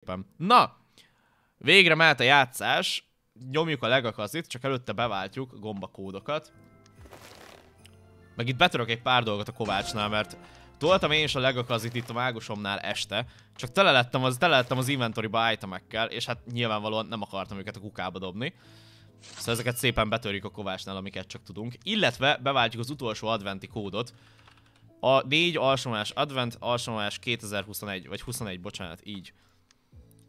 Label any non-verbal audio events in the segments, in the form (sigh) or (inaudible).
szépen. Na, végre mehet a játszás. Nyomjuk a legakazit, csak előtte beváltjuk gombakódokat. Meg itt betörök egy pár dolgot a Kovácsnál, mert toltam én is a legakazit itt a mágusomnál este, csak tele lettem az, tele lettem az inventoryba itemekkel, és hát nyilvánvalóan nem akartam őket a kukába dobni. Szóval ezeket szépen betörjük a Kovácsnál, amiket csak tudunk. Illetve beváltjuk az utolsó adventi kódot. A 4 alsómás advent, alsómás 2021, vagy 21, bocsánat, így.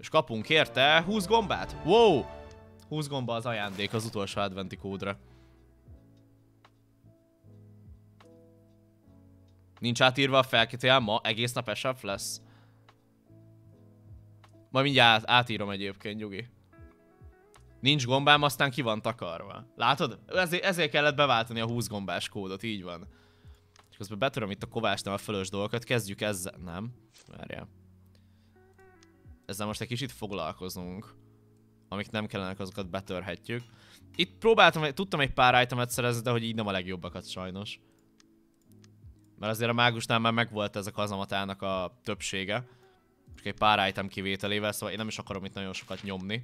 És kapunk érte 20 gombát. Wow! 20 gomba az ajándék az utolsó adventi kódra. Nincs átírva a felkitél, ma egész nap SF lesz. Majd mindjárt átírom egyébként, nyugi. Nincs gombám, aztán ki van takarva. Látod? Ezért, ezért kellett beváltani a 20 gombás kódot, így van. És közben betöröm itt a kovásnál a fölös dolgokat, kezdjük ezzel. Nem? Várjál. Ezzel most egy kicsit foglalkozunk. Amik nem kellenek, azokat betörhetjük. Itt próbáltam, tudtam egy pár itemet szerezni, de hogy így nem a legjobbakat sajnos. Mert azért a mágusnál már megvolt ez a kazamatának a többsége. Csak egy pár item kivételével, szóval én nem is akarom itt nagyon sokat nyomni.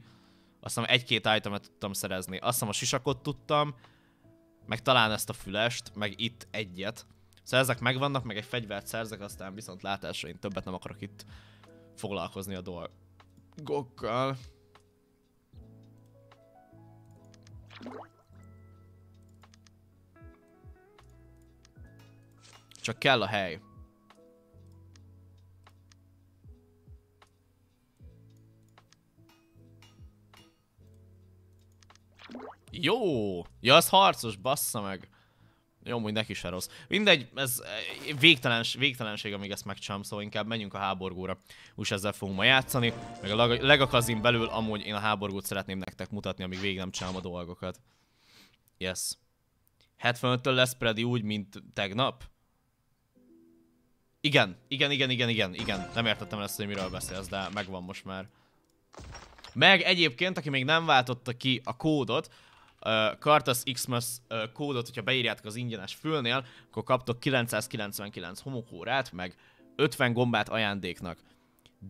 Azt hiszem egy-két itemet tudtam szerezni. Azt hiszem a sisakot tudtam, meg talán ezt a fülest, meg itt egyet. Szóval ezek megvannak, meg egy fegyvert szerzek, aztán viszont látásra én többet nem akarok itt foglalkozni a dolgokkal. Csak kell a hely. Jó! Ja, az harcos, bassza meg. Jó, hogy neki se rossz. Mindegy, ez eh, végtelens, végtelenség, amíg ezt megcsinálom, szóval inkább menjünk a háborgóra. Úgyis ezzel fogunk ma játszani. Meg a legakazin belül amúgy én a háborgót szeretném nektek mutatni, amíg végig nem csinálom a dolgokat. Yes. 75-től lesz Predi úgy, mint tegnap? Igen, igen, igen, igen, igen, igen. Nem értettem ezt, hogy miről beszélsz, de megvan most már. Meg egyébként, aki még nem váltotta ki a kódot, Cartas Xmas kódot, hogyha beírjátok az ingyenes fülnél, akkor kaptok 999 homokórát, meg 50 gombát ajándéknak.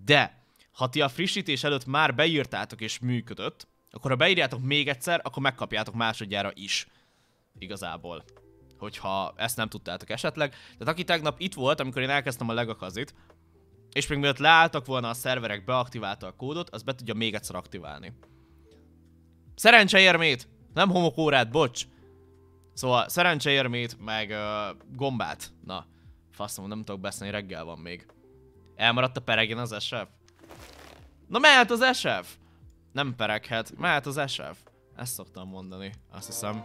De, ha ti a frissítés előtt már beírtátok és működött, akkor ha beírjátok még egyszer, akkor megkapjátok másodjára is. Igazából. Hogyha ezt nem tudtátok esetleg. Tehát aki tegnap itt volt, amikor én elkezdtem a legakazit, és még mielőtt leálltak volna a szerverek, beaktiválta a kódot, az be tudja még egyszer aktiválni. Szerencseérmét! Nem homokórát, bocs! Szóval szerencseérmét, meg uh, gombát. Na, faszom, nem tudok beszélni, reggel van még. Elmaradt a peregen az SF? Na mehet az SF! Nem pereghet, mehet az SF. Ezt szoktam mondani, azt hiszem.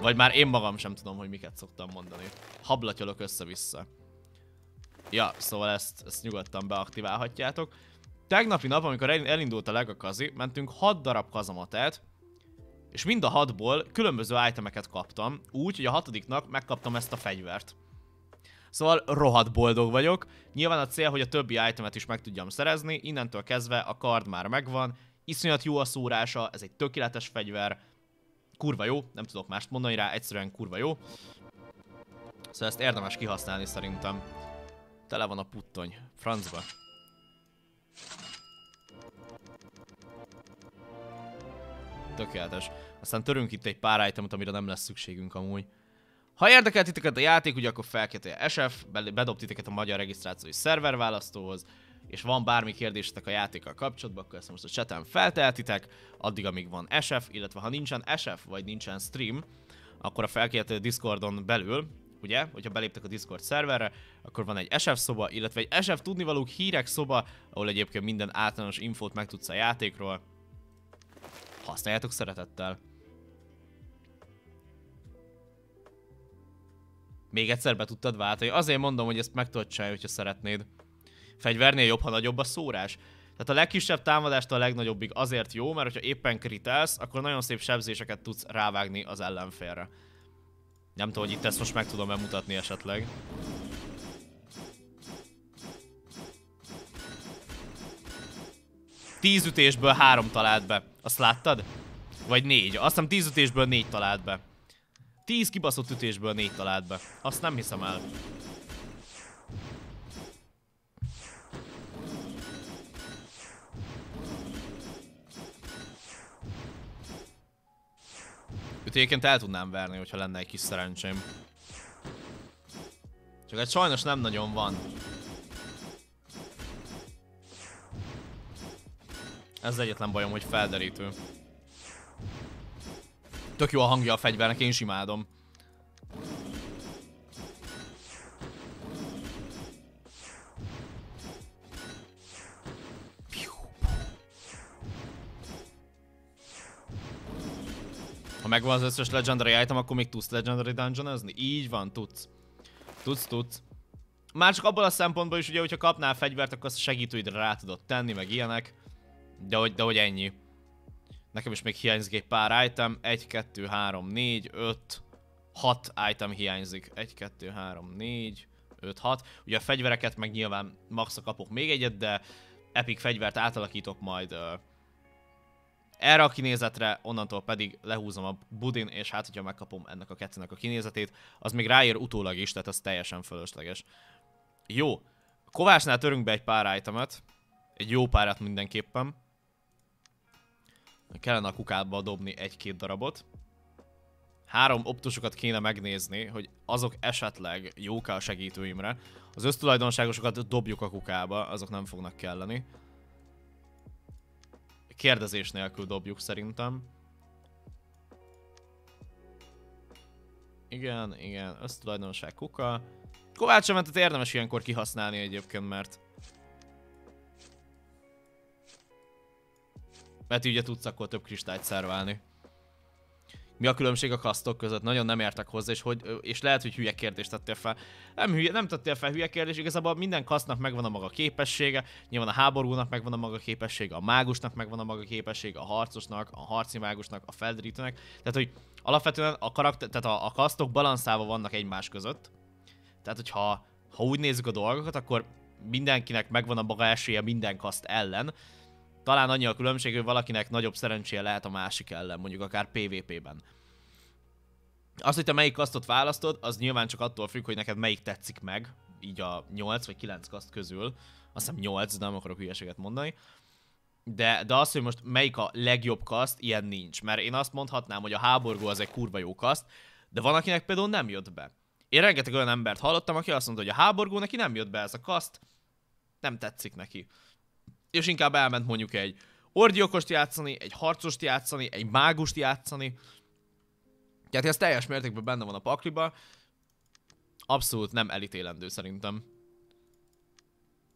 Vagy már én magam sem tudom, hogy miket szoktam mondani. Hablatyolok össze-vissza. Ja, szóval ezt, ezt nyugodtan beaktiválhatjátok. Tegnapi nap, amikor elindult a legakazi, mentünk 6 darab kazamatát, és mind a hatból különböző itemeket kaptam, úgy, hogy a hatodiknak megkaptam ezt a fegyvert. Szóval rohadt boldog vagyok. Nyilván a cél, hogy a többi itemet is meg tudjam szerezni, innentől kezdve a kard már megvan, iszonyat jó a szórása, ez egy tökéletes fegyver, kurva jó, nem tudok mást mondani rá, egyszerűen kurva jó. Szóval ezt érdemes kihasználni szerintem. Tele van a puttony. Francba. Tökéletes. Aztán törünk itt egy pár itemot, amire nem lesz szükségünk amúgy. Ha érdekel titeket a játék, ugye akkor felkérte SF, bedob titeket a magyar regisztrációi szerverválasztóhoz, és van bármi kérdésetek a játékkal kapcsolatban, akkor ezt most a chaten felteltitek, addig amíg van SF, illetve ha nincsen SF, vagy nincsen stream, akkor a felkért Discordon belül ugye, hogyha beléptek a Discord szerverre, akkor van egy SF szoba, illetve egy SF tudnivalók hírek szoba, ahol egyébként minden általános infót megtudsz a játékról. Használjátok szeretettel. Még egyszer be tudtad váltani. Azért mondom, hogy ezt meg tudod csinálni, hogyha szeretnéd. Fegyvernél jobb, ha nagyobb a szórás. Tehát a legkisebb támadást a legnagyobbig azért jó, mert hogyha éppen kritelsz, akkor nagyon szép sebzéseket tudsz rávágni az ellenfélre. Nem tudom, hogy itt ezt most meg tudom-e mutatni esetleg. 10 ütésből 3 talált be. Azt láttad? Vagy 4. Azt hiszem 10 ütésből 4 talált be. 10 kibaszott ütésből 4 talált be. Azt nem hiszem el. Őt egyébként el tudnám verni, hogyha lenne egy kis szerencsém. Csak hát sajnos nem nagyon van. Ez egyetlen bajom, hogy felderítő. Tök jó a hangja a fegyvernek, én is. Ha megvan az összes Legendary item, akkor még tudsz Legendary dungeonozni? Így van, tudsz. Tudsz, tudsz. Már csak abból a szempontból is ugye, hogyha kapnál fegyvert, akkor azt segítőidre rá tudod tenni, meg ilyenek. De hogy, de hogy ennyi. Nekem is még hiányzik egy pár item. 1, 2, 3, 4, 5, 6 item hiányzik. 1, 2, 3, 4, 5, 6. Ugye a fegyvereket meg nyilván maxra kapok még egyet, de epic fegyvert átalakítok majd uh, erre a kinézetre, onnantól pedig lehúzom a budin, és hát, hogyha megkapom ennek a kettőnek a kinézetét, az még ráér utólag is, tehát az teljesen fölösleges. Jó, Kovácsnál törünk be egy pár itemet, egy jó párat mindenképpen. Kellene a kukába dobni egy-két darabot. Három optusokat kéne megnézni, hogy azok esetleg jók a segítőimre. Az össztulajdonságosokat dobjuk a kukába, azok nem fognak kelleni. Kérdezés nélkül dobjuk szerintem. Igen, igen, össztulajdonság kuka. Kovács érdemes ilyenkor kihasználni egyébként, mert Mert ugye tudsz akkor több kristályt szerválni. Mi a különbség a kasztok között? Nagyon nem értek hozzá, és, hogy, és lehet, hogy hülye kérdést tettél fel. Nem, hülye, nem tettél fel hülye kérdést, igazából minden kasznak megvan a maga képessége, nyilván a háborúnak megvan a maga képessége, a mágusnak megvan a maga képessége, a harcosnak, a harci mágusnak, a feldrítőnek. Tehát, hogy alapvetően a, karakter, tehát a, a kasztok balanszálva vannak egymás között. Tehát, hogyha ha úgy nézzük a dolgokat, akkor mindenkinek megvan a maga esélye minden kaszt ellen, talán annyi a különbség, hogy valakinek nagyobb szerencséje lehet a másik ellen, mondjuk akár PvP-ben. Az, hogy te melyik kasztot választod, az nyilván csak attól függ, hogy neked melyik tetszik meg, így a 8 vagy 9 kaszt közül. Azt hiszem 8, de nem akarok hülyeséget mondani. De, de az, hogy most melyik a legjobb kaszt, ilyen nincs. Mert én azt mondhatnám, hogy a háborgó az egy kurva jó kaszt, de van, akinek például nem jött be. Én rengeteg olyan embert hallottam, aki azt mondta, hogy a háborgó neki nem jött be ez a kaszt, nem tetszik neki és inkább elment mondjuk egy ordiókost játszani, egy harcost játszani, egy mágust játszani. Tehát ez teljes mértékben benne van a pakliba. Abszolút nem elítélendő szerintem.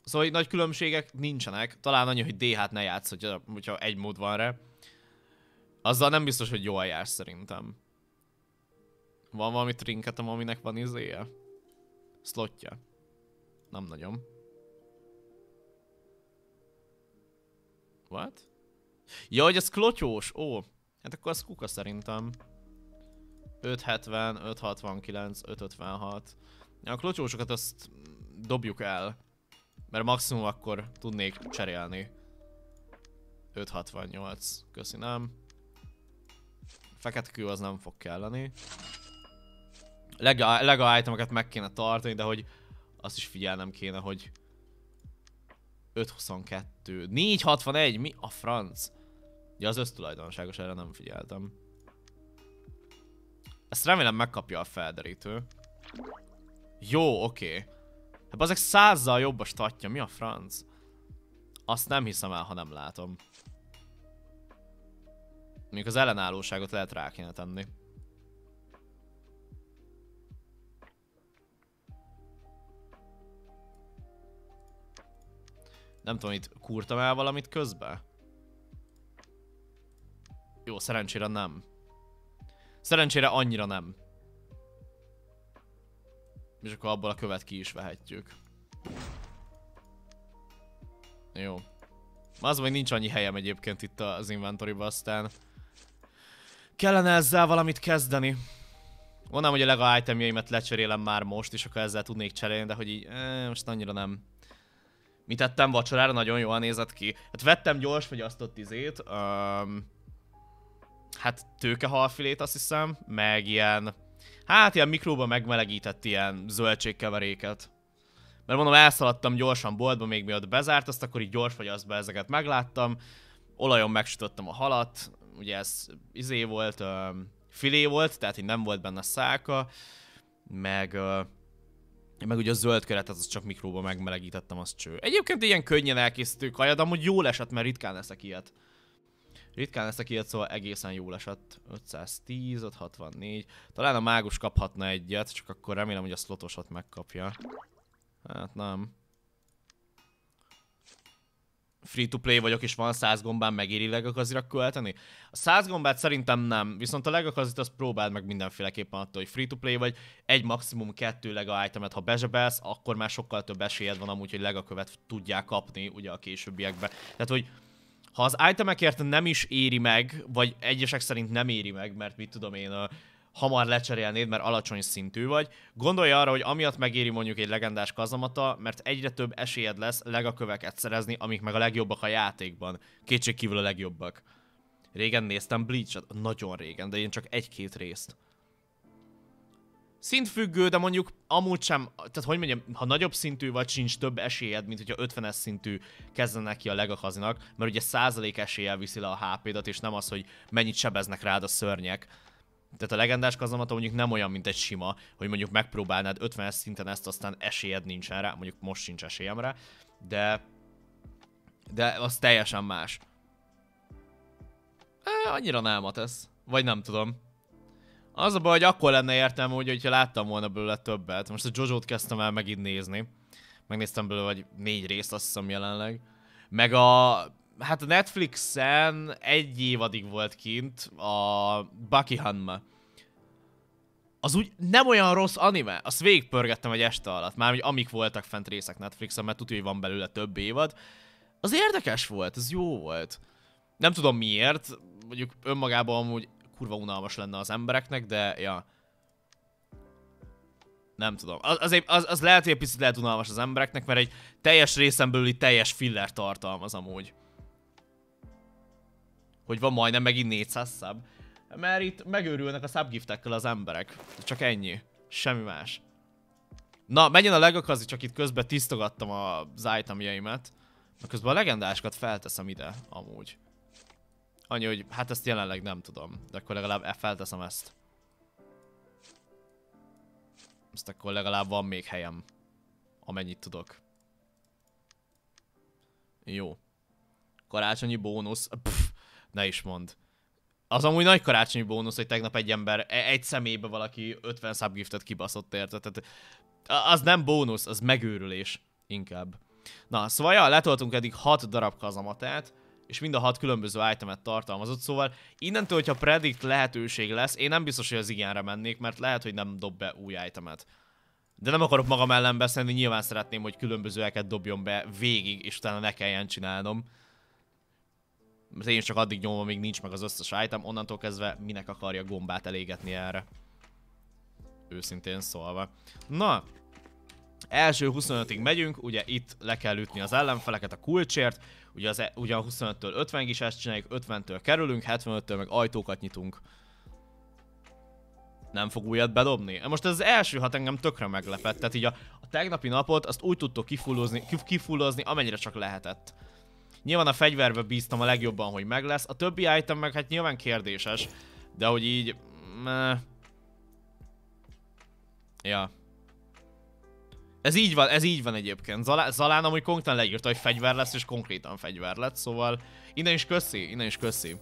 Szóval nagy különbségek nincsenek. Talán annyi, hogy DH-t ne játsz, hogyha, hogyha egy mód van rá. Azzal nem biztos, hogy jól jársz szerintem. Van valami trinketem, aminek van izéje? Slotja. Nem nagyon. What? Ja, hogy ez klotyós. Ó, hát akkor az kuka szerintem. 570, 569, 556. Ja, a klotyósokat azt dobjuk el. Mert maximum akkor tudnék cserélni. 568, köszönöm. Fekete kő az nem fog kelleni. Lega, lega itemeket meg kéne tartani, de hogy azt is figyelnem kéne, hogy 522. 461, mi a franc? Ja, az össztulajdonságos, erre nem figyeltem. Ezt remélem megkapja a felderítő. Jó, oké. Okay. Hát azek százzal jobb a statja, mi a franc? Azt nem hiszem el, ha nem látom. Még az ellenállóságot lehet rá kéne tenni. Nem tudom, itt kurtam el valamit közbe? Jó, szerencsére nem. Szerencsére annyira nem. És akkor abból a követ ki is vehetjük. Jó. Az, hogy nincs annyi helyem egyébként itt az inventoryba, aztán... Kellene ezzel valamit kezdeni. Mondom, hogy a lega itemjeimet lecserélem már most, és akkor ezzel tudnék cserélni, de hogy így, eh, most annyira nem. Mit tettem vacsorára, nagyon jól nézett ki. Hát vettem gyors fogyasztott izét, um, hát tőkehalfilét azt hiszem, meg ilyen, hát ilyen mikróban megmelegített ilyen zöldségkeveréket. Mert mondom, elszaladtam gyorsan boltba, még miatt bezárt, azt akkor így gyors fogyasztba ezeket megláttam. Olajon megsütöttem a halat, ugye ez izé volt, um, filé volt, tehát így nem volt benne szálka, meg, meg ugye a zöld keretet, az csak mikróba megmelegítettem, az cső. Egyébként ilyen könnyen elkészítő kaja, de amúgy jól esett, mert ritkán leszek ilyet. Ritkán leszek ilyet, szóval egészen jól esett. 510, 64. Talán a mágus kaphatna egyet, csak akkor remélem, hogy a slotosot megkapja. Hát nem free-to-play vagyok, és van 100 gombán, megéri legakazira költeni? A 100 gombát szerintem nem, viszont a legakazit azt próbáld meg mindenféleképpen attól, hogy free-to-play vagy, egy maximum kettő lega itemet, ha bezsebelsz, akkor már sokkal több esélyed van amúgy, hogy legakövet tudják kapni ugye a későbbiekbe. Tehát, hogy ha az itemekért nem is éri meg, vagy egyesek szerint nem éri meg, mert mit tudom én, hamar lecserélnéd, mert alacsony szintű vagy. Gondolj arra, hogy amiatt megéri mondjuk egy legendás kazamata, mert egyre több esélyed lesz legaköveket szerezni, amik meg a legjobbak a játékban. Kétség kívül a legjobbak. Régen néztem Bleach-et, nagyon régen, de én csak egy-két részt. Szintfüggő, de mondjuk amúgy sem, tehát hogy mondjam, ha nagyobb szintű vagy, sincs több esélyed, mint hogyha 50-es szintű kezdenek ki a legakazinak, mert ugye százalék eséllyel viszi le a HP-dat, és nem az, hogy mennyit sebeznek rád a szörnyek. Tehát a legendás kazamata mondjuk nem olyan, mint egy sima, hogy mondjuk megpróbálnád 50 szinten ezt, aztán esélyed nincsen rá, mondjuk most sincs esélyem rá, de, de az teljesen más. E, annyira nem ez. Vagy nem tudom. Az a baj, hogy akkor lenne értelme, hogy, hogyha láttam volna belőle többet. Most a Jojo-t kezdtem el megint nézni. Megnéztem belőle vagy négy részt, azt hiszem jelenleg. Meg a hát a Netflixen egy évadig volt kint a Bucky Hanma. Az úgy nem olyan rossz anime. Azt végigpörgettem egy este alatt. Már hogy amik voltak fent részek Netflixen, mert tudja, hogy van belőle több évad. Az érdekes volt, ez jó volt. Nem tudom miért, mondjuk önmagában amúgy kurva unalmas lenne az embereknek, de ja. Nem tudom. Az, az, az, az lehet, hogy egy picit lehet unalmas az embereknek, mert egy teljes részen belüli teljes filler tartalmaz amúgy hogy van majdnem megint 400 szab. Mert itt megőrülnek a subgiftekkel az emberek. Csak ennyi. Semmi más. Na, menjen a legakazi, csak itt közben tisztogattam az itemjeimet. Na közben a legendáskat felteszem ide, amúgy. Annyi, hogy hát ezt jelenleg nem tudom. De akkor legalább e- felteszem ezt. Ezt akkor legalább van még helyem. Amennyit tudok. Jó. Karácsonyi bónusz. Pff, ne is mond. Az amúgy nagy karácsonyi bónusz, hogy tegnap egy ember, e- egy személybe valaki 50 subgiftet kibaszott érte. Tehát az nem bónusz, az megőrülés inkább. Na, szóval ja, letoltunk eddig 6 darab kazamatát, és mind a 6 különböző itemet tartalmazott, szóval innentől, hogyha predict lehetőség lesz, én nem biztos, hogy az igényre mennék, mert lehet, hogy nem dob be új itemet. De nem akarok magam ellen beszélni, nyilván szeretném, hogy különbözőeket dobjon be végig, és utána ne kelljen csinálnom mert én csak addig nyomom, amíg nincs meg az összes item, onnantól kezdve minek akarja gombát elégetni erre. Őszintén szólva. Na, első 25-ig megyünk, ugye itt le kell ütni az ellenfeleket a kulcsért, ugye, az, e, ugye a 25-től 50 is ezt csináljuk, 50-től kerülünk, 75-től meg ajtókat nyitunk. Nem fog újat bedobni? Most ez az első hat engem tökre meglepett, tehát így a, a tegnapi napot azt úgy tudtok kifullozni, kifullozni amennyire csak lehetett. Nyilván a fegyverbe bíztam a legjobban, hogy meg lesz. A többi item meg hát nyilván kérdéses. De hogy így... Meh. Ja. Ez így van, ez így van egyébként. Zalán, Zalán amúgy konkrétan leírta, hogy fegyver lesz, és konkrétan fegyver lett, szóval innen is köszi, innen is köszi.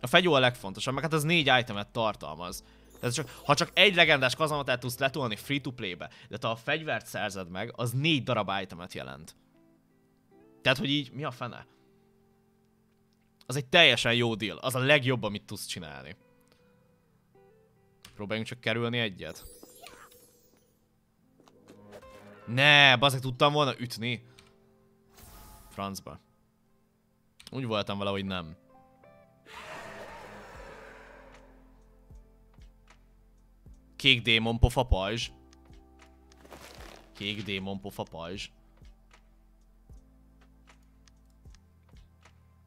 A fegyó a legfontosabb, meg hát az négy itemet tartalmaz. Tehát csak, ha csak egy legendás kazamatát tudsz letolni free-to-play-be, de ha a fegyvert szerzed meg, az négy darab itemet jelent. Tehát, hogy így, mi a fene? Az egy teljesen jó deal. Az a legjobb, amit tudsz csinálni. Próbáljunk csak kerülni egyet. Ne, bazeg tudtam volna ütni. Francba. Úgy voltam valahogy nem. Kék démon pofa pajzs. Kék démon pofa pajzs.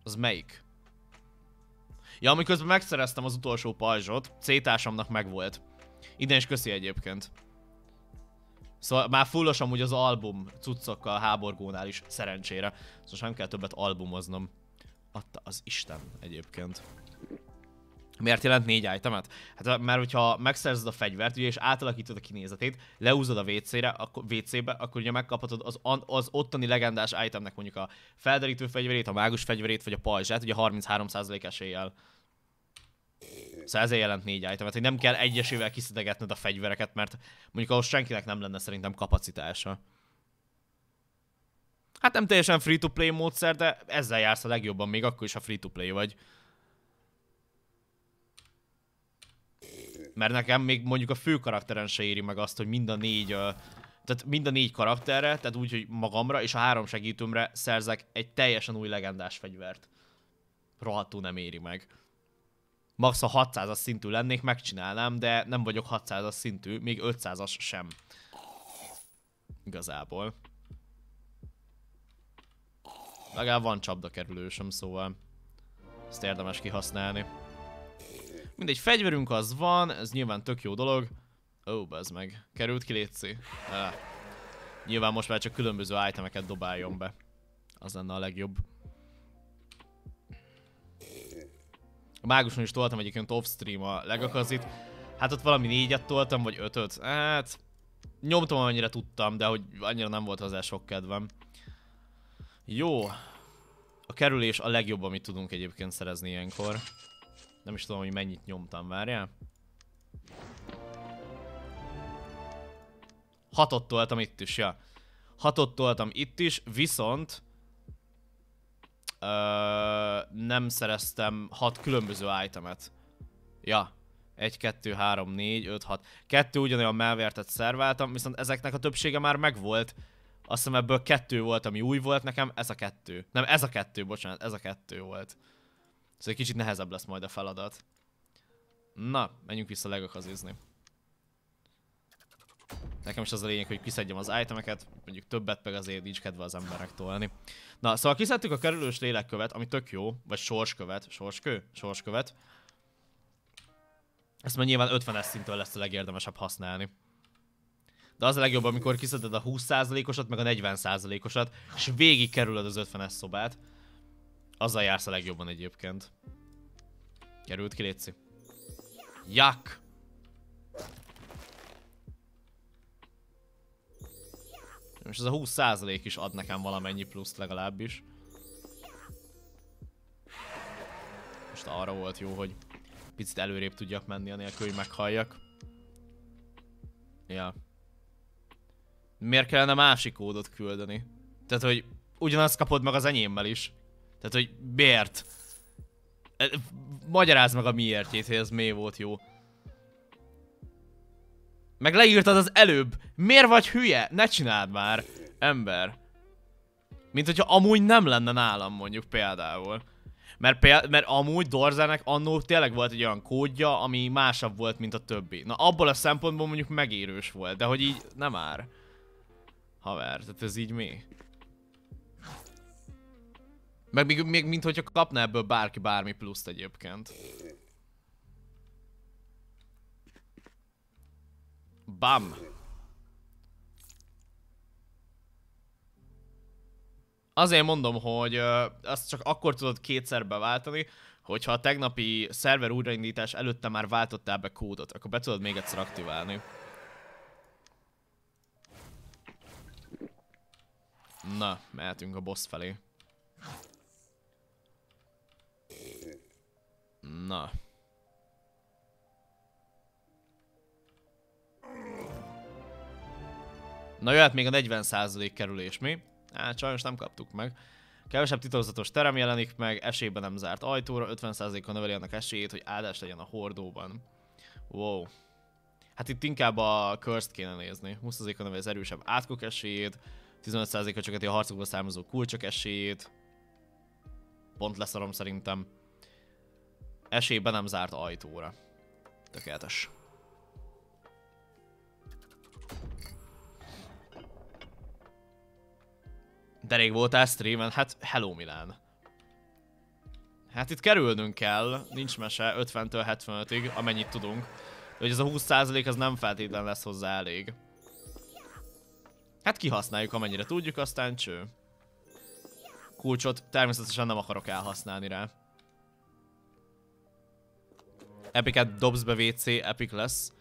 Az melyik? Ja, amiközben megszereztem az utolsó pajzsot, C-társamnak megvolt. Ide is köszi egyébként. Szóval már fullos amúgy az album cuccokkal háborgónál is, szerencsére. Szóval nem kell többet albumoznom. Adta az Isten egyébként. Miért jelent négy itemet? Hát mert hogyha megszerzed a fegyvert, ugye, és átalakítod a kinézetét, leúzod a WC-re, akkor, WC-be, akkor ugye megkaphatod az, az ottani legendás itemnek mondjuk a felderítő fegyverét, a mágus fegyverét, vagy a pajzsát, ugye 33% eséllyel. Szóval ezért jelent négy itemet, hogy nem kell egyesével kiszedegetned a fegyvereket, mert mondjuk ahhoz senkinek nem lenne szerintem kapacitása. Hát nem teljesen free-to-play módszer, de ezzel jársz a legjobban, még akkor is, ha free-to-play vagy. Mert nekem még mondjuk a fő karakteren se éri meg azt, hogy mind a négy, tehát mind a négy karakterre, tehát úgy, hogy magamra és a három segítőmre szerzek egy teljesen új legendás fegyvert. Rohadtul nem éri meg. Max a 600-as szintű lennék, megcsinálnám, de nem vagyok 600-as szintű, még 500-as sem. Igazából. Legalább van csapdakerülősöm, szóval ezt érdemes kihasználni. Mindegy, fegyverünk az van, ez nyilván tök jó dolog. Ó, oh, ez meg. Került ki, létszi. Ah. Nyilván most már csak különböző itemeket dobáljon be. Az lenne a legjobb. A máguson is toltam egyébként off-stream a legakazit. Hát ott valami négyet toltam, vagy ötöt. Hát... Nyomtam amennyire tudtam, de hogy annyira nem volt hozzá sok kedvem. Jó. A kerülés a legjobb, amit tudunk egyébként szerezni ilyenkor. Nem is tudom, hogy mennyit nyomtam, várjál. Hatot toltam itt is, ja. Hatot toltam itt is, viszont ö, nem szereztem hat különböző itemet. Ja. 1, 2, 3, 4, 5, 6. Kettő ugyanolyan melvertet szerváltam, viszont ezeknek a többsége már megvolt. Azt hiszem ebből kettő volt, ami új volt nekem, ez a kettő. Nem, ez a kettő, bocsánat, ez a kettő volt. Szóval kicsit nehezebb lesz majd a feladat. Na, menjünk vissza legakazizni. Nekem is az a lényeg, hogy kiszedjem az itemeket, mondjuk többet, meg azért nincs kedve az emberek tolni. Na, szóval kiszedtük a kerülős lélekkövet, ami tök jó, vagy sorskövet, sorskő, sorskövet. Ezt már nyilván 50-es szintől lesz a legérdemesebb használni. De az a legjobb, amikor kiszeded a 20%-osat, meg a 40%-osat, és végig kerülöd az 50-es szobát. Azzal jársz a legjobban egyébként. Került ki, Léci. Jak! Most ez a 20% is ad nekem valamennyi pluszt legalábbis. Most arra volt jó, hogy picit előrébb tudjak menni, anélkül, hogy meghalljak. Ja. Miért kellene másik kódot küldeni? Tehát, hogy ugyanazt kapod meg az enyémmel is. Tehát, hogy miért? E, magyarázd meg a miértjét, hogy ez miért volt jó. Meg leírtad az előbb. Miért vagy hülye? Ne csináld már, ember. Mint hogyha amúgy nem lenne nálam mondjuk például. Mert, péld, mert amúgy Dorzának annó tényleg volt egy olyan kódja, ami másabb volt, mint a többi. Na abból a szempontból mondjuk megérős volt, de hogy így nem már. Haver, tehát ez így mi? Meg még, még mint hogyha kapna ebből bárki bármi pluszt egyébként. Bam! Azért mondom, hogy uh, azt csak akkor tudod kétszer beváltani, hogyha a tegnapi szerver újraindítás előtte már váltottál be kódot, akkor be tudod még egyszer aktiválni. Na, mehetünk a boss felé. Na. Na jöhet még a 40% kerülés, mi? Hát sajnos nem kaptuk meg. Kevesebb titokzatos terem jelenik meg, esélyben nem zárt ajtóra, 50%-kal növeli annak esélyét, hogy áldás legyen a hordóban. Wow. Hát itt inkább a curse kéne nézni. 20%-kal növeli az erősebb átkok esélyét, 15%-kal csökkenti a harcokból származó kulcsok esélyét. Pont leszarom szerintem. Esélyben nem zárt ajtóra. Tökéletes. De rég voltál streamen? Hát hello Milán. Hát itt kerülnünk kell, nincs mese 50-től 75-ig, amennyit tudunk. De hogy ez a 20% az nem feltétlen lesz hozzá elég. Hát kihasználjuk amennyire tudjuk, aztán cső. Kulcsot természetesen nem akarok elhasználni rá. Epiket dobsz be WC, Epic lesz.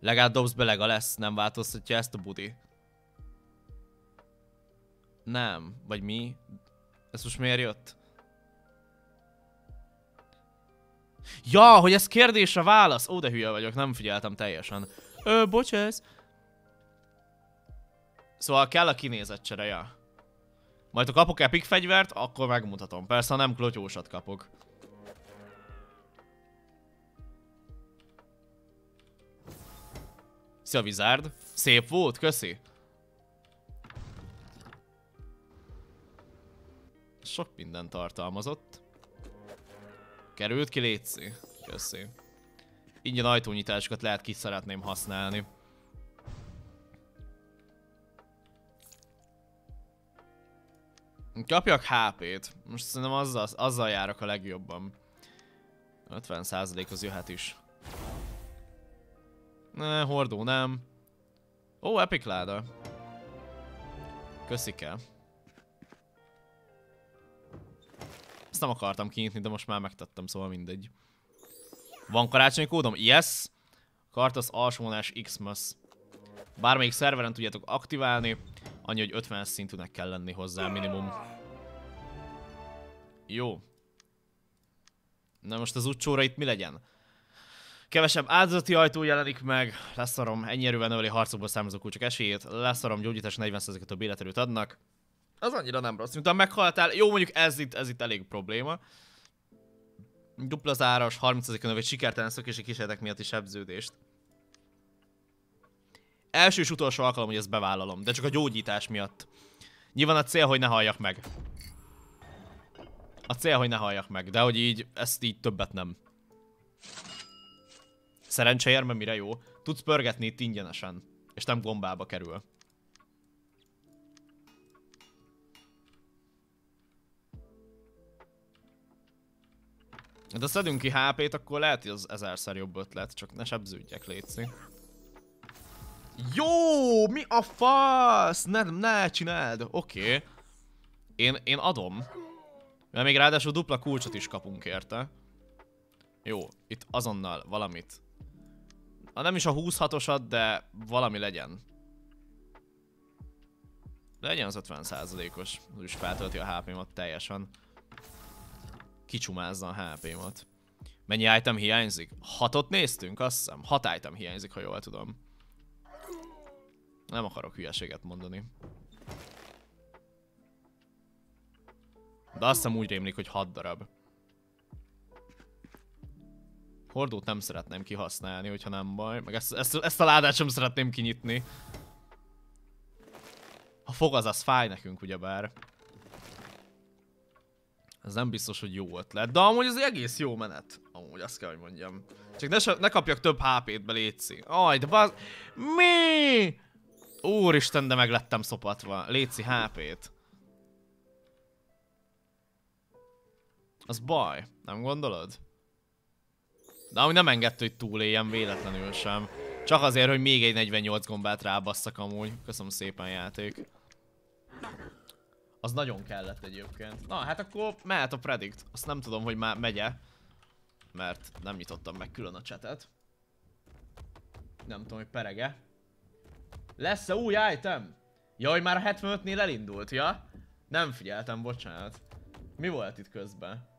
Legalább dobsz be lega lesz, nem változtatja ezt a budi. Nem, vagy mi? Ez most miért jött? Ja, hogy ez kérdésre válasz. Ó, de hülye vagyok, nem figyeltem teljesen. Ö, bocsász. Szóval kell a kinézetcsere, ja. Majd ha kapok epic fegyvert, akkor megmutatom. Persze, ha nem klotyósat kapok. Szia, Wizard. Szép volt, köszi. Sok minden tartalmazott. Került ki, létszi. Köszi. Ingyen ajtónyitásokat lehet ki szeretném használni. Kapjak HP-t. Most szerintem azzal, azzal járok a legjobban. 50% az jöhet is. Ne, hordó nem. Ó, epic láda. Köszike. Ezt nem akartam kinyitni, de most már megtettem, szóval mindegy. Van karácsonyi kódom? Yes! Kartasz alsónás Xmas. Bármelyik szerveren tudjátok aktiválni, annyi, hogy 50 szintűnek kell lenni hozzá minimum. Jó. Na most az utcsóra itt mi legyen? Kevesebb áldozati ajtó jelenik meg, leszarom, ennyi erővel növeli harcokból származó kulcsok esélyét, leszarom, gyógyítás 40%-et a életerőt adnak. Az annyira nem rossz, mint meghaltál. Jó, mondjuk ez itt, ez itt elég probléma. Dupla záros, 30% növeli sikertelen szökési kísérletek miatt is sebződést. Első és utolsó alkalom, hogy ezt bevállalom, de csak a gyógyítás miatt. Nyilván a cél, hogy ne halljak meg. A cél, hogy ne halljak meg, de hogy így, ezt így többet nem. Szerencseérme mire jó? Tudsz pörgetni itt ingyenesen, és nem gombába kerül. De szedünk ki HP-t, akkor lehet, hogy az ezerszer jobb ötlet, csak ne sebződjek, létszik. Jó, mi a fasz? Ne, ne csináld. Oké. Okay. Én, én adom. Mert még ráadásul dupla kulcsot is kapunk érte. Jó, itt azonnal valamit. Ha nem is a 26-osat, de valami legyen. Legyen az 50%-os. Úgyis feltölti a HP-mat teljesen. Kicsumázza a HP-mat. Mennyi item hiányzik? Hatot néztünk, azt hiszem. Hat item hiányzik, ha jól tudom. Nem akarok hülyeséget mondani. De azt hiszem úgy rémlik, hogy 6 darab. Hordót nem szeretném kihasználni, hogyha nem baj. Meg ezt, ezt, ezt a ládát sem szeretném kinyitni. Ha fog az, az fáj nekünk ugyebár. Ez nem biztos, hogy jó ötlet. De amúgy ez egész jó menet. Amúgy azt kell, hogy mondjam. Csak ne, ne kapjak több HP-t be, létszi. Aj, de baz... Mi? Úristen, de meg lettem szopatva. Léci HP-t. Az baj, nem gondolod? De amúgy nem engedte, hogy túléljem véletlenül sem. Csak azért, hogy még egy 48 gombát rábasszak amúgy. Köszönöm szépen játék. Az nagyon kellett egyébként. Na, hát akkor mehet a predict. Azt nem tudom, hogy már megye. Mert nem nyitottam meg külön a chatet. Nem tudom, hogy perege. Lesz-e új item? Jaj, már a 75-nél elindult, ja? Nem figyeltem, bocsánat. Mi volt itt közben?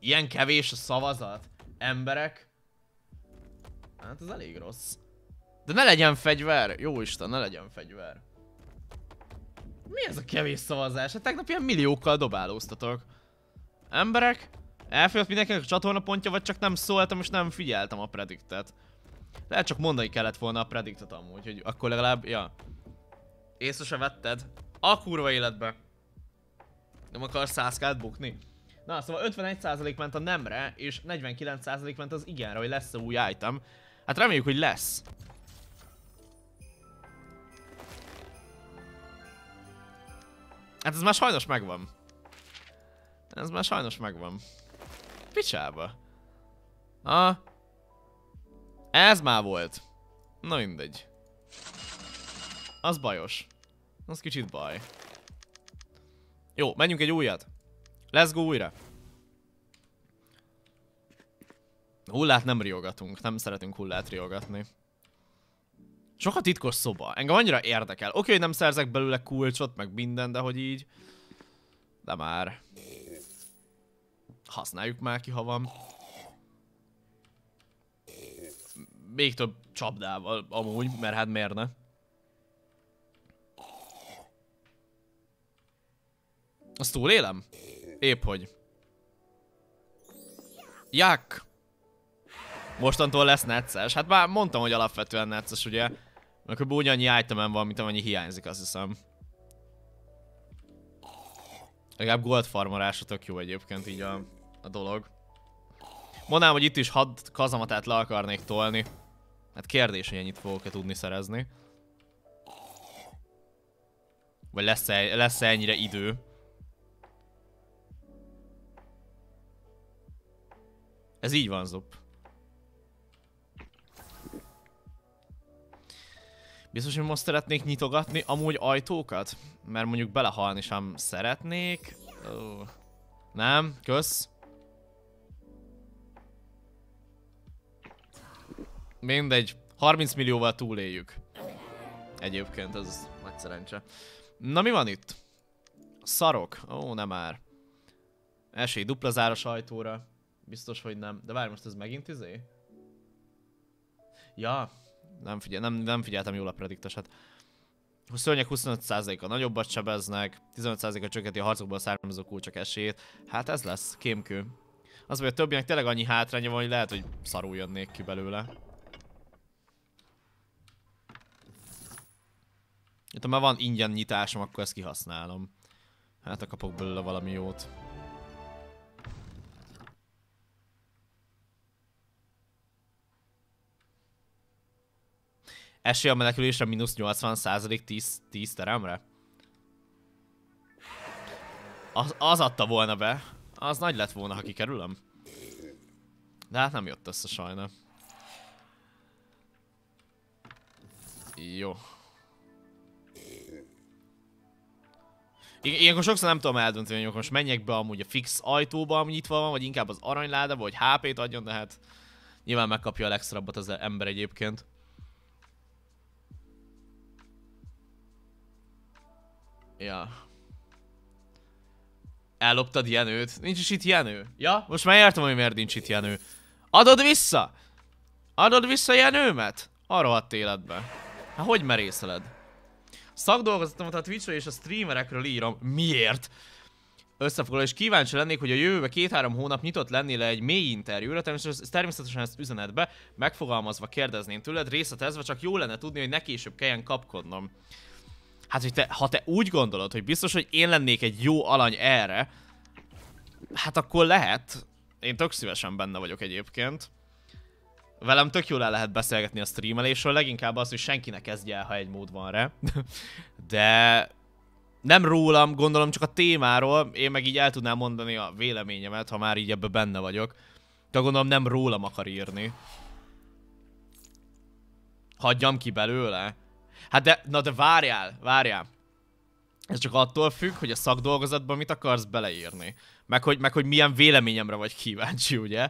Ilyen kevés a szavazat? Emberek? Hát ez elég rossz. De ne legyen fegyver! Jó Isten, ne legyen fegyver. Mi ez a kevés szavazás? Hát tegnap ilyen milliókkal dobálóztatok. Emberek? Elfogyott mindenkinek a csatornapontja, vagy csak nem szóltam és nem figyeltem a prediktet. Lehet csak mondani kellett volna a prediktet amúgy, hogy akkor legalább, ja. Észre se vetted? A kurva életbe. Nem akarsz 100 bukni? Na, szóval 51% ment a nemre, és 49% ment az igenre, hogy lesz-e új item. Hát reméljük, hogy lesz. Hát ez már sajnos megvan. Ez már sajnos megvan. Picsába. Ah. Ez már volt. Na mindegy. Az bajos. Az kicsit baj. Jó, menjünk egy újat. Let's go újra. Hullát nem riogatunk, nem szeretünk hullát riogatni. Sokat titkos szoba. Engem annyira érdekel. Oké, hogy nem szerzek belőle kulcsot, meg minden, de hogy így... De már. Használjuk már ki, ha van. Még több csapdával amúgy, mert hát miért ne? Azt túlélem? Épp hogy. Jak! Mostantól lesz necces. Hát már mondtam, hogy alapvetően necces, ugye? Mert kb. ugyannyi itemem van, mint amennyi hiányzik, azt hiszem. Legalább gold farmarásra tök jó egyébként így a, a dolog. Mondanám, hogy itt is had kazamatát le akarnék tolni. Hát kérdés, hogy ennyit fogok-e tudni szerezni. Vagy lesz-e lesz -e ennyire idő. Ez így van, Zup. Biztos, hogy most szeretnék nyitogatni amúgy ajtókat? Mert mondjuk belehalni sem szeretnék. Nem, kösz. Mindegy, 30 millióval túléljük. Egyébként, ez nagy szerencse. Na mi van itt? Szarok. Ó, nem már. Esély dupla záros ajtóra. Biztos, hogy nem. De várj, most ez megint izé? Ja, nem, figyel, nem, nem figyeltem jól a prediktosat. A szörnyek 25%-a nagyobbat sebeznek, 15%-a csökkenti a harcokból származó kulcsok esélyét. Hát ez lesz, kémkő. Az, hogy a többinek tényleg annyi hátránya van, hogy lehet, hogy szarul jönnék ki belőle. Itt ha már van ingyen nyitásom, akkor ezt kihasználom. Hát, kapok belőle valami jót. Esély a menekülésre mínusz 80 százalék 10, 10 teremre? Az, az adta volna be. Az nagy lett volna, ha kikerülöm. De hát nem jött össze sajna. Jó. Ilyenkor sokszor nem tudom eldönteni, hogy most menjek be amúgy a fix ajtóba, ami nyitva van, vagy inkább az aranyládába, vagy HP-t adjon, de hát nyilván megkapja a legszorabbat az ember egyébként. Ja. Elloptad Jenőt? Nincs is itt Jenő. Ja? Most már értem, hogy miért nincs itt Jenő. Adod vissza? Adod vissza Jenőmet? Arra hadd életbe. Hát hogy merészeled? Szakdolgozatomat a Twitchről és a streamerekről írom. Miért? Összefoglaló, és kíváncsi lennék, hogy a jövőbe két-három hónap nyitott lennél egy mély interjúra, természetesen ezt üzenetbe, megfogalmazva kérdezném tőled, részletezve, csak jó lenne tudni, hogy ne később kelljen kapkodnom. Hát, hogy te, ha te úgy gondolod, hogy biztos, hogy én lennék egy jó alany erre, hát akkor lehet. Én tök szívesen benne vagyok egyébként. Velem tök jól el lehet beszélgetni a streamelésről, leginkább az, hogy senki ne kezdje el, ha egy mód van rá. (laughs) De nem rólam, gondolom csak a témáról, én meg így el tudnám mondani a véleményemet, ha már így ebbe benne vagyok. De gondolom nem rólam akar írni. Hagyjam ki belőle. Hát de, na de várjál, várjál. Ez csak attól függ, hogy a szakdolgozatban mit akarsz beleírni. Meg hogy, meg hogy milyen véleményemre vagy kíváncsi, ugye?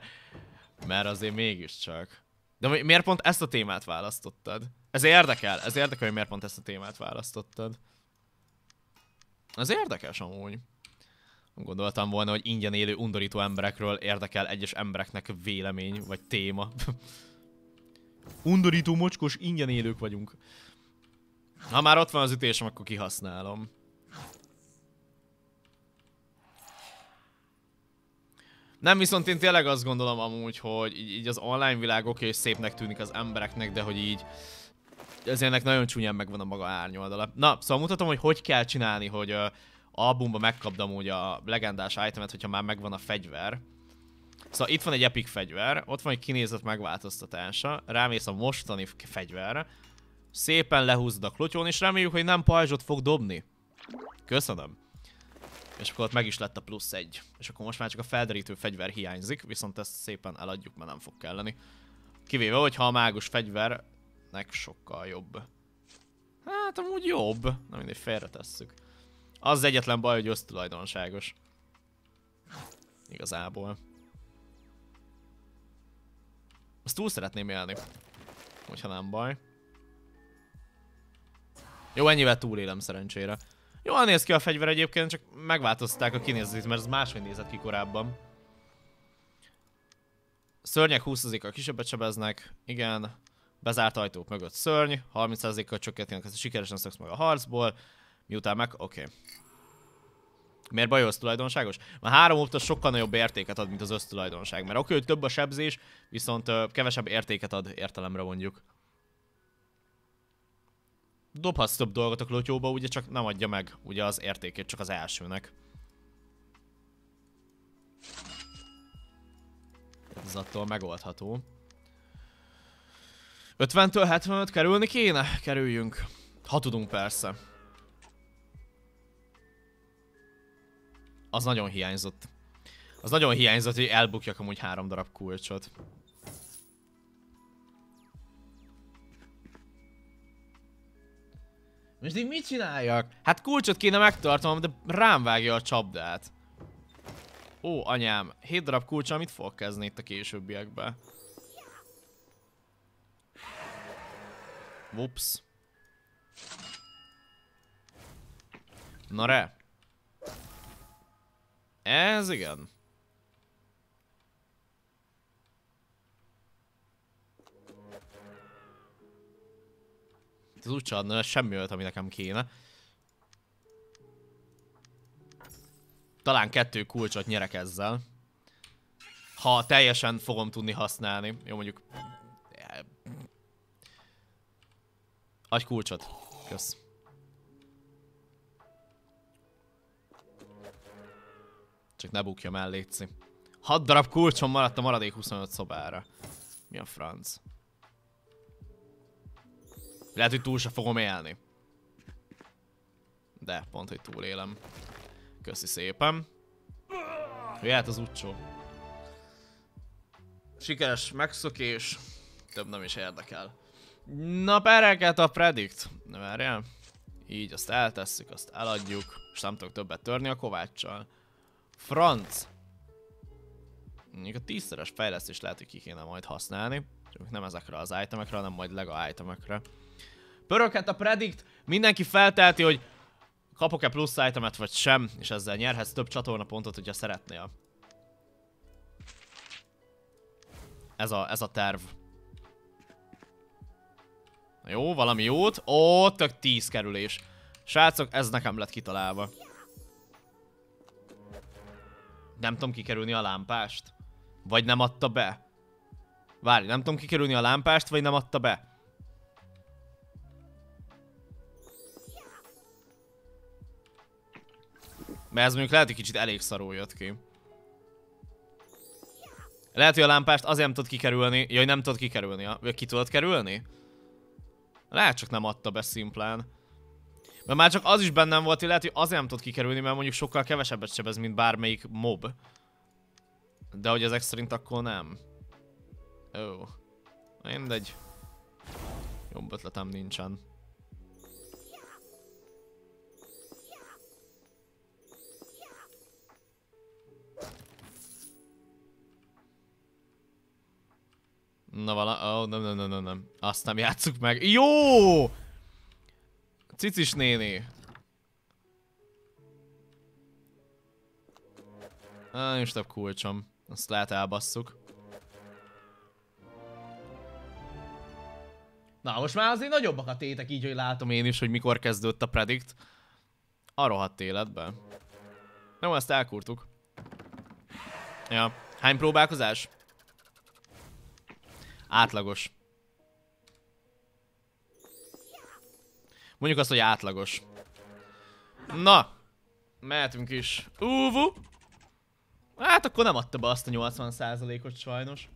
Mert azért mégiscsak. De miért pont ezt a témát választottad? Ez érdekel, ez érdekel, hogy miért pont ezt a témát választottad. Ez érdekes amúgy. Gondoltam volna, hogy ingyen élő undorító emberekről érdekel egyes embereknek vélemény, vagy téma. (laughs) undorító, mocskos, ingyen élők vagyunk. Ha már ott van az ütésem, akkor kihasználom. Nem, viszont én tényleg azt gondolom amúgy, hogy így, így az online világ oké, okay, szépnek tűnik az embereknek, de hogy így ez ennek nagyon csúnyán megvan a maga árnyoldala. Na, szóval mutatom, hogy hogy kell csinálni, hogy uh, albumba megkapd amúgy a legendás itemet, hogyha már megvan a fegyver. Szóval itt van egy epic fegyver, ott van egy kinézet megváltoztatása, rámész a mostani fegyverre, Szépen lehúzod a klotyón, és reméljük, hogy nem pajzsot fog dobni. Köszönöm. És akkor ott meg is lett a plusz egy. És akkor most már csak a felderítő fegyver hiányzik, viszont ezt szépen eladjuk, mert nem fog kelleni. Kivéve, hogyha a mágus fegyvernek sokkal jobb. Hát amúgy jobb. Na mindegy, félretesszük. Az, egyetlen baj, hogy össztulajdonságos. Igazából. Azt túl szeretném élni. Hogyha nem baj. Jó, ennyivel túlélem szerencsére. Jól néz ki a fegyver egyébként, csak megváltozták a kinézetét, mert ez máshogy nézett ki korábban. Szörnyek 20%-kal kisebbet sebeznek, igen. Bezárt ajtók mögött szörny, 30%-kal csökkentenek, ezt sikeresen szoksz meg a harcból. Miután meg... Oké. Okay. Miért bajolsz tulajdonságos? Mert három opta sokkal nagyobb értéket ad, mint az össztulajdonság. Mert oké, hogy több a sebzés, viszont ö, kevesebb értéket ad értelemre mondjuk. Dobhatsz több dolgot a klotyóba, ugye csak nem adja meg ugye az értékét, csak az elsőnek. Ez attól megoldható. 50-től 75 kerülni kéne? Kerüljünk. Ha tudunk persze. Az nagyon hiányzott. Az nagyon hiányzott, hogy elbukjak amúgy három darab kulcsot. Most így mit csináljak? Hát kulcsot kéne megtartanom, de rám vágja a csapdát. Ó, anyám, 7 darab kulcs, mit fog kezdeni itt a későbbiekbe? Whoops. Na re. Ez igen. Ez úgy adna semmi olyat, ami nekem kéne. Talán kettő kulcsot nyerek ezzel. Ha teljesen fogom tudni használni. Jó, mondjuk... Adj kulcsot. Kösz. Csak ne bukja el, létszi. 6 darab kulcsom maradt a maradék 25 szobára. Mi a franc? Lehet, hogy túl se fogom élni. De, pont, hogy túlélem. Köszi szépen. Jöhet az utcsó. Sikeres megszökés. Több nem is érdekel. Na, pereket a predict. Na, várjál. Így, azt eltesszük, azt eladjuk. És nem tudok többet törni a kováccsal. Franc. Még a tízszeres fejlesztés lehet, hogy ki kéne majd használni. Csak nem ezekre az itemekre, hanem majd lega itemekre. Pöröghet a predict, mindenki feltelti, hogy kapok-e plusz itemet vagy sem, és ezzel nyerhetsz több csatornapontot, hogyha szeretnél. Ez a, ez a terv. Jó, valami jót. Ó, tök 10 kerülés. Srácok, ez nekem lett kitalálva. Nem tudom kikerülni a lámpást. Vagy nem adta be. Várj, nem tudom kikerülni a lámpást, vagy nem adta be. Mert ez mondjuk lehet, hogy kicsit elég szarul jött ki. Lehet, hogy a lámpást azért nem tudod kikerülni. Jaj, nem tudod kikerülni. Vagy ki tudod kerülni? Lehet, csak nem adta be szimplán. Mert már csak az is bennem volt, hogy lehet, hogy azért nem tudod kikerülni, mert mondjuk sokkal kevesebbet sebez, mint bármelyik mob. De hogy ezek szerint akkor nem. Ó. Mindegy. Jobb ötletem nincsen. Na vala... Oh, nem, nem, nem, nem, nem. Azt nem játsszuk meg. Jó! Cicis néni. Ah, nincs több kulcsom. Azt lehet elbasszuk. Na, most már azért nagyobbak a tétek, így, hogy látom én is, hogy mikor kezdődött a predict. A rohadt életben. Nem, ezt elkurtuk. Ja. Hány próbálkozás? Átlagos. Mondjuk azt, hogy átlagos. Na! Mehetünk is. Úvu! Hát akkor nem adta be azt a 80%-ot sajnos.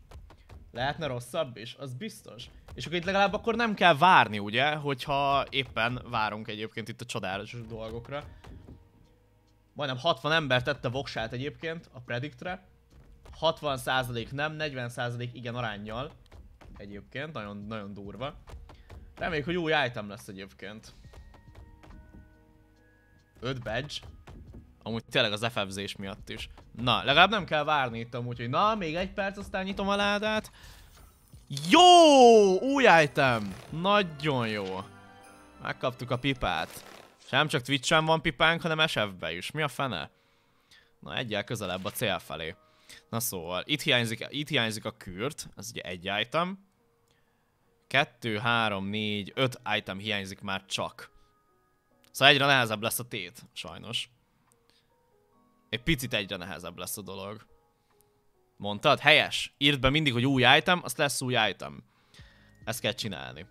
Lehetne rosszabb is? Az biztos. És akkor itt legalább akkor nem kell várni, ugye? Hogyha éppen várunk egyébként itt a csodálatos dolgokra. Majdnem 60 ember tette voksát egyébként a prediktre. 60% nem, 40% igen arányjal egyébként, nagyon, nagyon durva. Reméljük, hogy új item lesz egyébként. 5 badge. Amúgy tényleg az FFZ-s miatt is. Na, legalább nem kell várni itt amúgy, hogy na, még egy perc, aztán nyitom a ládát. Jó! Új item! Nagyon jó. Megkaptuk a pipát. És nem csak Twitch-en van pipánk, hanem SF-be is. Mi a fene? Na, egyel közelebb a cél felé. Na szóval, itt hiányzik, itt hiányzik a kürt, ez ugye egy item. Kettő, három, négy, öt item hiányzik már csak. Szóval egyre nehezebb lesz a tét, sajnos. Egy picit egyre nehezebb lesz a dolog. Mondtad? Helyes. Írd be mindig, hogy új item, azt lesz új item. Ezt kell csinálni.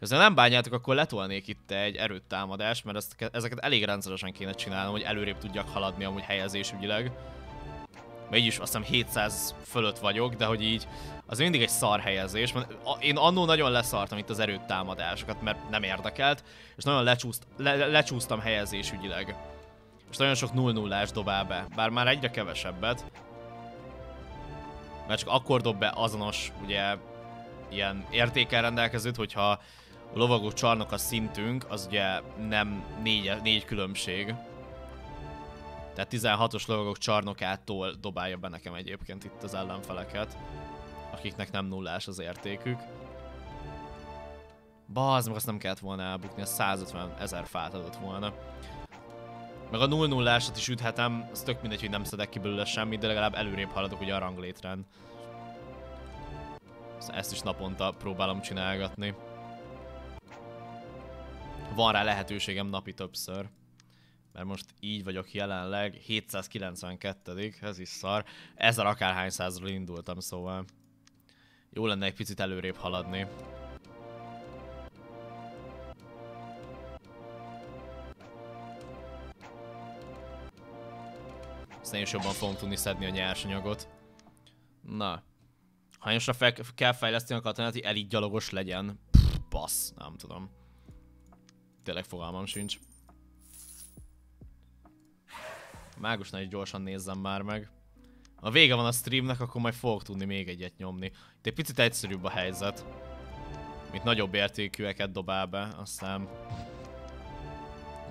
Ha nem bánjátok, akkor letolnék itt egy erőtámadást, mert ezt, ezeket elég rendszeresen kéne csinálnom, hogy előrébb tudjak haladni amúgy helyezésügyileg. Mert így is azt hiszem 700 fölött vagyok, de hogy így az mindig egy szar helyezés. Én annó nagyon leszartam itt az erőtámadásokat, mert nem érdekelt, és nagyon lecsúszt, le, lecsúsztam helyezésügyileg. És nagyon sok 0 0 dobál be, bár már egyre kevesebbet. Mert csak akkor dob be azonos, ugye, ilyen értékel rendelkezőt, hogyha a lovagok csarnok a szintünk, az ugye nem négy, négy különbség. Tehát 16-os lovagok csarnokától dobálja be nekem egyébként itt az ellenfeleket, akiknek nem nullás az értékük. Bazd meg, azt nem kellett volna elbukni, a 150 ezer fát adott volna. Meg a 0 0 is üthetem, az tök mindegy, hogy nem szedek ki belőle semmit, de legalább előrébb haladok ugye a ranglétren. Szóval ezt is naponta próbálom csinálgatni. Van rá lehetőségem napi többször. Mert most így vagyok jelenleg, 792 ez is szar. Ezer akárhány százról indultam, szóval jó lenne egy picit előrébb haladni. Aztán is jobban fogom tudni szedni a nyersanyagot. Na. Hányosra fel kell fejleszteni a katonát, hogy elit gyalogos legyen? Pff, bassz, nem tudom. Tényleg fogalmam sincs. Mágusnál is gyorsan nézzem már meg. Ha vége van a streamnek, akkor majd fogok tudni még egyet nyomni. Itt egy picit egyszerűbb a helyzet. Mint nagyobb értékűeket dobál be, aztán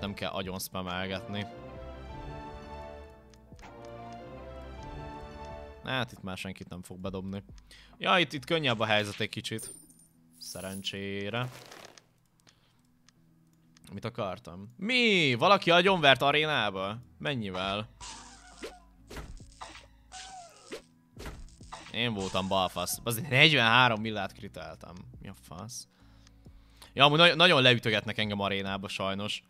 nem kell agyon spamelgetni. Hát itt már senkit nem fog bedobni. Ja, itt, itt könnyebb a helyzet egy kicsit. Szerencsére. Mit akartam? Mi? Valaki agyonvert arénába? Mennyivel? Én voltam balfasz. Azért 43 millát kritáltam. Mi a fasz? Ja, amúgy na nagyon leütögetnek engem arénába sajnos.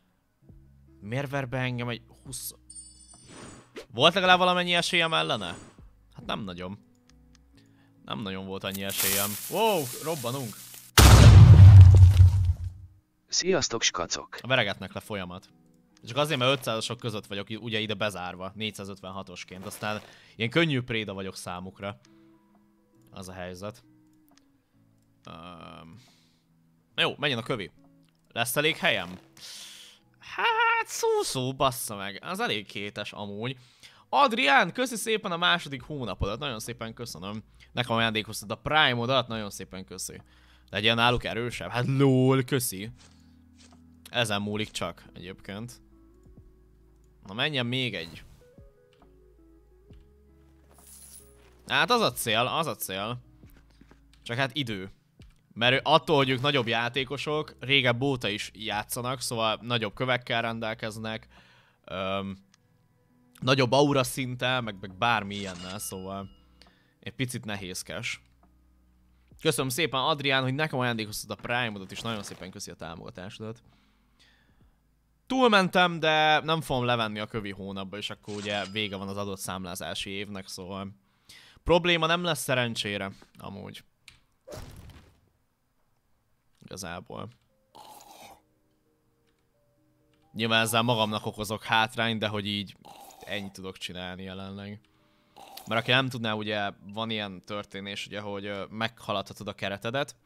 Miért ver be engem egy 20... Volt legalább valamennyi esélyem ellene? Hát nem nagyon. Nem nagyon volt annyi esélyem. Wow, robbanunk. Sziasztok, skacok! Veregetnek le folyamat. Csak azért, mert 500-asok között vagyok ugye ide bezárva, 456-osként. Aztán ilyen könnyű préda vagyok számukra. Az a helyzet. Um... Jó, menjen a kövi. Lesz elég helyem? Hát, szó-szó, bassza meg. Az elég kétes amúgy. Adrián, köszi szépen a második hónapodat, nagyon szépen köszönöm. Nekem ajándékoztad a Prime-odat, nagyon szépen köszi. Legyen náluk erősebb? Hát lol, köszi. Ezen múlik csak egyébként. Na menjen még egy. Hát az a cél, az a cél. Csak hát idő. Mert attól, hogy ők nagyobb játékosok, régebb óta is játszanak, szóval nagyobb kövekkel rendelkeznek. Öm, nagyobb aura szinte, meg, meg bármi ilyennel, szóval egy picit nehézkes. Köszönöm szépen Adrián, hogy nekem ajándékoztad a Prime-odat, és nagyon szépen köszi a támogatásodat. Túlmentem, de nem fogom levenni a kövi hónapba, és akkor ugye vége van az adott számlázási évnek, szóval probléma nem lesz szerencsére, amúgy. Igazából. Nyilván ezzel magamnak okozok hátrány, de hogy így ennyit tudok csinálni jelenleg. Mert aki nem tudná, ugye van ilyen történés, ugye, hogy meghaladhatod a keretedet,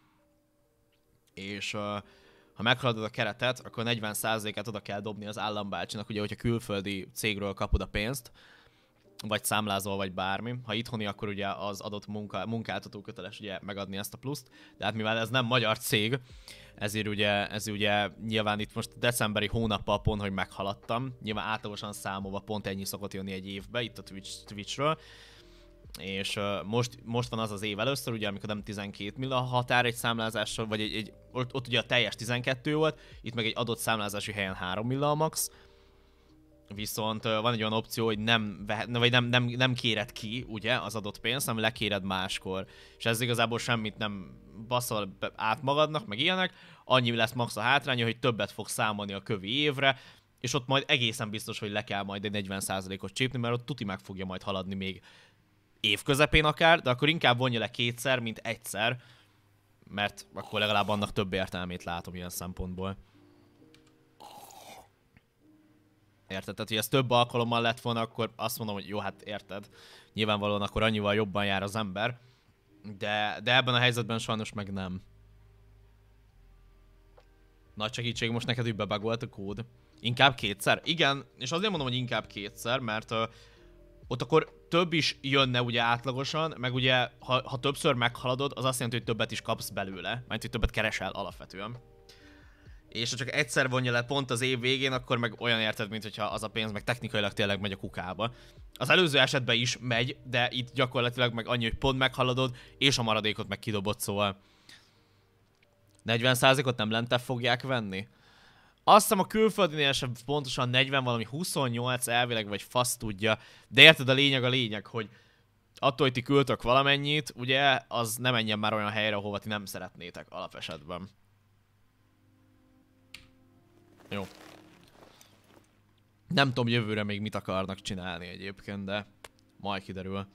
és ha meghaladod a keretet, akkor 40%-át oda kell dobni az állambácsinak, ugye, hogyha külföldi cégről kapod a pénzt, vagy számlázol, vagy bármi. Ha itthoni, akkor ugye az adott munka, munkáltató köteles ugye megadni ezt a pluszt, de hát mivel ez nem magyar cég, ezért ugye, ez ugye nyilván itt most decemberi hónappal pont, hogy meghaladtam, nyilván átlagosan számolva pont ennyi szokott jönni egy évbe, itt a Twitch, Twitchről, és uh, most, most van az az év először, ugye, amikor nem 12 milla határ egy számlázással, vagy egy, egy ott, ott ugye a teljes 12 volt, itt meg egy adott számlázási helyen 3 milla a max, viszont uh, van egy olyan opció, hogy nem, vagy nem, nem, nem kéred ki, ugye, az adott pénzt, hanem lekéred máskor. És ez igazából semmit nem baszol át magadnak, meg ilyenek, annyi lesz max a hátránya, hogy többet fog számolni a kövi évre, és ott majd egészen biztos, hogy le kell majd egy 40%-ot csípni, mert ott tuti meg fogja majd haladni még év közepén akár, de akkor inkább vonja le kétszer, mint egyszer, mert akkor legalább annak több értelmét látom ilyen szempontból. Érted? Tehát, hogy ez több alkalommal lett volna, akkor azt mondom, hogy jó, hát érted. Nyilvánvalóan akkor annyival jobban jár az ember. De, de ebben a helyzetben sajnos meg nem. Nagy segítség most neked, hogy bebagolt a kód. Inkább kétszer? Igen, és azért mondom, hogy inkább kétszer, mert uh, ott akkor több is jönne ugye átlagosan, meg ugye ha, ha többször meghaladod, az azt jelenti, hogy többet is kapsz belőle, mert hogy többet keresel alapvetően. És ha csak egyszer vonja le pont az év végén, akkor meg olyan érted, mint hogyha az a pénz meg technikailag tényleg megy a kukába. Az előző esetben is megy, de itt gyakorlatilag meg annyi, hogy pont meghaladod, és a maradékot meg kidobod, szóval 40%-ot nem lentebb fogják venni? Azt hiszem a külföldinél sem pontosan 40, valami 28 elvileg, vagy fasz tudja. De érted, a lényeg a lényeg, hogy attól, hogy ti küldtök valamennyit, ugye, az nem menjen már olyan helyre, ahova ti nem szeretnétek alapesetben. Jó. Nem tudom jövőre még mit akarnak csinálni egyébként, de majd kiderül.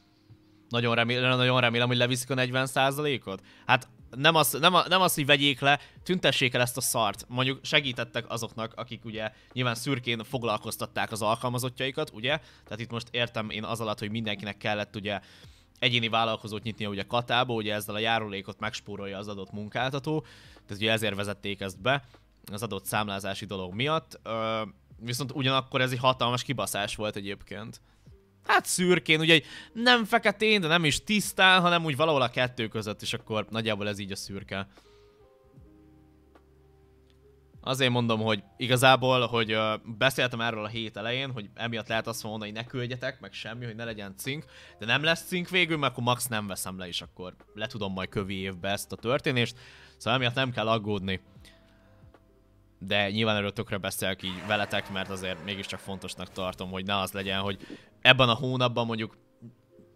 Nagyon remélem, nagyon remélem, hogy leviszik a 40%-ot. Hát nem az, nem, a, nem az, hogy vegyék le, tüntessék el ezt a szart. Mondjuk segítettek azoknak, akik ugye nyilván szürkén foglalkoztatták az alkalmazottjaikat, ugye? Tehát itt most értem én az alatt, hogy mindenkinek kellett ugye egyéni vállalkozót nyitnia ugye Katába, ugye ezzel a járulékot megspórolja az adott munkáltató, tehát ugye ezért vezették ezt be, az adott számlázási dolog miatt. Ö, viszont ugyanakkor ez egy hatalmas kibaszás volt egyébként hát szürkén, ugye nem feketén, de nem is tisztán, hanem úgy valahol a kettő között, és akkor nagyjából ez így a szürke. Azért mondom, hogy igazából, hogy beszéltem erről a hét elején, hogy emiatt lehet azt mondani, hogy ne küldjetek, meg semmi, hogy ne legyen cink, de nem lesz cink végül, mert akkor max nem veszem le, és akkor le tudom majd kövi évbe ezt a történést, szóval emiatt nem kell aggódni de nyilván erről tökre beszélek így veletek, mert azért mégiscsak fontosnak tartom, hogy ne az legyen, hogy ebben a hónapban mondjuk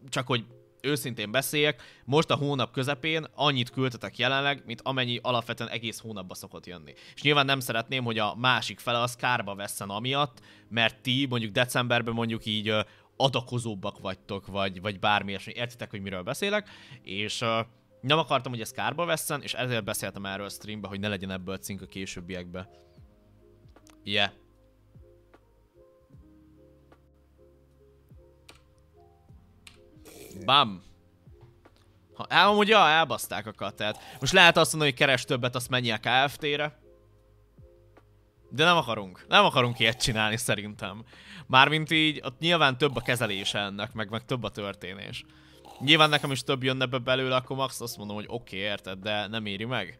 csak hogy őszintén beszéljek, most a hónap közepén annyit küldtetek jelenleg, mint amennyi alapvetően egész hónapba szokott jönni. És nyilván nem szeretném, hogy a másik fele az kárba vesszen amiatt, mert ti mondjuk decemberben mondjuk így adakozóbbak vagytok, vagy, vagy bármi ilyesmi. Értitek, hogy miről beszélek, és nem akartam, hogy ez kárba vesszen, és ezért beszéltem erről a streambe, hogy ne legyen ebből cink a későbbiekbe. Yeah. Bam. Ha, amúgy ja, elbaszták a katát. Most lehet azt mondani, hogy keres többet, azt mennyi a KFT-re. De nem akarunk. Nem akarunk ilyet csinálni szerintem. Mármint így, ott nyilván több a kezelése ennek, meg, meg több a történés. Nyilván nekem is több jönne be belőle, akkor max azt mondom, hogy oké, okay, érted, de nem éri meg.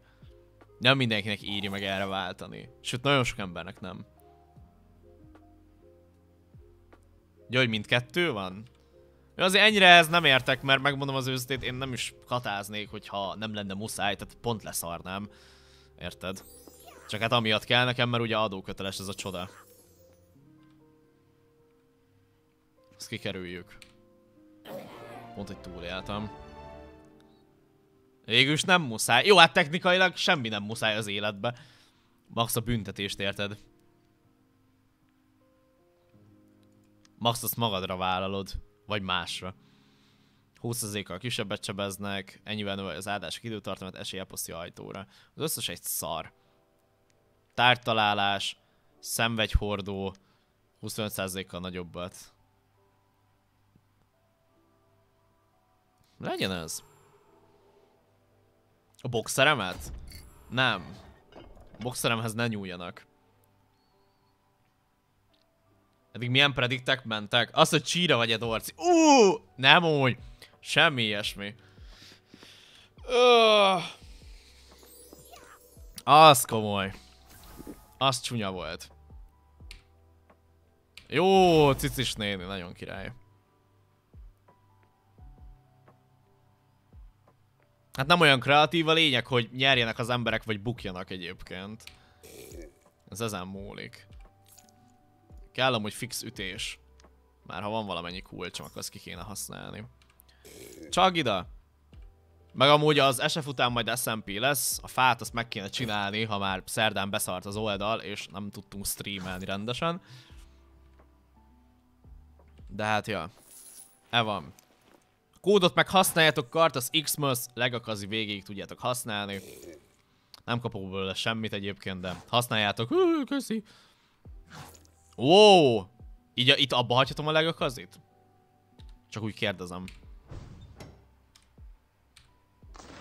Nem mindenkinek éri meg erre váltani. Sőt, nagyon sok embernek nem. Ja, hogy mindkettő van? Azért ennyire ez nem értek, mert megmondom az őszintét, én nem is katáznék, hogyha nem lenne muszáj, tehát pont leszarnám. Érted? Csak hát amiatt kell nekem, mert ugye adóköteles ez a csoda. Ezt kikerüljük. Pont, hogy túléltem. Végülis nem muszáj. Jó, hát technikailag semmi nem muszáj az életbe. Max a büntetést érted. Max azt magadra vállalod. Vagy másra. 20%-kal kisebbet sebeznek, ennyivel növel az áldások időtartamát, esélyeposzti ajtóra. Az összes egy szar. Tártalálás, szenvegyhordó, 25%-kal nagyobbat. Legyen ez. A boxeremet? Nem. A boxeremhez ne nyúljanak. Eddig milyen prediktek mentek? Az, hogy csíra vagy Edorci. Uh, nem úgy. Semmi ilyesmi. Uh. Az komoly. Az csúnya volt. Jó, cicis néni, nagyon király. Hát nem olyan kreatív a lényeg, hogy nyerjenek az emberek, vagy bukjanak egyébként. Ez ezen múlik. Kell amúgy fix ütés. Már ha van valamennyi kulcsom, akkor azt ki kéne használni. Csak ide! Meg amúgy az SF után majd SMP lesz, a fát azt meg kéne csinálni, ha már szerdán beszart az oldal, és nem tudtunk streamelni rendesen. De hát ja, e van. Kódot meg használjátok kart, az Xmas legakazi végéig tudjátok használni. Nem kapok belőle semmit egyébként, de használjátok. Hú, köszi. Wow! Így itt abba hagyhatom a legakazit? Csak úgy kérdezem.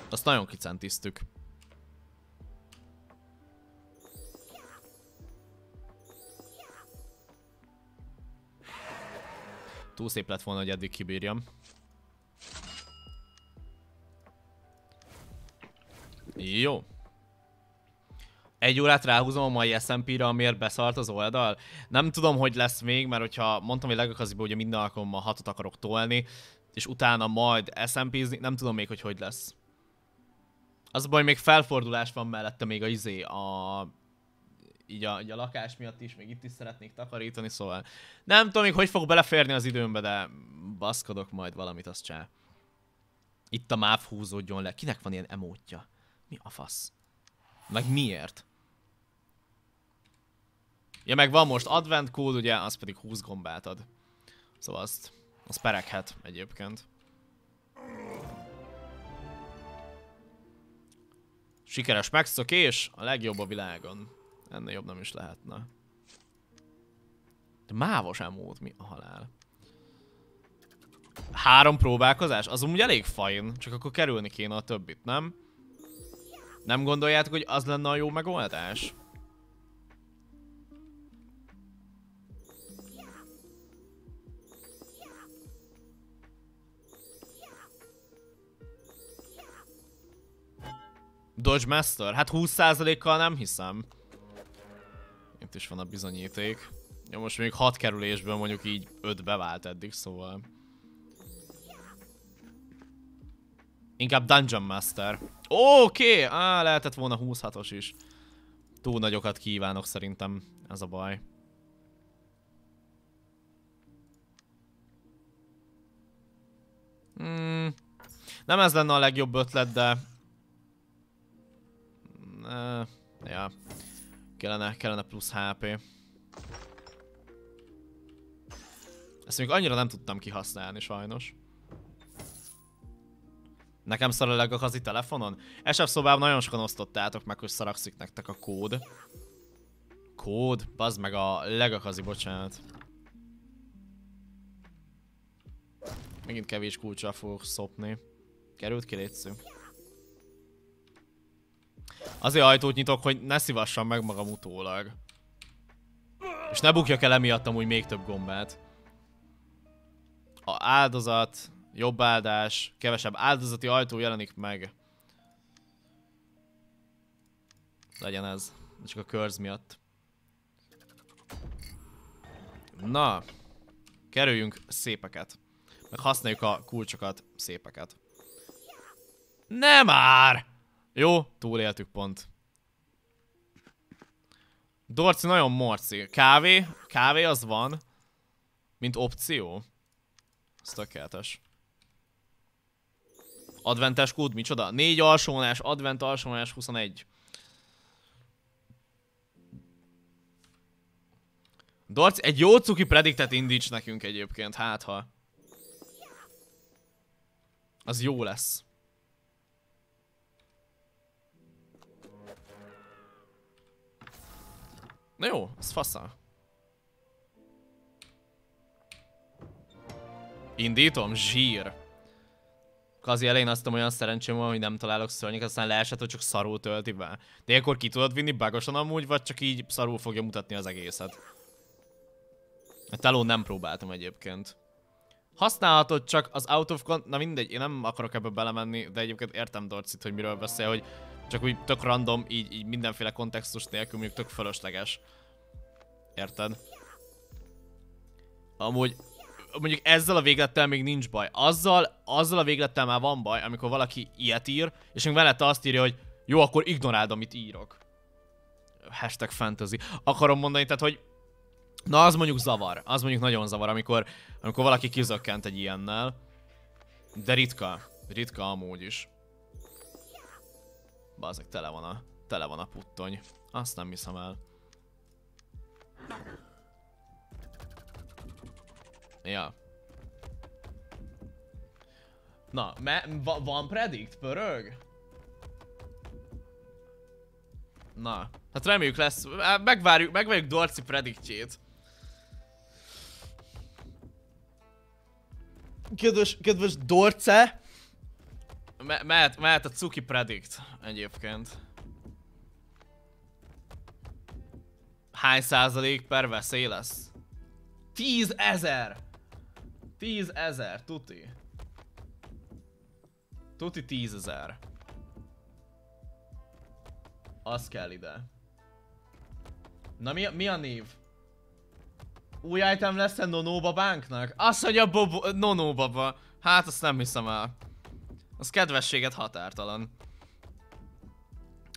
Azt nagyon kicentisztük. Túl szép lett volna, hogy eddig kibírjam. Jó. Egy órát ráhúzom a mai SMP-re, amiért beszart az oldal. Nem tudom, hogy lesz még, mert hogyha mondtam, hogy legakaziból ugye minden alkalommal hatot akarok tolni, és utána majd SMP-zni, nem tudom még, hogy hogy lesz. Az a baj, még felfordulás van mellette még a izé, a... Így a, így a lakás miatt is, még itt is szeretnék takarítani, szóval... Nem tudom még, hogy fog beleférni az időmbe, de baszkodok majd valamit, azt csá. Itt a máv húzódjon le. Kinek van ilyen emótja? Mi a fasz? Meg miért? Ja, meg van most advent kód, ugye, az pedig 20 gombát ad. Szóval azt, az pereghet egyébként. Sikeres megszökés, a legjobb a világon. Ennél jobb nem is lehetne. De mávos emót, mi a halál? Három próbálkozás? Az úgy elég fajn, csak akkor kerülni kéne a többit, nem? Nem gondoljátok, hogy az lenne a jó megoldás? Dodge Master? Hát 20%-kal nem hiszem. Itt is van a bizonyíték. Ja, most még 6 kerülésből mondjuk így 5 bevált eddig, szóval... Inkább Dungeon Master. Oké! Okay. Á, lehetett volna 26-os is. Túl nagyokat kívánok szerintem. Ez a baj. Hmm. Nem ez lenne a legjobb ötlet, de... Uh, ja. Kellene, kellene plusz HP. Ezt még annyira nem tudtam kihasználni sajnos. Nekem szar a legakazi telefonon? SF szobában nagyon sokan osztottátok meg, hogy szarakszik nektek a kód. Kód? Bazd meg a legakazi, bocsánat. Megint kevés kulcsal fogok szopni. Került ki, létsző. Azért ajtót nyitok, hogy ne szívassam meg magam utólag. És ne bukjak el emiatt amúgy még több gombát. A áldozat, jobb áldás, kevesebb áldozati ajtó jelenik meg. Legyen ez. Csak a körz miatt. Na. Kerüljünk szépeket. Meg használjuk a kulcsokat, szépeket. Nem már! Jó, túléltük pont. Dorci nagyon morci. Kávé? Kávé az van. Mint opció. Ez tökéletes. Adventes kód, micsoda? 4 alsónás, advent alsónás 21. Dorci, egy jó cuki prediktet indíts nekünk egyébként, hát ha. Az jó lesz. Na jó, ez fasza. Indítom? Zsír. Kazi elején azt olyan szerencsém van, hogy nem találok szörnyeket, aztán leesett, hogy csak szarul tölti be. De akkor ki tudod vinni bagosan amúgy, vagy csak így szarul fogja mutatni az egészet? A telón nem próbáltam egyébként. Használhatod csak az out of con... Na mindegy, én nem akarok ebbe belemenni, de egyébként értem Dorcit, hogy miről beszél, hogy csak úgy tök random, így, így mindenféle kontextus nélkül, mondjuk tök fölösleges. Érted? Amúgy mondjuk ezzel a véglettel még nincs baj. Azzal, azzal a véglettel már van baj, amikor valaki ilyet ír, és még velette azt írja, hogy jó, akkor ignoráld, amit írok. Hashtag fantasy. Akarom mondani, tehát, hogy Na, az mondjuk zavar. Az mondjuk nagyon zavar, amikor, amikor valaki kizökkent egy ilyennel. De ritka. Ritka amúgy is. Bazeg, tele van a, tele van a puttony. Azt nem hiszem el. Ja. Na, me, va, van predict? Pörög? Na, hát reméljük lesz, megvárjuk, megvárjuk Dorci prediktjét. Kedves, kedves Dorce! Me mehet, mehet a Cuki Predict egyébként. Hány százalék per veszély lesz? Tízezer! Tízezer, tuti. Tuti tízezer. Az kell ide. Na mi, mi a név? Új item lesz a Nono babánknak? Azt, hogy a Bobo... Nono baba. Hát azt nem hiszem el. Az kedvességet határtalan.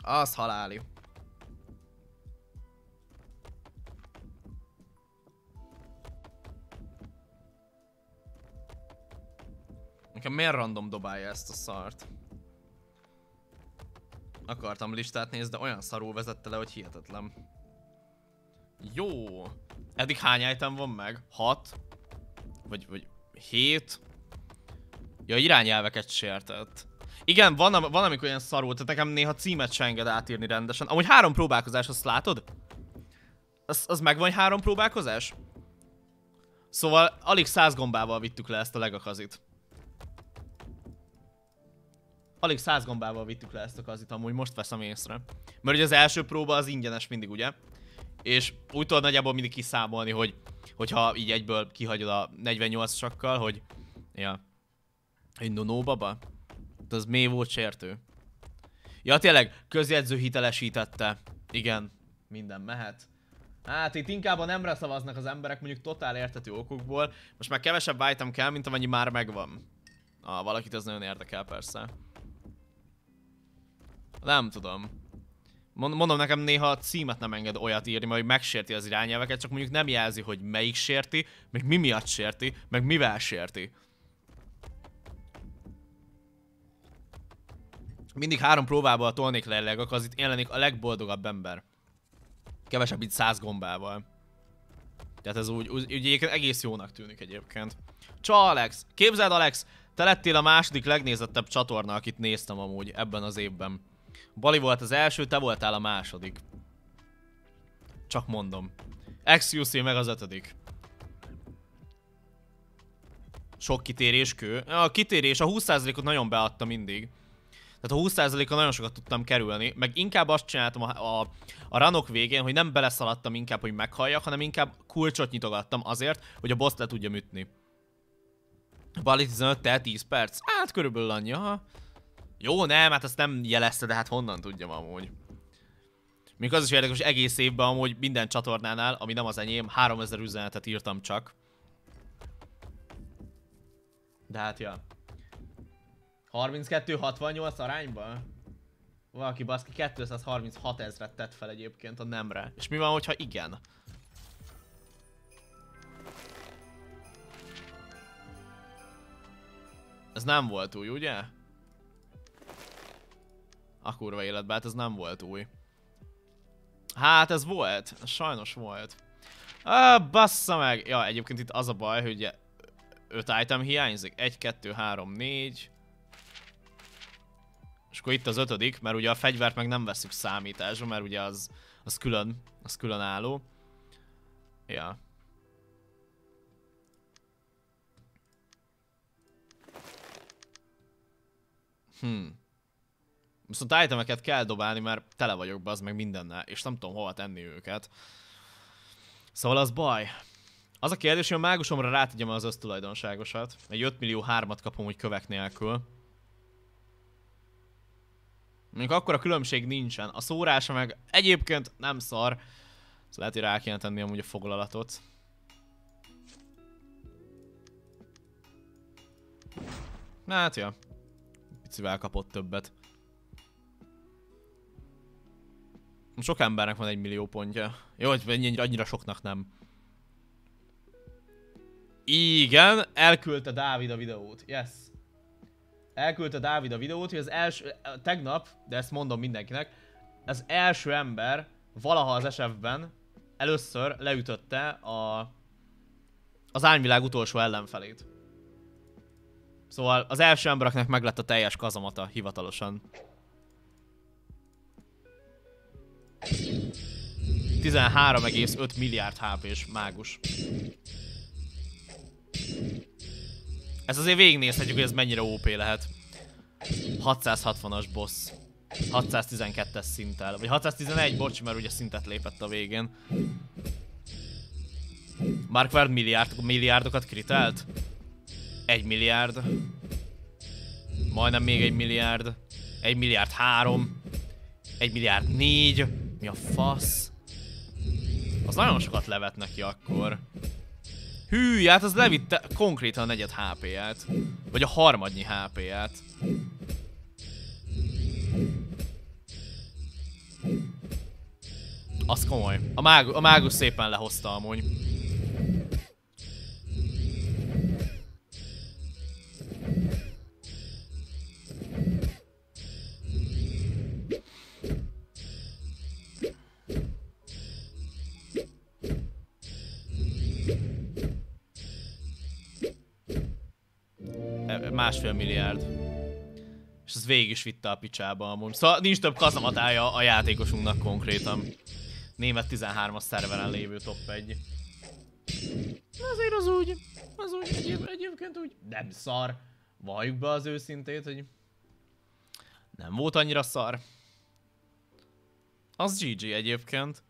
Az haláli. Nekem miért random dobálja ezt a szart? Akartam listát nézni, de olyan szarul vezette le, hogy hihetetlen. Jó. Eddig hány item van meg? 6? Vagy, vagy 7? Ja, irányelveket sértett. Igen, van, van amikor olyan szarul, tehát nekem néha címet se enged átírni rendesen. Amúgy három próbálkozás, azt látod? Az, az meg van három próbálkozás? Szóval alig száz gombával vittük le ezt a legakazit. Alig száz gombával vittük le ezt a kazit, amúgy most veszem észre. Mert ugye az első próba az ingyenes mindig, ugye? és úgy tudod nagyjából mindig kiszámolni, hogy hogyha így egyből kihagyod a 48 sakkal, hogy ja, egy no baba, az mély volt sértő. Ja tényleg, közjegyző hitelesítette. Igen, minden mehet. Hát itt inkább a nemre szavaznak az emberek, mondjuk totál értető okokból. Most már kevesebb item kell, mint amennyi már megvan. Ah, valakit ez nagyon érdekel persze. Nem tudom. Mondom, nekem néha a címet nem enged olyat írni, mert megsérti az irányelveket, csak mondjuk nem jelzi, hogy melyik sérti, meg mi miatt sérti, meg mivel sérti. Mindig három próbából tolnék le az itt én lennék a legboldogabb ember. Kevesebb, mint száz gombával. Tehát ez úgy, úgy, úgy egyébként egész jónak tűnik egyébként. Csa Alex! Képzeld Alex, te lettél a második legnézettebb csatorna, akit néztem amúgy ebben az évben. Bali volt az első, te voltál a második. Csak mondom. XUC meg az ötödik. Sok kitérés kő. A kitérés, a 20%-ot nagyon beadta mindig. Tehát a 20%-a nagyon sokat tudtam kerülni, meg inkább azt csináltam a, a, a ranok végén, hogy nem beleszaladtam inkább, hogy meghalljak, hanem inkább kulcsot nyitogattam azért, hogy a boss le tudja ütni. Bali 15 te 10 perc? Hát körülbelül annyi, ha. Jó, nem, hát azt nem jelezte, de hát honnan tudjam amúgy. Még az is érdekes, hogy egész évben amúgy minden csatornánál, ami nem az enyém, 3000 üzenetet írtam csak. De hát, ja. 32-68 arányban? Valaki baszki 236 ezret tett fel egyébként a nemre. És mi van, hogyha igen? Ez nem volt új, ugye? A kurva életben, hát ez nem volt új. Hát ez volt, sajnos volt. Ah, bassza meg! Ja, egyébként itt az a baj, hogy 5 item hiányzik. 1, 2, 3, 4. És akkor itt az ötödik, mert ugye a fegyvert meg nem veszük számításba, mert ugye az, az külön, az külön álló. Ja. Hmm. Viszont itemeket kell dobálni, mert tele vagyok be az meg mindennel, és nem tudom hova tenni őket. Szóval az baj. Az a kérdés, hogy a mágusomra rátegyem az össztulajdonságosat. Egy 5 millió 3-at kapom úgy kövek nélkül. Mondjuk akkor a különbség nincsen. A szórása meg egyébként nem szar. Szóval lehet, hogy rá kéne tenni amúgy a foglalatot. Hát, ja. Picivel kapott többet. Sok embernek van egy millió pontja. Jó, hogy ennyi- annyira soknak nem. Igen, elküldte Dávid a videót. Yes. Elküldte Dávid a videót, hogy az első, tegnap, de ezt mondom mindenkinek, az első ember valaha az SF-ben először leütötte a, az árnyvilág utolsó ellenfelét. Szóval az első embereknek meg lett a teljes kazamata hivatalosan. 13,5 milliárd HP-s mágus. Ez azért végignézhetjük, hogy ez mennyire OP lehet. 660-as boss. 612-es szinttel. Vagy 611, bocs, mert ugye szintet lépett a végén. Markvard milliárd, milliárdokat kritelt? Egy milliárd. Majdnem még egy milliárd. Egy milliárd három. Egy milliárd négy. Mi a fasz? Az nagyon sokat levet neki akkor. Hű, hát az levitte konkrétan a negyed HP-ját. Vagy a harmadnyi HP-ját. Az komoly. A, mág a mágus szépen lehozta amúgy. Másfél milliárd. És ez végig is vitte a picsába amúgy. Szóval nincs több kazamatája a játékosunknak konkrétan. Német 13-as szerveren lévő top 1. Azért az úgy, az úgy egyéb, egyébként úgy nem szar. Valljuk be az őszintét, hogy nem volt annyira szar. Az GG egyébként.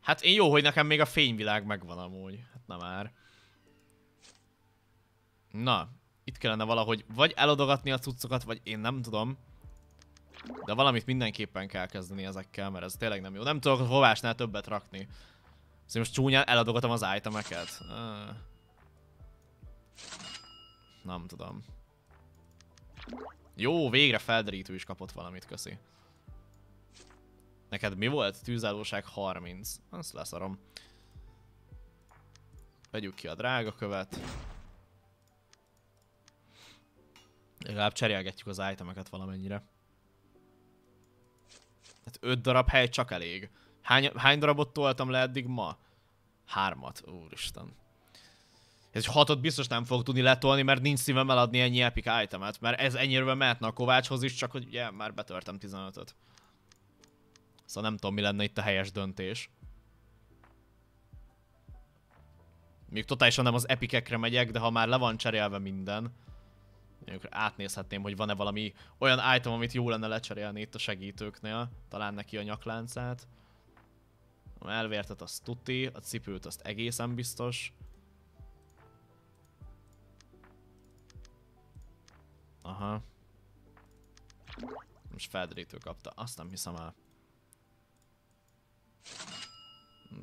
Hát én jó, hogy nekem még a fényvilág megvan amúgy. Hát nem már. Na, itt kellene valahogy vagy eladogatni a cuccokat, vagy én nem tudom. De valamit mindenképpen kell kezdeni ezekkel, mert ez tényleg nem jó. Nem tudok hovásnál többet rakni. Szóval most csúnyán eladogatom az itemeket. Nem tudom. Jó, végre felderítő is kapott valamit, köszi. Neked mi volt? Tűzállóság 30. Azt leszarom. Vegyük ki a drága követ. Legalább cserélgetjük az itemeket valamennyire. Hát 5 darab hely csak elég. Hány, hány darabot toltam le eddig ma? Hármat, úristen. Ez hatot biztos nem fog tudni letolni, mert nincs szívem eladni ennyi epic itemet, mert ez ennyire mehetne a Kovácshoz is, csak hogy ugye már betörtem 15-öt. Szóval nem tudom mi lenne itt a helyes döntés. Még totálisan nem az epikekre megyek, de ha már le van cserélve minden, Mondjuk átnézhetném, hogy van-e valami olyan item, amit jó lenne lecserélni itt a segítőknél. Talán neki a nyakláncát. A elvértet azt tuti, a cipőt azt egészen biztos. Aha. Most felderítő kapta, azt nem hiszem el.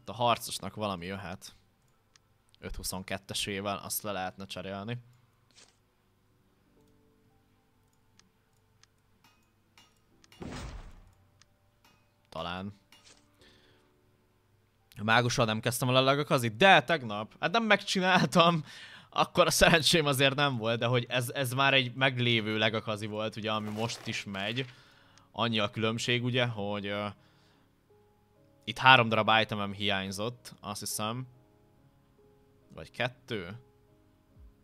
A harcosnak valami jöhet. 5.22-esével azt le lehetne cserélni. Talán. Mágussal nem kezdtem el lelagazni, de tegnap, hát nem megcsináltam, akkor a szerencsém azért nem volt, de hogy ez, ez már egy meglévő legakazi volt, ugye, ami most is megy. Annyi a különbség, ugye, hogy uh, itt három darab itemem hiányzott, azt hiszem. Vagy kettő?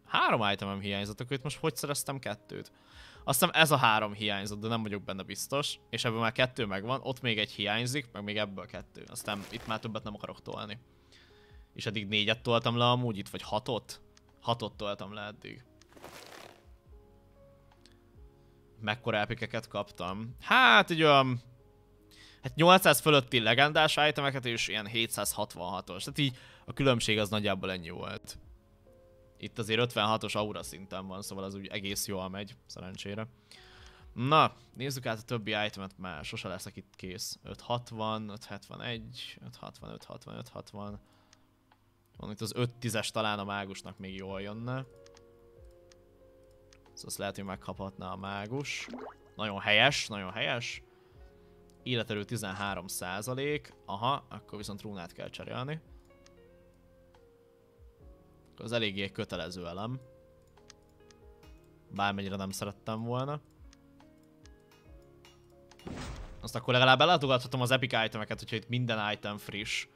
Három itemem hiányzott, akkor itt most hogy szereztem kettőt? Azt hiszem ez a három hiányzott, de nem vagyok benne biztos. És ebből már kettő megvan, ott még egy hiányzik, meg még ebből kettő. Aztán itt már többet nem akarok tolni. És eddig négyet toltam le amúgy itt, vagy hatot? Hatot toltam le eddig. Mekkora epikeket kaptam? Hát egy olyan... Hát 800 fölötti legendás itemeket és ilyen 766-os. Tehát így a különbség az nagyjából ennyi volt. Itt azért 56-os aura szinten van, szóval az úgy egész jól megy, szerencsére. Na, nézzük át a többi itemet már, sose leszek itt kész. 560, 571, 560, 560, 560. Van itt az 5 10-es talán a mágusnak még jól jönne. Szóval azt lehet, hogy megkaphatná a mágus. Nagyon helyes, nagyon helyes. Életerő 13% Aha, akkor viszont rúnát kell cserélni. Az eléggé kötelező elem. Bármennyire nem szerettem volna. Azt akkor legalább ellátogathatom az epic itemeket, hogyha itt minden item friss.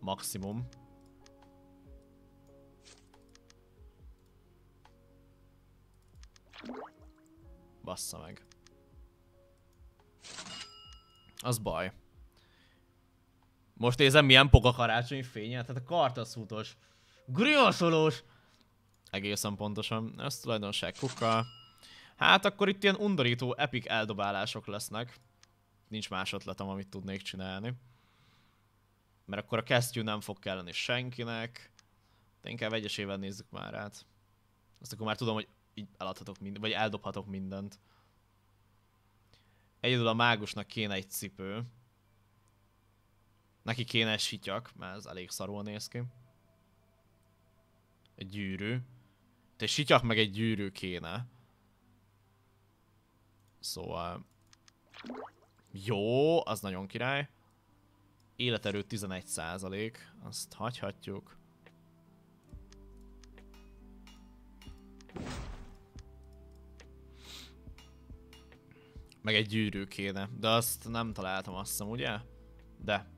Maximum. Bassza meg. Az baj. Most nézem milyen poka karácsonyi fénye, tehát a kartaszútos, griaszolós, egészen pontosan, ez tulajdonság kuka. Hát akkor itt ilyen undorító epic eldobálások lesznek. Nincs más ötletem, amit tudnék csinálni. Mert akkor a kesztyű nem fog kelleni senkinek. De inkább egyesével nézzük már át. Azt akkor már tudom, hogy így eladhatok mindent, vagy eldobhatok mindent. Egyedül a mágusnak kéne egy cipő. Neki kéne sityak, mert ez elég szarul néz ki. Egy gyűrű. Te sityak meg egy gyűrű kéne. Szóval... Jó, az nagyon király. Életerő 11%, azt hagyhatjuk. Meg egy gyűrű kéne, de azt nem találtam azt hiszem, ugye? De.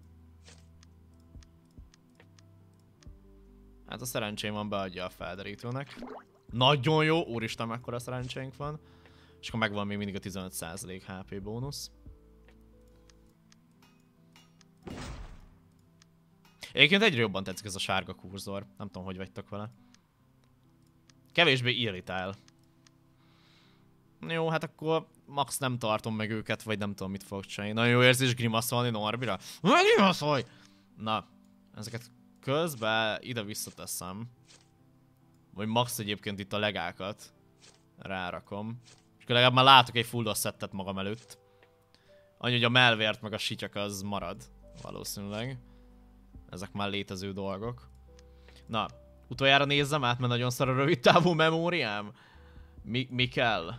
Hát a szerencsém van, beadja a felderítőnek. Nagyon jó, úristen mekkora szerencsénk van. És akkor megvan még mindig a 15% HP bónusz. Egyébként egyre jobban tetszik ez a sárga kurzor. Nem tudom, hogy vagytok vele. Kevésbé irritál. Jó, hát akkor max nem tartom meg őket, vagy nem tudom mit fogok csinálni. Nagyon jó érzés grimaszolni Norbira. Grimaszolj! Na, ezeket közben ide visszateszem. Vagy max egyébként itt a legákat rárakom. És akkor legalább már látok egy full szettet magam előtt. Annyi, hogy a melvért meg a sityak az marad. Valószínűleg. Ezek már létező dolgok. Na, utoljára nézzem át, mert nagyon szar a rövid távú memóriám. Mi, mi kell?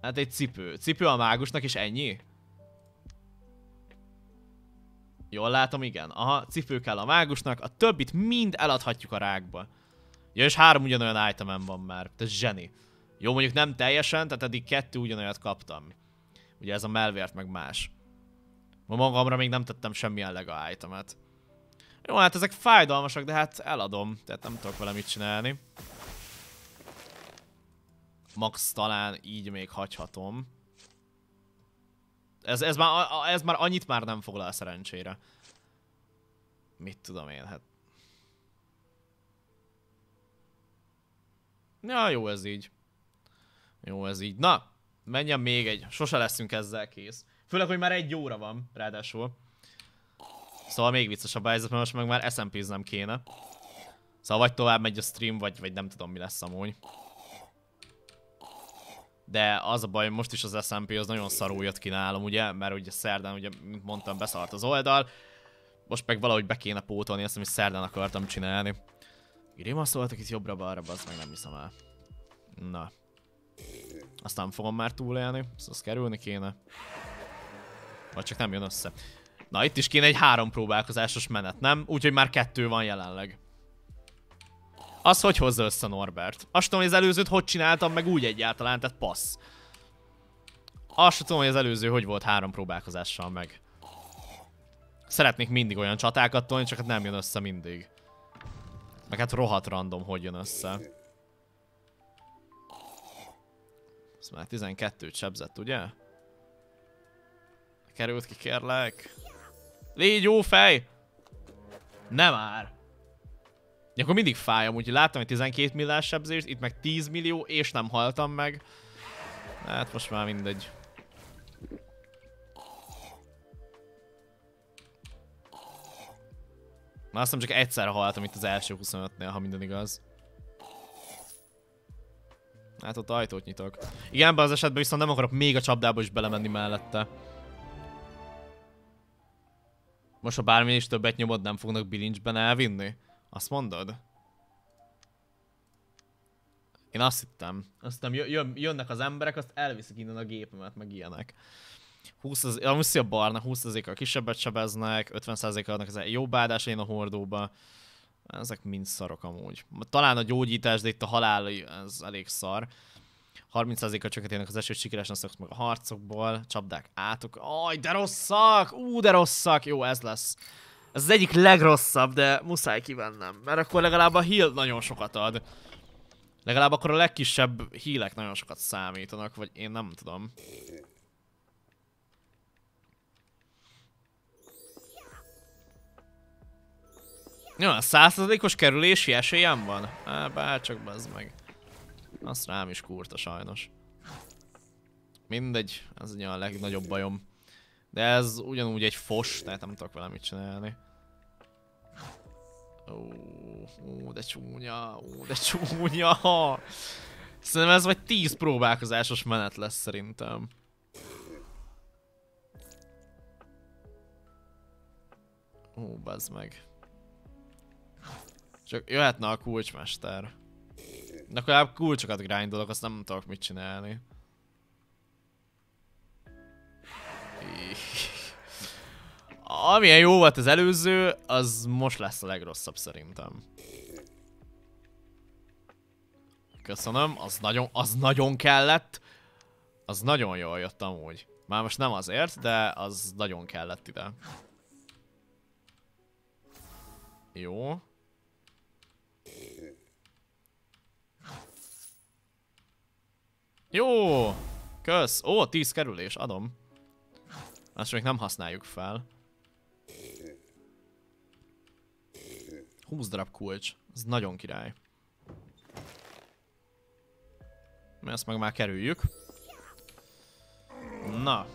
Hát egy cipő. Cipő a mágusnak és ennyi? Jól látom, igen. Aha, cipő kell a mágusnak, a többit mind eladhatjuk a rákba. Ja, és három ugyanolyan itemem van már. Ez zseni. Jó, mondjuk nem teljesen, tehát eddig kettő ugyanolyat kaptam. Ugye ez a melvért meg más. Ma magamra még nem tettem semmilyen lega itemet. Jó, hát ezek fájdalmasak, de hát eladom. Tehát nem tudok vele mit csinálni. Max talán így még hagyhatom. Ez, ez, már, ez már annyit már nem foglal szerencsére. Mit tudom én, hát... Ja, jó ez így. Jó ez így. Na, menjen még egy. Sose leszünk ezzel kész. Főleg, hogy már egy óra van, ráadásul. Szóval még viccesebb a helyzet, mert most meg már smp nem kéne. Szóval vagy tovább megy a stream, vagy, vagy nem tudom mi lesz amúgy. De az a baj, most is az SMP az nagyon szarul jött ki nálam, ugye? Mert ugye szerdán, ugye, mint mondtam, beszart az oldal. Most meg valahogy be kéne pótolni ezt, amit szerdán akartam csinálni. Grimasszoltak itt jobbra-balra, az meg nem hiszem el. Na. Azt nem fogom már túlélni, szóval azt kerülni kéne. Vagy csak nem jön össze. Na, itt is kéne egy három próbálkozásos menet, nem? Úgyhogy már kettő van jelenleg. Az hogy hozza össze Norbert? Azt tudom, hogy az előzőt hogy csináltam, meg úgy egyáltalán, tehát passz. Azt tudom, hogy az előző hogy volt három próbálkozással meg. Szeretnék mindig olyan csatákat tolni, csak hát nem jön össze mindig. Meg hát rohadt random, hogy jön össze. Ez már 12-t sebzett, ugye? Került ki, kérlek. Légy jó fej! Nem már! Akkor mindig fáj, amúgy láttam egy 12 milliós sebzést, itt meg 10 millió, és nem haltam meg. Hát most már mindegy. Na azt csak egyszer haltam itt az első 25-nél, ha minden igaz. Hát ott ajtót nyitok. Igen, ebben az esetben viszont nem akarok még a csapdába is belemenni mellette. Most ha bármi is többet nyomod, nem fognak bilincsben elvinni? Azt mondod? Én azt hittem. Azt hittem, jön, jönnek az emberek, azt elviszik innen a gépemet, meg ilyenek. 20 az, a a barna, 20 a kisebbet sebeznek, 50 adnak az jobb áldás én a hordóba. Ezek mind szarok amúgy. Talán a gyógyítás, de itt a halál, ez elég szar. 30%-kal csökkentjenek az esőt, sikeresnek szoksz meg a harcokból, csapdák átok. Aj, de rosszak! Ú, de rosszak! Jó, ez lesz. Ez az egyik legrosszabb, de muszáj kivennem, mert akkor legalább a heal nagyon sokat ad. Legalább akkor a legkisebb hílek nagyon sokat számítanak, vagy én nem tudom. Jó, a százszerzalékos kerülési esélyem van? Á, bárcsak bazd meg. Azt rám is kurta sajnos. Mindegy, ez ugye a legnagyobb bajom. De ez ugyanúgy egy fos, tehát nem tudok vele mit csinálni. Ó, ó, de csúnya, ó, de csúnya. Szerintem ez vagy 10 próbálkozásos menet lesz szerintem. Ó, bazd meg. Csak jöhetne a kulcsmester. De legalább kulcsokat grindolok, azt nem tudok mit csinálni. Amilyen jó volt az előző, az most lesz a legrosszabb szerintem. Köszönöm, az nagyon, az nagyon kellett. Az nagyon jól jött amúgy. Már most nem azért, de az nagyon kellett ide. Jó. Jó! Kösz! Ó, 10 kerülés, adom. Azt még nem használjuk fel. 20 darab kulcs. Ez nagyon király. Ezt meg már kerüljük. Na.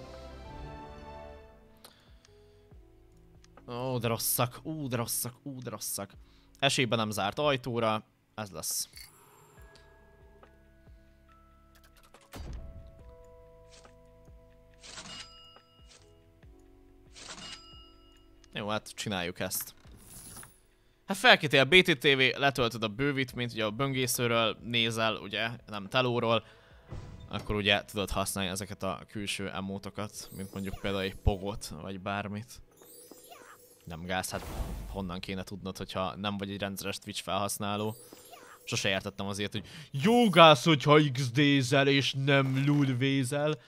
Ó, de rosszak, ú, de rosszak, ú, de rosszak. Esélyben nem zárt ajtóra, ez lesz. Jó, hát csináljuk ezt. Hát felkétél a BTTV, letöltöd a bővítményt, ugye a böngészőről nézel, ugye, nem telóról, akkor ugye tudod használni ezeket a külső emótokat, mint mondjuk például egy pogot, vagy bármit. Nem gáz, hát honnan kéne tudnod, hogyha nem vagy egy rendszeres Twitch felhasználó. Sose értettem azért, hogy jó gáz, hogyha XD-zel és nem lulvézel.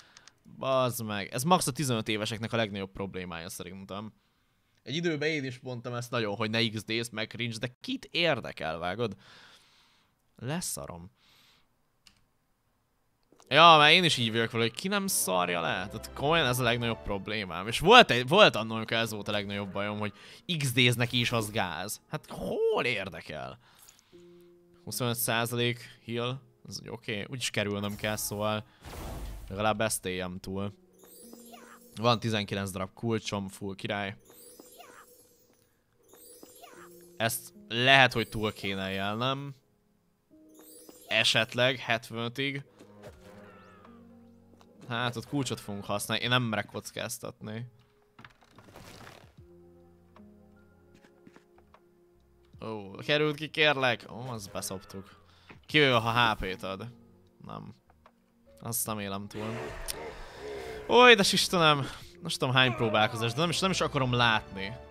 Bazd meg. Ez max a 15 éveseknek a legnagyobb problémája szerintem. Egy időben én is mondtam ezt nagyon, hogy ne XD-sz meg cringe, de kit érdekel, vágod? Leszarom. Ja, mert én is így vagyok vele, hogy ki nem szarja le. Tehát komolyan ez a legnagyobb problémám. És volt, egy, volt annól, amikor ez volt a legnagyobb bajom, hogy XD-znek is az gáz. Hát hol érdekel? 25% heal, az oké, okay. úgyis kerülnöm kell, szóval legalább ezt éljem túl. Van 19 darab kulcsom, full király. Ezt lehet, hogy túl kéne jelnem. Esetleg 75-ig. Hát ott kulcsot fogunk használni, én nem merek kockáztatni. Ó, került ki kérlek. Ó, azt beszoptuk. Kivéve, ha HP-t ad. Nem. Azt nem élem túl. Ó, édes Istenem. Most tudom hány próbálkozás, de nem is, nem is akarom látni.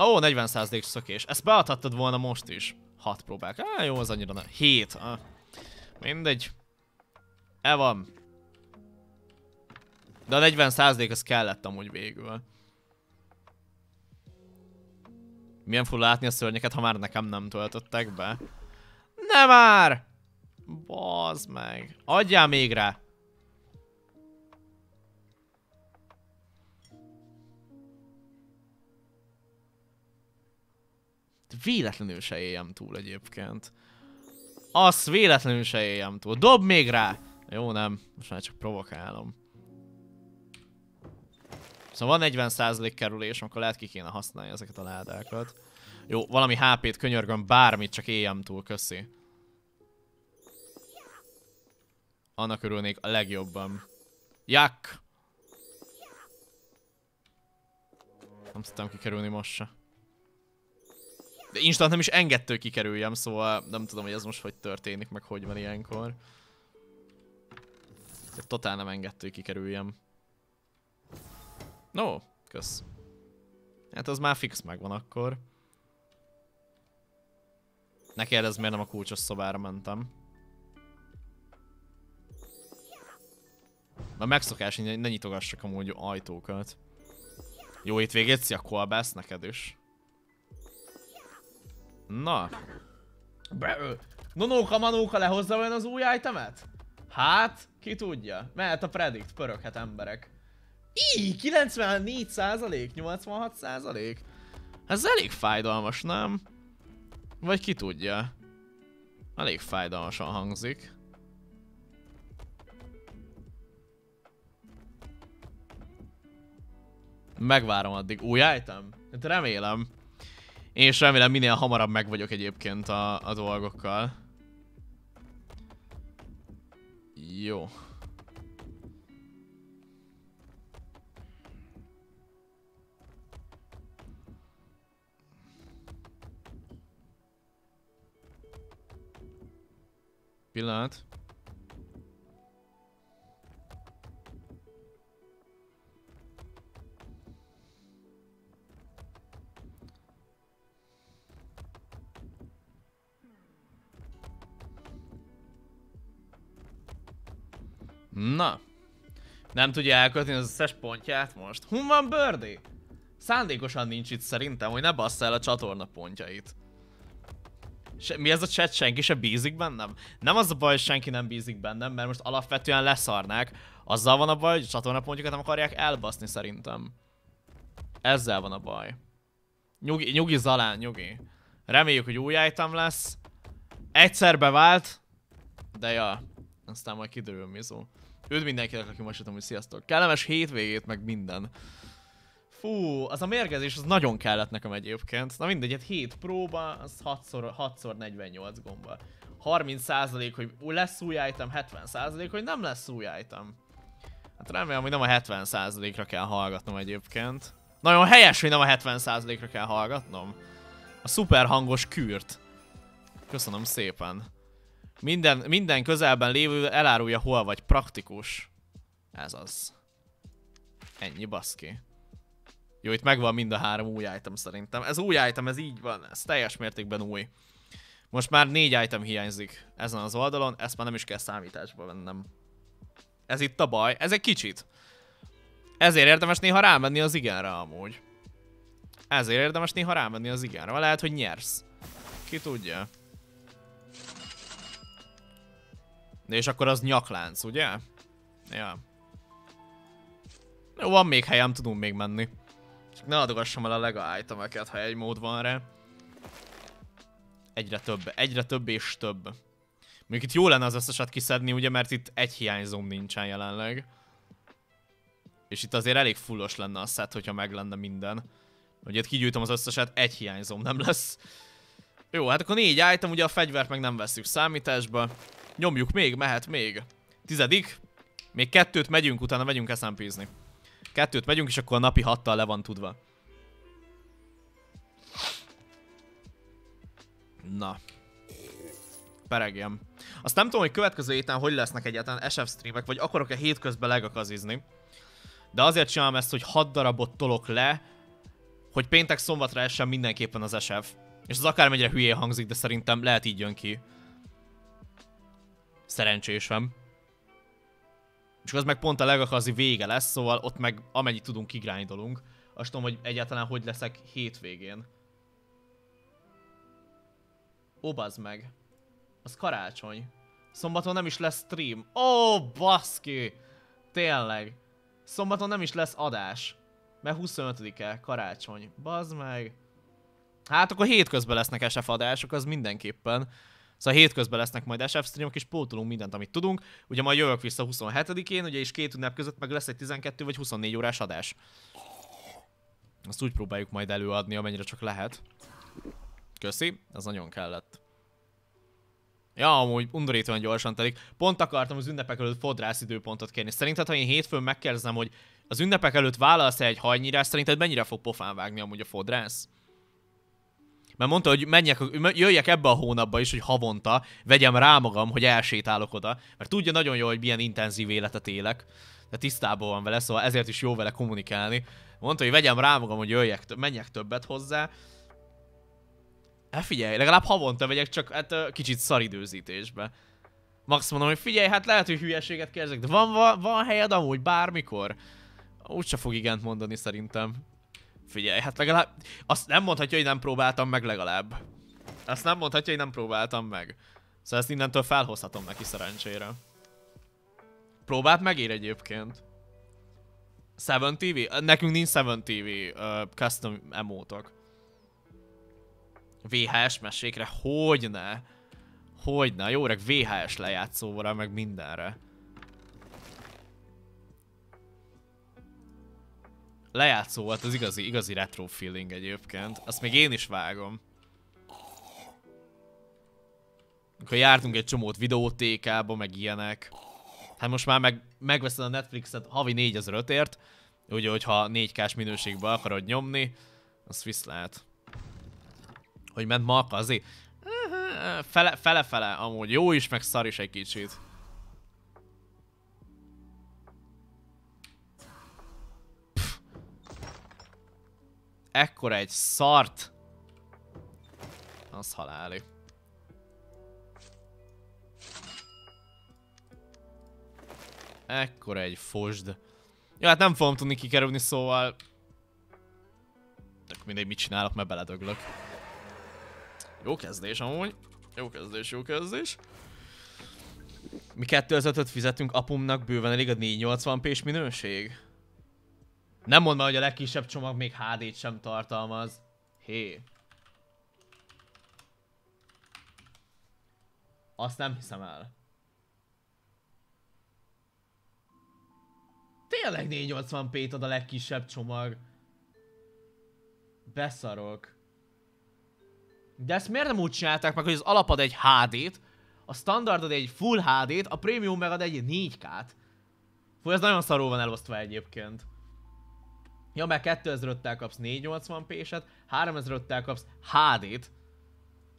Ó, 40% szökés. Ezt beadhattad volna most is. 6 próbák. Á, jó, az annyira nem. 7. Ah. Mindegy. El van. De a 40% az kellett amúgy végül. Milyen full látni a szörnyeket, ha már nekem nem töltöttek be? Ne már! Bazd meg. Adjál még rá. Véletlenül se éljem túl egyébként. Azt véletlenül se éljem túl. Dob még rá! Jó, nem. Most már csak provokálom. Szóval van 40% kerülés, akkor lehet ki kéne használni ezeket a ládákat. Jó, valami HP-t könyörgöm, bármit, csak éljem túl, köszi. Annak örülnék a legjobban. Jak! Nem tudtam kikerülni most se. De instant nem is engedtő kikerüljem, szóval nem tudom, hogy ez most hogy történik, meg hogy van ilyenkor. De totál nem engedtő kikerüljem. No, kösz. Hát az már fix megvan akkor. Ne kérdezz, miért nem a kulcsos szobára mentem. Már megszokás, hogy ne nyitogassak amúgy ajtókat. Jó hétvégét, szia kolbász, neked is. Na. Nonóka manóka lehozza olyan az új itemet? Hát, ki tudja. Mehet a predict, pöröghet emberek. Így, 94 százalék, 86 százalék. Ez elég fájdalmas, nem? Vagy ki tudja. Elég fájdalmasan hangzik. Megvárom addig. Új item? Hát remélem. És remélem minél hamarabb meg vagyok egyébként a, a dolgokkal. Jó. Pillanat. Na. Nem tudja elkötni az összes pontját most. Hun van Birdie? Szándékosan nincs itt szerintem, hogy ne bassza el a csatorna pontjait. Se, mi ez a chat? Senki se bízik bennem? Nem az a baj, hogy senki nem bízik bennem, mert most alapvetően leszarnák. Azzal van a baj, hogy a csatornapontjukat nem akarják elbaszni szerintem. Ezzel van a baj. Nyugi, nyugi Zalán, nyugi. Reméljük, hogy új item lesz. Egyszer bevált. De ja, aztán majd kiderül Mizó. Üdv mindenkinek, aki most hogy sziasztok. Kellemes hétvégét, meg minden. Fú, az a mérgezés az nagyon kellett nekem egyébként. Na mindegy, hát 7 próba, az 6-szor, 6 48 gomba. 30% hogy lesz új item, 70% hogy nem lesz új item. Hát remélem, hogy nem a 70%-ra kell hallgatnom egyébként. Nagyon helyes, hogy nem a 70%-ra kell hallgatnom. A szuper hangos kürt. Köszönöm szépen. Minden, minden közelben lévő elárulja hol vagy praktikus. Ez az. Ennyi baszki. Jó, itt megvan mind a három új item szerintem. Ez új item, ez így van, ez teljes mértékben új. Most már négy item hiányzik ezen az oldalon, ezt már nem is kell számításba vennem. Ez itt a baj, ez egy kicsit. Ezért érdemes néha rámenni az igenre amúgy. Ezért érdemes néha rámenni az igenre, lehet, hogy nyersz. Ki tudja. És akkor az nyaklánc, ugye? Ja. Jó, van még helyem, tudunk még menni. Csak ne adogassam el a lega itemeket, ha egy mód van rá. Egyre több, egyre több és több. Még itt jó lenne az összeset kiszedni, ugye, mert itt egy hiányzóm nincsen jelenleg. És itt azért elég fullos lenne a set, hogyha meg lenne minden. Ugye itt kigyűjtöm az összeset, egy hiányzóm nem lesz. Jó, hát akkor négy item, ugye a fegyvert meg nem veszük számításba. Nyomjuk még, mehet még. Tizedik. Még kettőt megyünk, utána megyünk smp Kettőt megyünk, és akkor a napi hattal le van tudva. Na. Peregjem. Azt nem tudom, hogy következő héten hogy lesznek egyáltalán SF streamek, vagy akarok-e hétközben legakazizni. De azért csinálom ezt, hogy 6 darabot tolok le, hogy péntek szombatra essen mindenképpen az SF. És az akármennyire hülyé hangzik, de szerintem lehet így jön ki. Szerencsésem. És az meg pont a legakazi vége lesz, szóval ott meg amennyit tudunk kigrindolunk. Azt tudom, hogy egyáltalán hogy leszek hétvégén. Ó, meg. Az karácsony. Szombaton nem is lesz stream. Ó, baszki! Tényleg. Szombaton nem is lesz adás. Mert 25-e karácsony. Bazd meg. Hát akkor hétközben lesznek SF adások, az mindenképpen. Szóval hétközben lesznek majd SF streamok, és pótolunk mindent, amit tudunk. Ugye majd jövök vissza 27-én, ugye és két ünnep között meg lesz egy 12 vagy 24 órás adás. Azt úgy próbáljuk majd előadni, amennyire csak lehet. Köszi, ez nagyon kellett. Ja, amúgy undorítóan gyorsan telik. Pont akartam az ünnepek előtt fodrász időpontot kérni. Szerinted, ha én hétfőn megkérdezem, hogy az ünnepek előtt válasz -e egy hajnyírás, szerinted mennyire fog pofán vágni amúgy a fodrász? Mert mondta, hogy menjek, jöjjek ebbe a hónapba is, hogy havonta vegyem rá magam, hogy elsétálok oda. Mert tudja nagyon jól, hogy milyen intenzív életet élek. De tisztában van vele, szóval ezért is jó vele kommunikálni. Mondta, hogy vegyem rá magam, hogy jöjjek, menjek többet hozzá. Hát figyelj, legalább havonta vegyek, csak hát kicsit szaridőzítésbe. Max mondom, hogy figyelj, hát lehet, hogy hülyeséget kérdezek, de van, van, van helyed amúgy bármikor? Úgyse fog igent mondani szerintem. Figyelj, hát legalább... Azt nem mondhatja, hogy nem próbáltam meg legalább. Azt nem mondhatja, hogy nem próbáltam meg. Szóval ezt innentől felhozhatom neki szerencsére. Próbált megér egyébként. 7 TV? Nekünk nincs 7 TV uh, custom emótok. VHS mesékre? Hogyne? Hogyne? Jó reg VHS lejátszóra, meg mindenre. Lejátszó volt az igazi, igazi retro feeling egyébként. Azt még én is vágom. Akkor jártunk egy csomót videótékába, meg ilyenek. Hát most már meg, megveszed a Netflixet havi 4005-ért. Ugye, hogyha 4K-s minőségbe akarod nyomni, azt visz lehet. Hogy ment ma azért. Fele-fele amúgy jó is, meg szar is egy kicsit. Ekkora egy szart. Az haláli. Ekkora egy fosd. Ja, hát nem fogom tudni kikerülni, szóval... Tök mindegy, mit csinálok, mert beledöglök. Jó kezdés amúgy. Jó kezdés, jó kezdés. Mi 2005-öt fizetünk apumnak, bőven elég a 480p-s minőség? Nem mondd hogy a legkisebb csomag még HD-t sem tartalmaz. Hé. Azt nem hiszem el. Tényleg 480p-t ad a legkisebb csomag. Beszarok. De ezt miért nem úgy csinálták meg, hogy az alapad egy HD-t, a standard ad egy Full HD-t, a Premium meg ad egy 4K-t? Fú, ez nagyon szarul van elosztva egyébként. Ja, mert 2005-tel kapsz 480p-set, 3005-tel kapsz HD-t.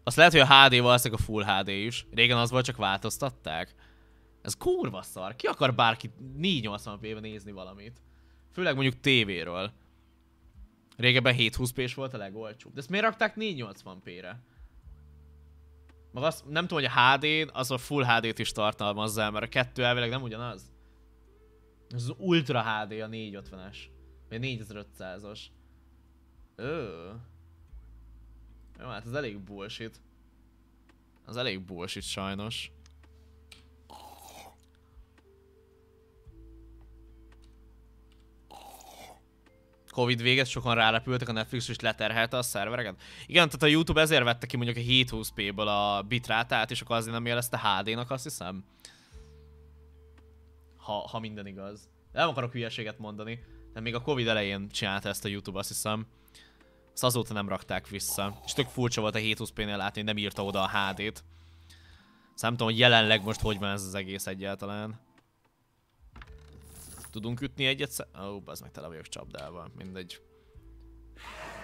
Azt lehet, hogy a HD valószínűleg a Full HD is. Régen az volt, csak változtatták. Ez kurva szar. Ki akar bárki 480p-ben nézni valamit? Főleg mondjuk tévéről. Régebben 720p-s volt a legolcsóbb. De ezt miért rakták 480p-re? Meg azt nem tudom, hogy a HD az a Full HD-t is tartalmazza, mert a kettő elvileg nem ugyanaz. Ez az Ultra HD a 450-es. Vagy 4500-as. Ö. Jó, hát ez elég bullshit. Az elég bullshit sajnos. Covid véget, sokan rárepültek a Netflix és leterhelte a szervereket. Igen, tehát a YouTube ezért vette ki mondjuk a 720p-ből a bitrátát, és akkor azért nem jelezte HD-nak, azt hiszem. Ha, ha minden igaz. Nem akarok hülyeséget mondani. De még a Covid elején csinálta ezt a YouTube, azt hiszem. Azt azóta nem rakták vissza. És tök furcsa volt a 720p-nél látni, hogy nem írta oda a HD-t. Szóval tudom, hogy jelenleg most hogy van ez az egész egyáltalán. Tudunk ütni egyet? Ó, oh, az meg tele vagyok csapdával, mindegy.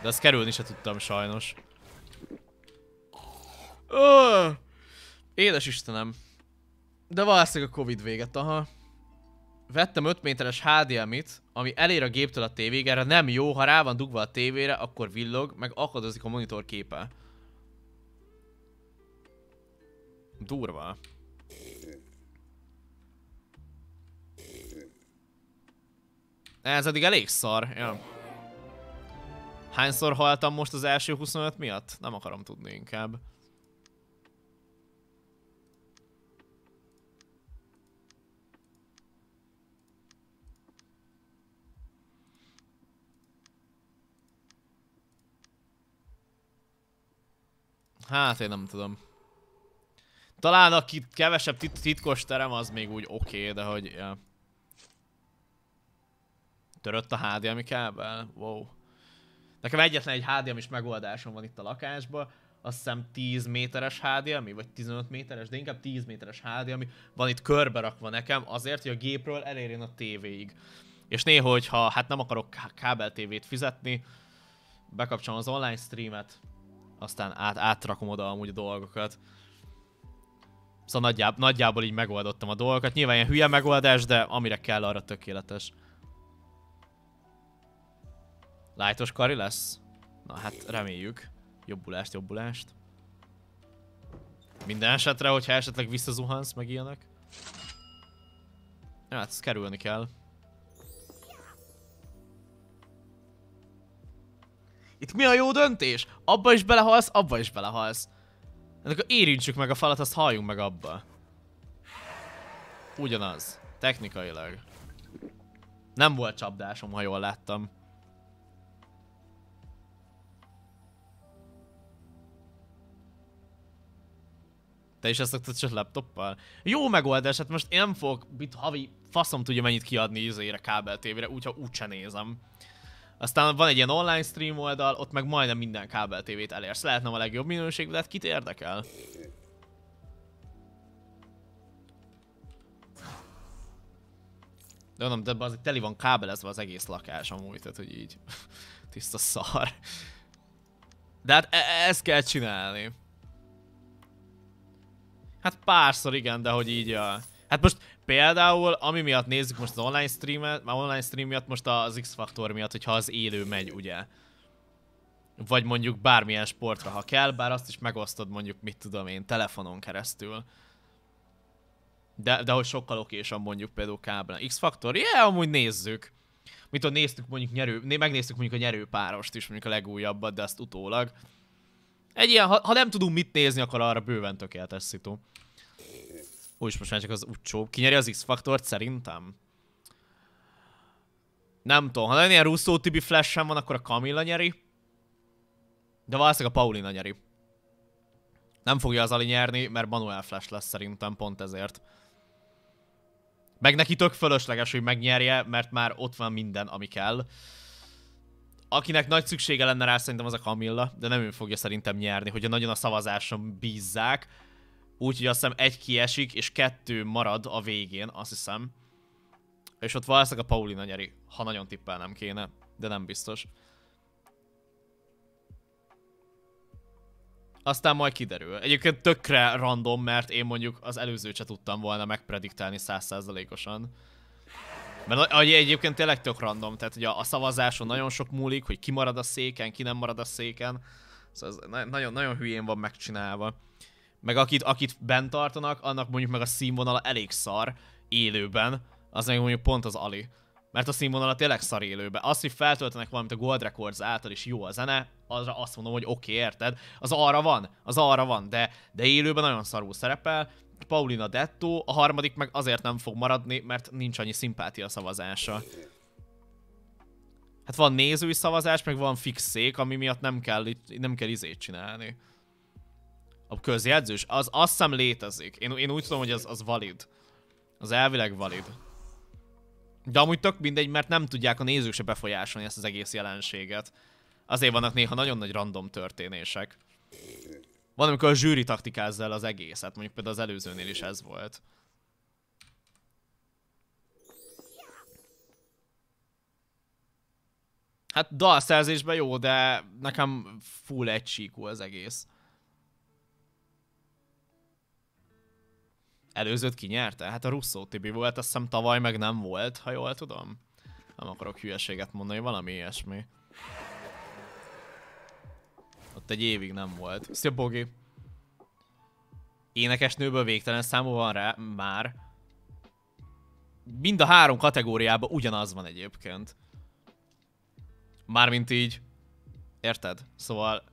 De azt kerülni se tudtam sajnos. Oh! Édes Istenem. De valószínűleg a Covid véget, aha vettem 5 méteres HDMI-t, ami elér a géptől a tévéig, erre nem jó, ha rá van dugva a tévére, akkor villog, meg akadozik a monitor képe. Durva. Ez eddig elég szar, ja. Hányszor haltam most az első 25 miatt? Nem akarom tudni inkább. Hát én nem tudom. Talán aki kevesebb tit titkos terem, az még úgy oké, okay, de hogy... Ja. Törött a HDMI kábel? Wow. Nekem egyetlen egy HDMI-s megoldásom van itt a lakásban. Azt hiszem 10 méteres HDMI, vagy 15 méteres, de inkább 10 méteres HDMI van itt körbe rakva nekem, azért, hogy a gépről elérjen a tévéig. És néha, hogyha hát nem akarok kábel tévét fizetni, bekapcsolom az online streamet, Aztán át, átrakom oda amúgy a dolgokat. Szóval nagyjából, nagyjából így megoldottam a dolgokat. Nyilván ilyen hülye megoldás, de amire kell, arra tökéletes. Lájtos kari lesz? Na hát reméljük. Jobbulást, jobbulást. Minden esetre, hogyha esetleg visszazuhansz, meg ilyenek. Ja, hát ezt kerülni kell. Itt mi a jó döntés? Abba is belehalsz, abba is belehalsz. Hát akkor érintsük meg a falat, azt halljunk meg abba. Ugyanaz. Technikailag. Nem volt csapdásom, ha jól láttam. Te is ezt szoktad csak laptoppal? Jó megoldás, hát most én nem fogok mit havi faszom tudja mennyit kiadni izére kábel tévére, úgyha úgyse nézem. Aztán van egy ilyen online stream oldal, ott meg majdnem minden kábel tévét elérsz. Lehet nem a legjobb minőségű, de hát kit érdekel? De mondom, de az teli van kábelezve az egész lakás amúgy, tehát hogy így (laughs) tiszta szar. De hát e ezt kell csinálni. Hát párszor igen, de hogy így a... Hát most például, ami miatt nézzük most az online streamet, már online stream miatt most az X-faktor miatt, hogyha az élő megy, ugye. Vagy mondjuk bármilyen sportra, ha kell, bár azt is megosztod mondjuk, mit tudom én, telefonon keresztül. De, de hogy sokkal okésan mondjuk például kábelen. X-faktor, yeah, amúgy nézzük. Mit tudom, néztük mondjuk nyerő, megnéztük mondjuk a nyerőpárost is, mondjuk a legújabbat, de azt utólag. Egy ilyen, ha, ha nem tudunk mit nézni, akkor arra bőven tökéletes szitu. Úgy most már csak az utcsó. Kinyeri az X-faktort szerintem? Nem tudom, ha nagyon ilyen Russo Tibi flash van, akkor a Camilla nyeri. De valószínűleg a Paulina nyeri. Nem fogja az Ali nyerni, mert Manuel Flash lesz szerintem, pont ezért. Meg neki tök fölösleges, hogy megnyerje, mert már ott van minden, ami kell. Akinek nagy szüksége lenne rá, szerintem az a Camilla, de nem ő fogja szerintem nyerni, hogyha nagyon a szavazáson bízzák. Úgyhogy azt hiszem egy kiesik, és kettő marad a végén, azt hiszem. És ott valószínűleg a Paulina nyeri, ha nagyon tippelnem kéne, de nem biztos. Aztán majd kiderül. Egyébként tökre random, mert én mondjuk az előzőt se tudtam volna megprediktálni százszázalékosan. Mert egyébként tényleg tök random, tehát ugye a szavazáson nagyon sok múlik, hogy ki marad a széken, ki nem marad a széken. Szóval ez nagyon, nagyon hülyén van megcsinálva. Meg akit, akit bent tartanak, annak mondjuk meg a színvonala elég szar élőben, az meg mondjuk pont az Ali. Mert a színvonala tényleg szar élőben. Azt, hogy feltöltenek valamit a Gold Records által is jó a zene, azra azt mondom, hogy oké, okay, érted? Az arra van, az arra van, de, de élőben nagyon szarul szerepel, Paulina Detto, a harmadik meg azért nem fog maradni, mert nincs annyi szimpátia szavazása. Hát van nézői szavazás, meg van fix szék, ami miatt nem kell, nem kell izét csinálni. A közjegyzős, az azt hiszem létezik. Én, én úgy tudom, hogy az, az valid. Az elvileg valid. De amúgy tök mindegy, mert nem tudják a nézők se befolyásolni ezt az egész jelenséget. Azért vannak néha nagyon nagy random történések. Van, amikor a zsűri taktikázza el az egészet, mondjuk például az előzőnél is ez volt. Hát dalszerzésben jó, de nekem full egysíkú az egész. Előzőt ki nyerte? Hát a Russo Tibi volt, azt hiszem tavaly meg nem volt, ha jól tudom. Nem akarok hülyeséget mondani, valami ilyesmi. Ott egy évig nem volt. Szia Bogi! Énekesnőből végtelen számú van rá már. Mind a három kategóriában ugyanaz van egyébként. Mármint így. Érted? Szóval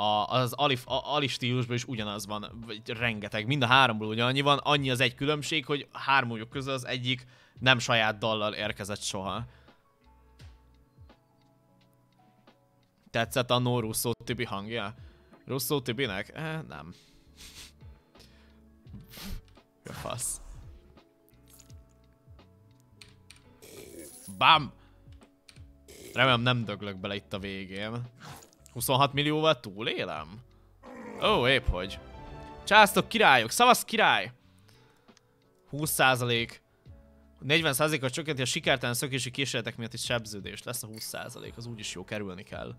a, az Ali, a, Ali stílusban is ugyanaz van, vagy rengeteg, mind a háromból ugyanannyi van, annyi az egy különbség, hogy hármójuk közül az egyik nem saját dallal érkezett soha. Tetszett a Russo Tibi hangja? Russo Tibinek? Eh, nem. Fasz. Bam! Remélem nem döglök bele itt a végén. 26 millióval túlélem? Ó, épp hogy. Császtok királyok, szavaz király! 20 százalék. 40%-kal csökkenti a sikertelen szökési kísérletek miatt is sebződés. Lesz a 20%, az úgyis jó, kerülni kell.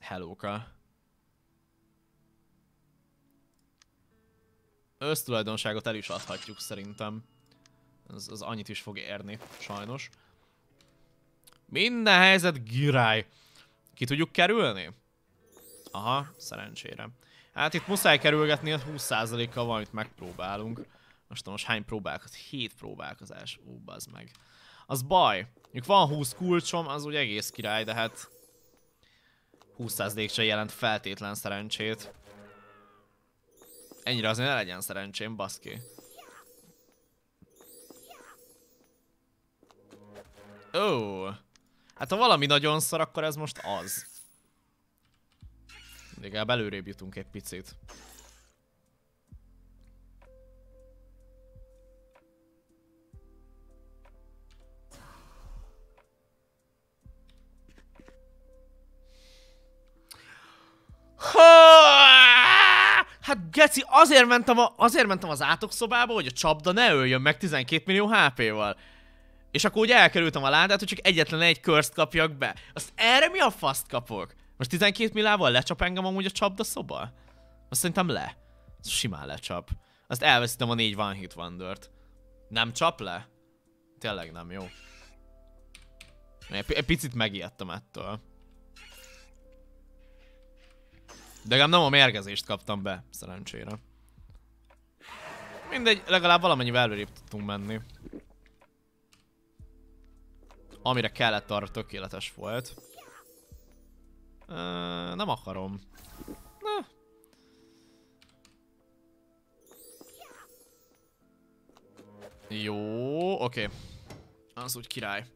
Hellóka. Ösztulajdonságot el is adhatjuk szerintem. Az, az annyit is fog érni, sajnos. Minden helyzet girály. Ki tudjuk kerülni? Aha, szerencsére. Hát itt muszáj kerülgetni, a 20%-kal valamit megpróbálunk. Most most hány próbálkozás? 7 próbálkozás. Ú, bazd meg. Az baj. Mondjuk van 20 kulcsom, az úgy egész király, de hát 20% se jelent feltétlen szerencsét. Ennyire azért ne legyen szerencsém, baszki. Ó. Hát ha valami nagyon szar, akkor ez most az. Legalább előrébb jutunk egy picit. Hát geci, azért mentem, a, azért mentem az átokszobába, hogy a csapda ne öljön meg 12 millió HP-val. És akkor úgy elkerültem a ládát, hogy csak egyetlen egy körst kapjak be. Azt erre mi a faszt kapok? Most 12 millával lecsap engem amúgy a csapda szoba? Azt szerintem le. Azt simán lecsap. Azt elveszítem a négy One Hit Wonder-t. Nem csap le? Tényleg nem jó. Egy, picit megijedtem ettől. De legalább nem a mérgezést kaptam be, szerencsére. Mindegy, legalább valamennyivel előrébb tudtunk menni. Amire kellett, arra tökéletes volt. Uh, nem akarom. Na. Jó, oké. Okay. Az úgy király.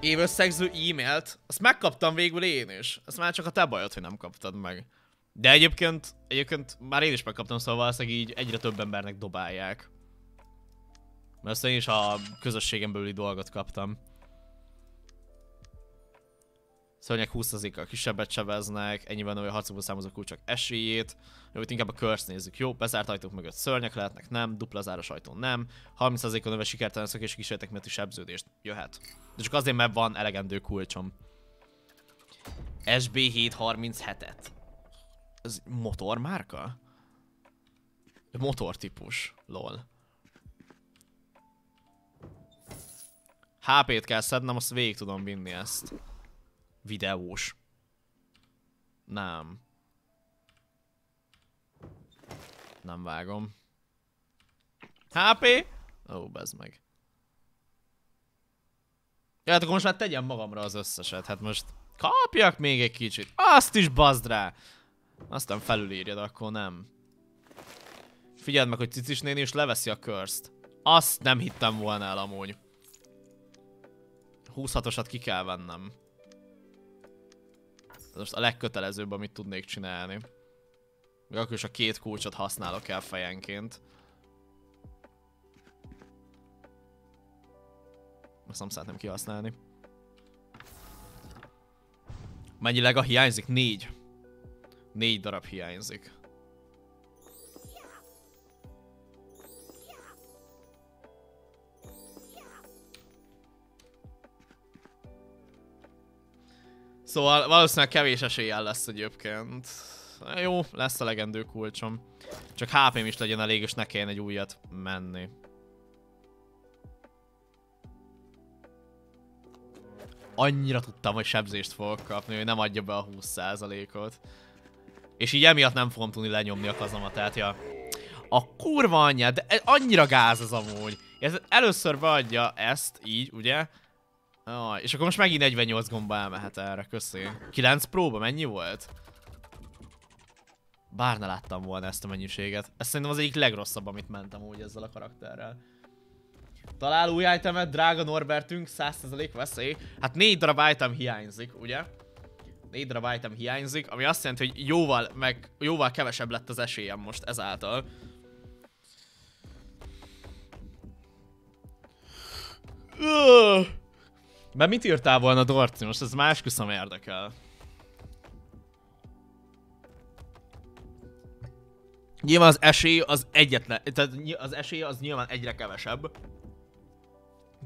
Évösszegző e-mailt, azt megkaptam végül én is. Azt már csak a te bajod, hogy nem kaptad meg. De egyébként, egyébként már én is megkaptam, szóval valószínűleg így egyre több embernek dobálják. Mert azt én is a közösségen belüli dolgot kaptam. Szörnyek 20%-kal kisebbet sebeznek, ennyivel növő harcokból számozó kulcsok esélyét. Jó, itt inkább a curse nézzük. Jó, bezárt ajtók mögött szörnyek lehetnek, nem, dupla záros ajtó nem. 30%-kal növe sikertelen szökés kísérletek miatt is sebződést. Jöhet. De csak azért, mert van elegendő kulcsom. SB737-et. Ez motormárka? Motortípus. Lol. HP-t kell szednem, azt végig tudom vinni ezt. Videós. Nem. Nem vágom. HP? Ó, oh, bezd meg. Ja, hát akkor most már tegyem magamra az összeset. Hát most kapjak még egy kicsit. Azt is bazd rá! Aztán felülírjad, akkor nem. Figyeld meg, hogy Cicis néni is leveszi a körst. Azt nem hittem volna el amúgy. 26-osat ki kell vennem. Ez most a legkötelezőbb, amit tudnék csinálni. Még akkor is a két kulcsot használok el fejenként. Azt nem szeretném kihasználni. Mennyi lega hiányzik? Négy. Négy darab hiányzik. Szóval valószínűleg kevés eséllyel lesz egyébként. Jó, lesz a legendő kulcsom. Csak HP-m is legyen elég, és ne kelljen egy újat menni. Annyira tudtam, hogy sebzést fogok kapni, hogy nem adja be a 20%-ot. És így emiatt nem fogom tudni lenyomni a kazamat, tehát ja. A kurva anyja, de annyira gáz az amúgy. Ez először beadja ezt, így, ugye? Ah, és akkor most megint 48 gomba elmehet erre, köszi. 9 próba, mennyi volt? Bár ne láttam volna ezt a mennyiséget. Ez szerintem az egyik legrosszabb, amit mentem úgy ezzel a karakterrel. Talál új itemet, drága Norbertünk, 100% veszély. Hát 4 darab item hiányzik, ugye? 4 darab item hiányzik, ami azt jelenti, hogy jóval, meg jóval kevesebb lett az esélyem most ezáltal. Ugh. Mert mit írtál volna Dorci? Most ez más kuszom érdekel. Nyilván az esély az egyetlen, tehát az esély az nyilván egyre kevesebb.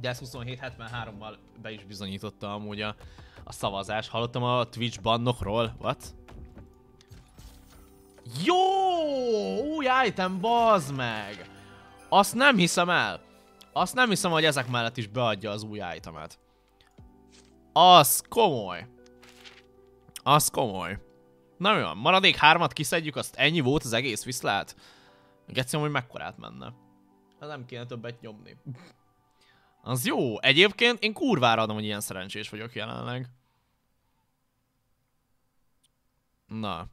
De ezt 27-73-mal be is bizonyította amúgy a, a szavazás. Hallottam a Twitch bannokról. What? Jó! Új item, bazd meg! Azt nem hiszem el. Azt nem hiszem, hogy ezek mellett is beadja az új itemet. Az komoly. Az komoly. Na mi van, maradék hármat kiszedjük, azt ennyi volt az egész viszlát? Geci, hogy mekkorát menne. Hát nem kéne többet nyomni. Az jó. Egyébként én kurvára adom, hogy ilyen szerencsés vagyok jelenleg. Na.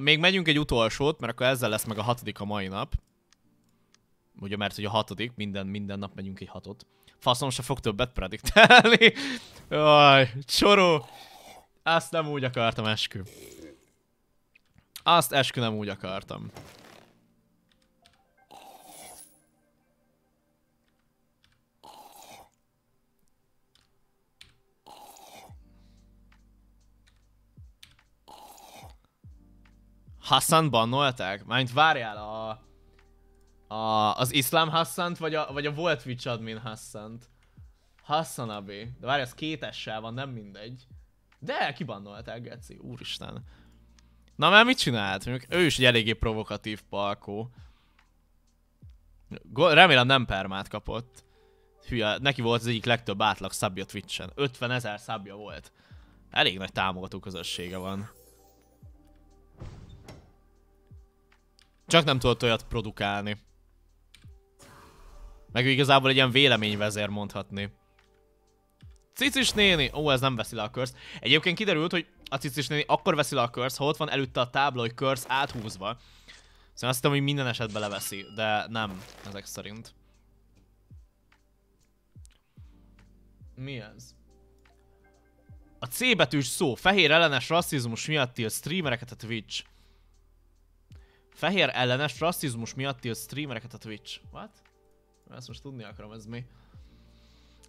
Még megyünk egy utolsót, mert akkor ezzel lesz meg a hatodik a mai nap. Ugye, mert hogy a hatodik, minden, minden nap megyünk egy hatot. Faszom se fog többet prediktálni. (laughs) Jaj, csoró. Azt nem úgy akartam, eskü. Azt eskü nem úgy akartam. Hassan bannolták? Mármint várjál a... a az iszlám Hassant, vagy a, vagy a volt Twitch admin Hassant? Hassan Abi. De várj, az két essel van, nem mindegy. De kibannolták, Geci, úristen. Na már mit csinált? Mondjuk ő is egy eléggé provokatív palkó. Remélem nem permát kapott. Hülye, neki volt az egyik legtöbb átlag szabja Twitch-en. 50 ezer szabja volt. Elég nagy támogató közössége van. Csak nem tudott olyat produkálni. Meg ő igazából egy ilyen véleményvezér mondhatni. Cicis néni! Ó, ez nem veszi le a curse. Egyébként kiderült, hogy a cicis néni akkor veszi le a curse, ha ott van előtte a tábla, hogy curse áthúzva. Szóval azt hiszem, hogy minden esetben leveszi, de nem, ezek szerint. Mi ez? A C betűs szó, fehér ellenes rasszizmus miatt tilt streamereket a Twitch. Fehér ellenes rasszizmus miatt tilt streamereket a Twitch. What? Ezt most tudni akarom, ez mi?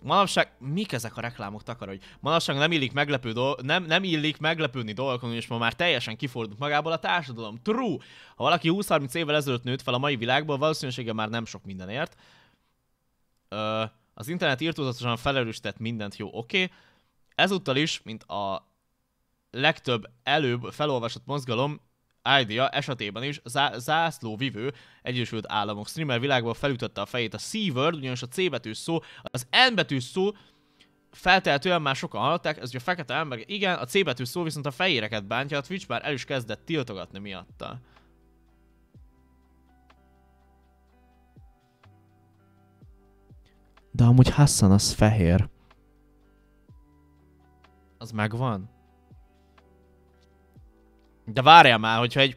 Manapság, mik ezek a reklámok takar, hogy manapság nem illik meglepő dolg, nem, nem illik meglepődni dolgokon, és ma már teljesen kifordult magából a társadalom. True! Ha valaki 20-30 évvel ezelőtt nőtt fel a mai világból, valószínűséggel már nem sok mindenért. Ö, az internet írtózatosan felelősített mindent, jó, oké. Okay. Ezúttal is, mint a legtöbb előbb felolvasott mozgalom, idea esetében is zá- zászlóvivő Egyesült Államok streamer világban felütötte a fejét a C-word, ugyanis a C betűs szó, az N betűs szó feltehetően már sokan hallották, ez ugye a fekete ember, igen, a C betűs szó viszont a fehéreket bántja, a Twitch már el is kezdett tiltogatni miatta. De amúgy Hassan az fehér. Az megvan? De várjál már, hogyha egy...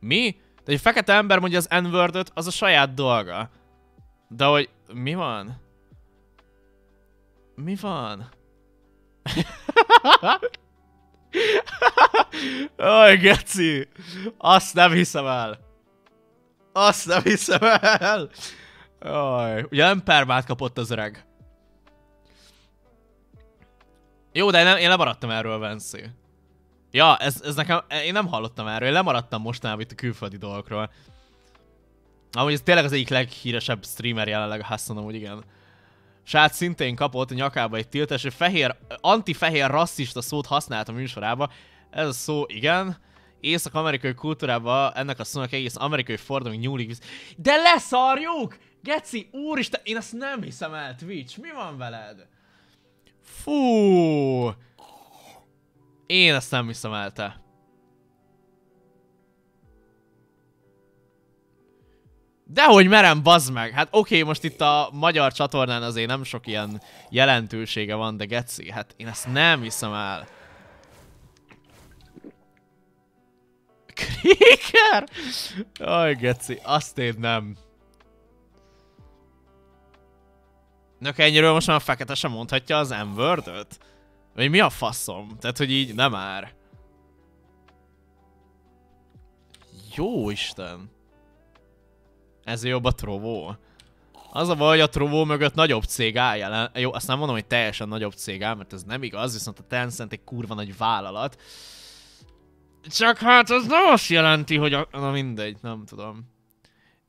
Mi? De egy fekete ember mondja az n az a saját dolga. De hogy... Mi van? Mi van? (laughs) Aj, geci! Azt nem hiszem el! Azt nem hiszem el! Aj, ugye nem permát kapott az öreg. Jó, de nem, én lemaradtam erről, Venszi. Ja, ez, ez nekem, én nem hallottam erről, én lemaradtam mostanában itt a külföldi dolgokról. Amúgy ez tényleg az egyik leghíresebb streamer jelenleg a amúgy igen. Srác szintén kapott a nyakába egy tiltás, hogy fehér, anti-fehér rasszista szót használt a műsorába. Ez a szó, igen. Észak-amerikai kultúrában ennek a szónak egész amerikai fordulói nyúlik. De leszarjuk! Geci, úristen, én ezt nem hiszem el, Twitch, mi van veled? Fú! Én ezt nem hiszem el, te. Dehogy merem, bazd meg! Hát oké, okay, most itt a magyar csatornán azért nem sok ilyen jelentősége van, de geci, hát én ezt nem hiszem el. Kréker? Aj, geci, azt én nem. Nök ennyiről most már a fekete sem mondhatja az m -word vagy mi a faszom? Tehát, hogy így nem már. Jó Isten. Ez jobb a trovó. Az a baj, hogy a trovó mögött nagyobb cég áll jelen. Jó, azt nem mondom, hogy teljesen nagyobb cég áll, mert ez nem igaz, viszont a Tencent egy kurva nagy vállalat. Csak hát az nem azt jelenti, hogy a... Na mindegy, nem tudom.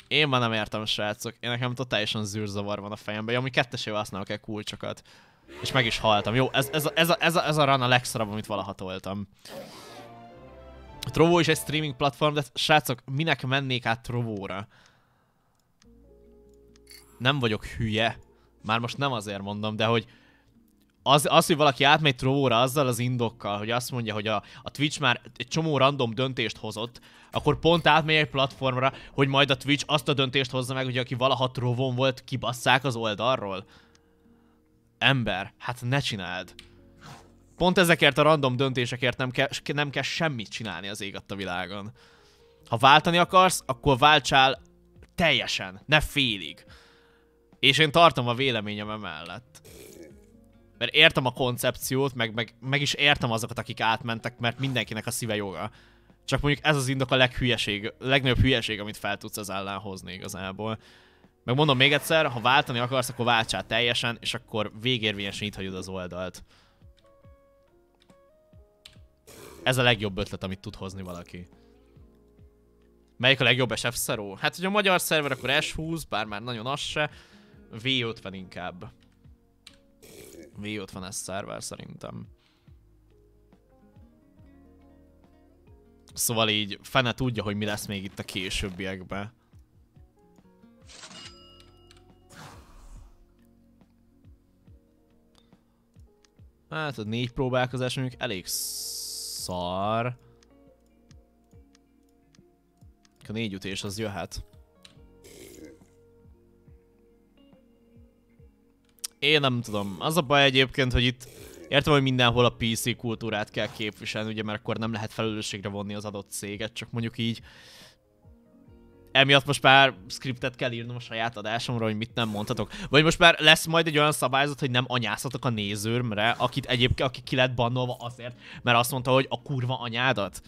Én már nem értem, srácok. Én nekem totálisan zűrzavar van a fejemben. Ja, ami kettesével használok el kulcsokat. És meg is haltam. Jó, ez, ez, a, ez, ez, a, ez a run a legszarabb, amit valaha toltam. Trovo is egy streaming platform, de srácok, minek mennék át Trovóra? Nem vagyok hülye. Már most nem azért mondom, de hogy az, az, hogy valaki átmegy Trovóra azzal az indokkal, hogy azt mondja, hogy a, a Twitch már egy csomó random döntést hozott, akkor pont átmegy egy platformra, hogy majd a Twitch azt a döntést hozza meg, hogy aki valaha Trovon volt, kibasszák az oldalról. Ember, hát ne csináld. Pont ezekért a random döntésekért nem kell, nem kell semmit csinálni az ég a világon. Ha váltani akarsz, akkor váltsál teljesen, ne félig. És én tartom a véleményem emellett. Mert értem a koncepciót, meg, meg, meg is értem azokat, akik átmentek, mert mindenkinek a szíve joga. Csak mondjuk ez az indok a leghülyeség, legnagyobb hülyeség, amit fel tudsz az ellen hozni igazából. Meg mondom még egyszer, ha váltani akarsz, akkor váltsál teljesen, és akkor végérvényesen itt hagyod az oldalt. Ez a legjobb ötlet, amit tud hozni valaki. Melyik a legjobb SF szeró? Hát, hogy a magyar szerver, akkor S20, bár már nagyon az se. V50 inkább. V50 ez szerver szerintem. Szóval így fene tudja, hogy mi lesz még itt a későbbiekben. Hát a négy próbálkozás mondjuk elég szar. A négy ütés az jöhet. Én nem tudom. Az a baj egyébként, hogy itt értem, hogy mindenhol a PC kultúrát kell képviselni, ugye, mert akkor nem lehet felelősségre vonni az adott céget, csak mondjuk így emiatt most már scriptet kell írnom a saját adásomra, hogy mit nem mondhatok. Vagy most már lesz majd egy olyan szabályzat, hogy nem anyázhatok a nézőmre, akit egyébként, aki ki lett bannolva azért, mert azt mondta, hogy a kurva anyádat.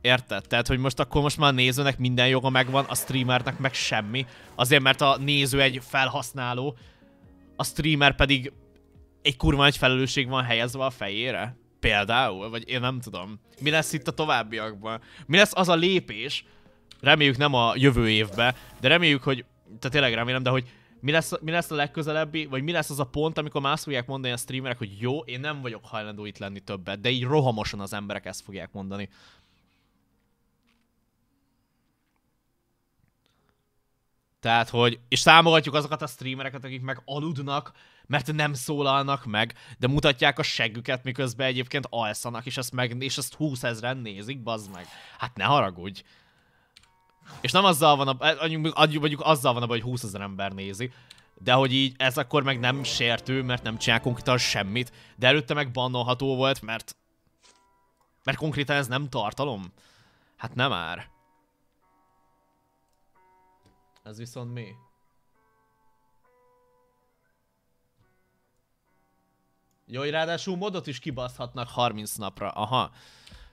Érted? Tehát, hogy most akkor most már a nézőnek minden joga megvan, a streamernek meg semmi. Azért, mert a néző egy felhasználó, a streamer pedig egy kurva egy felelősség van helyezve a fejére. Például, vagy én nem tudom. Mi lesz itt a továbbiakban? Mi lesz az a lépés, reméljük nem a jövő évbe, de reméljük, hogy, tehát tényleg remélem, de hogy mi lesz, mi lesz a legközelebbi, vagy mi lesz az a pont, amikor már azt fogják mondani a streamerek, hogy jó, én nem vagyok hajlandó itt lenni többet, de így rohamosan az emberek ezt fogják mondani. Tehát, hogy, és támogatjuk azokat a streamereket, akik meg aludnak, mert nem szólalnak meg, de mutatják a seggüket, miközben egyébként alszanak, és ezt, meg, és ezt 20 ezeren nézik, bazd meg. Hát ne haragudj. És nem azzal van, a, mondjuk azzal van a hogy 20 ezer ember nézi, de hogy így ez akkor meg nem sértő, mert nem csinál konkrétan semmit, de előtte meg bannolható volt, mert mert konkrétan ez nem tartalom. Hát nem már. Ez viszont mi? Jó, hogy ráadásul modot is kibaszhatnak 30 napra. Aha.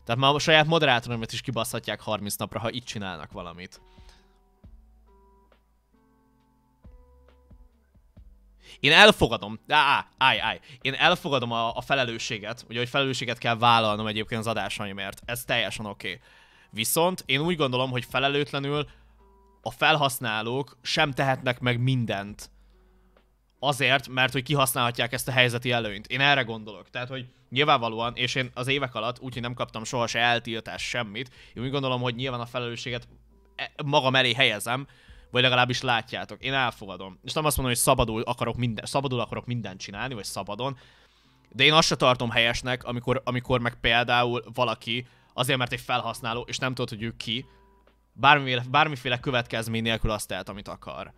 Tehát már a saját moderátoromat is kibaszhatják 30 napra, ha itt csinálnak valamit. Én elfogadom, á, állj, állj, én elfogadom a, a felelősséget, ugye, hogy felelősséget kell vállalnom egyébként az adásaimért, ez teljesen oké. Okay. Viszont én úgy gondolom, hogy felelőtlenül a felhasználók sem tehetnek meg mindent. Azért, mert hogy kihasználhatják ezt a helyzeti előnyt. Én erre gondolok. Tehát, hogy nyilvánvalóan, és én az évek alatt úgyhogy nem kaptam soha se eltiltás semmit, én úgy gondolom, hogy nyilván a felelősséget e, magam elé helyezem, vagy legalábbis látjátok. Én elfogadom. És nem azt mondom, hogy szabadul akarok, minden, szabadul akarok mindent csinálni, vagy szabadon, de én azt se tartom helyesnek, amikor, amikor meg például valaki azért, mert egy felhasználó, és nem tudod, hogy ő ki, bármiféle, bármiféle következmény nélkül azt tehet, amit akar.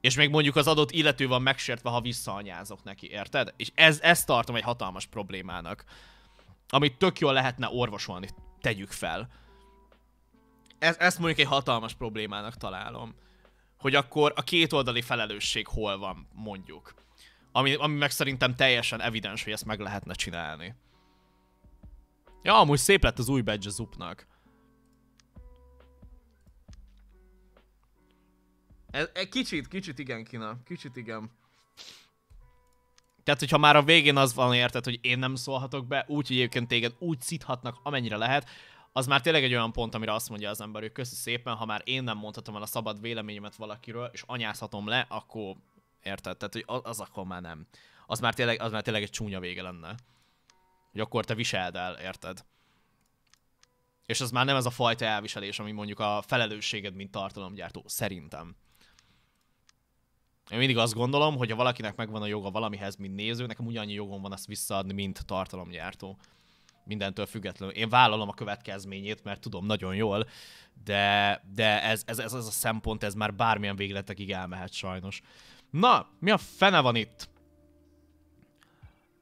És még mondjuk az adott illető van megsértve, ha visszaanyázok neki, érted? És ez, ezt tartom egy hatalmas problémának. Amit tök jól lehetne orvosolni, tegyük fel. Ez, ezt mondjuk egy hatalmas problémának találom. Hogy akkor a kétoldali felelősség hol van, mondjuk. Ami, ami meg szerintem teljesen evidens, hogy ezt meg lehetne csinálni. Ja, amúgy szép lett az új badge az upnak. Ez, ez kicsit, kicsit igen, Kina. Kicsit igen. Tehát, hogyha már a végén az van, érted, hogy én nem szólhatok be, úgy, hogy egyébként téged úgy szíthatnak, amennyire lehet, az már tényleg egy olyan pont, amire azt mondja az ember, hogy köszi szépen, ha már én nem mondhatom el a szabad véleményemet valakiről, és anyázhatom le, akkor Érted? Tehát, hogy az, az akkor már nem. Az már, tényleg, az már tényleg egy csúnya vége lenne. Hogy akkor te viseld el, érted? És az már nem ez a fajta elviselés, ami mondjuk a felelősséged, mint tartalomgyártó, szerintem. Én mindig azt gondolom, hogy ha valakinek megvan a joga valamihez, mint néző, nekem ugyannyi jogom van azt visszaadni, mint tartalomgyártó. Mindentől függetlenül. Én vállalom a következményét, mert tudom nagyon jól, de, de ez, ez, ez, ez a szempont, ez már bármilyen végletekig elmehet sajnos. Na, mi a fene van itt?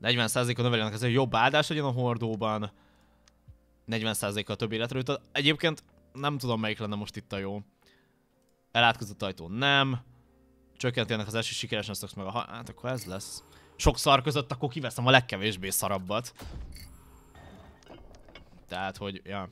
40%-a növeljenek, ez egy jobb áldás legyen a hordóban. 40%-a több életről. Egyébként nem tudom melyik lenne most itt a jó. Elátkozott ajtó nem. Csökkenti ennek az első sikeresen szoksz meg a... Ha hát akkor ez lesz. Sok szar között, akkor kiveszem a legkevésbé szarabbat. Tehát, hogy, ja.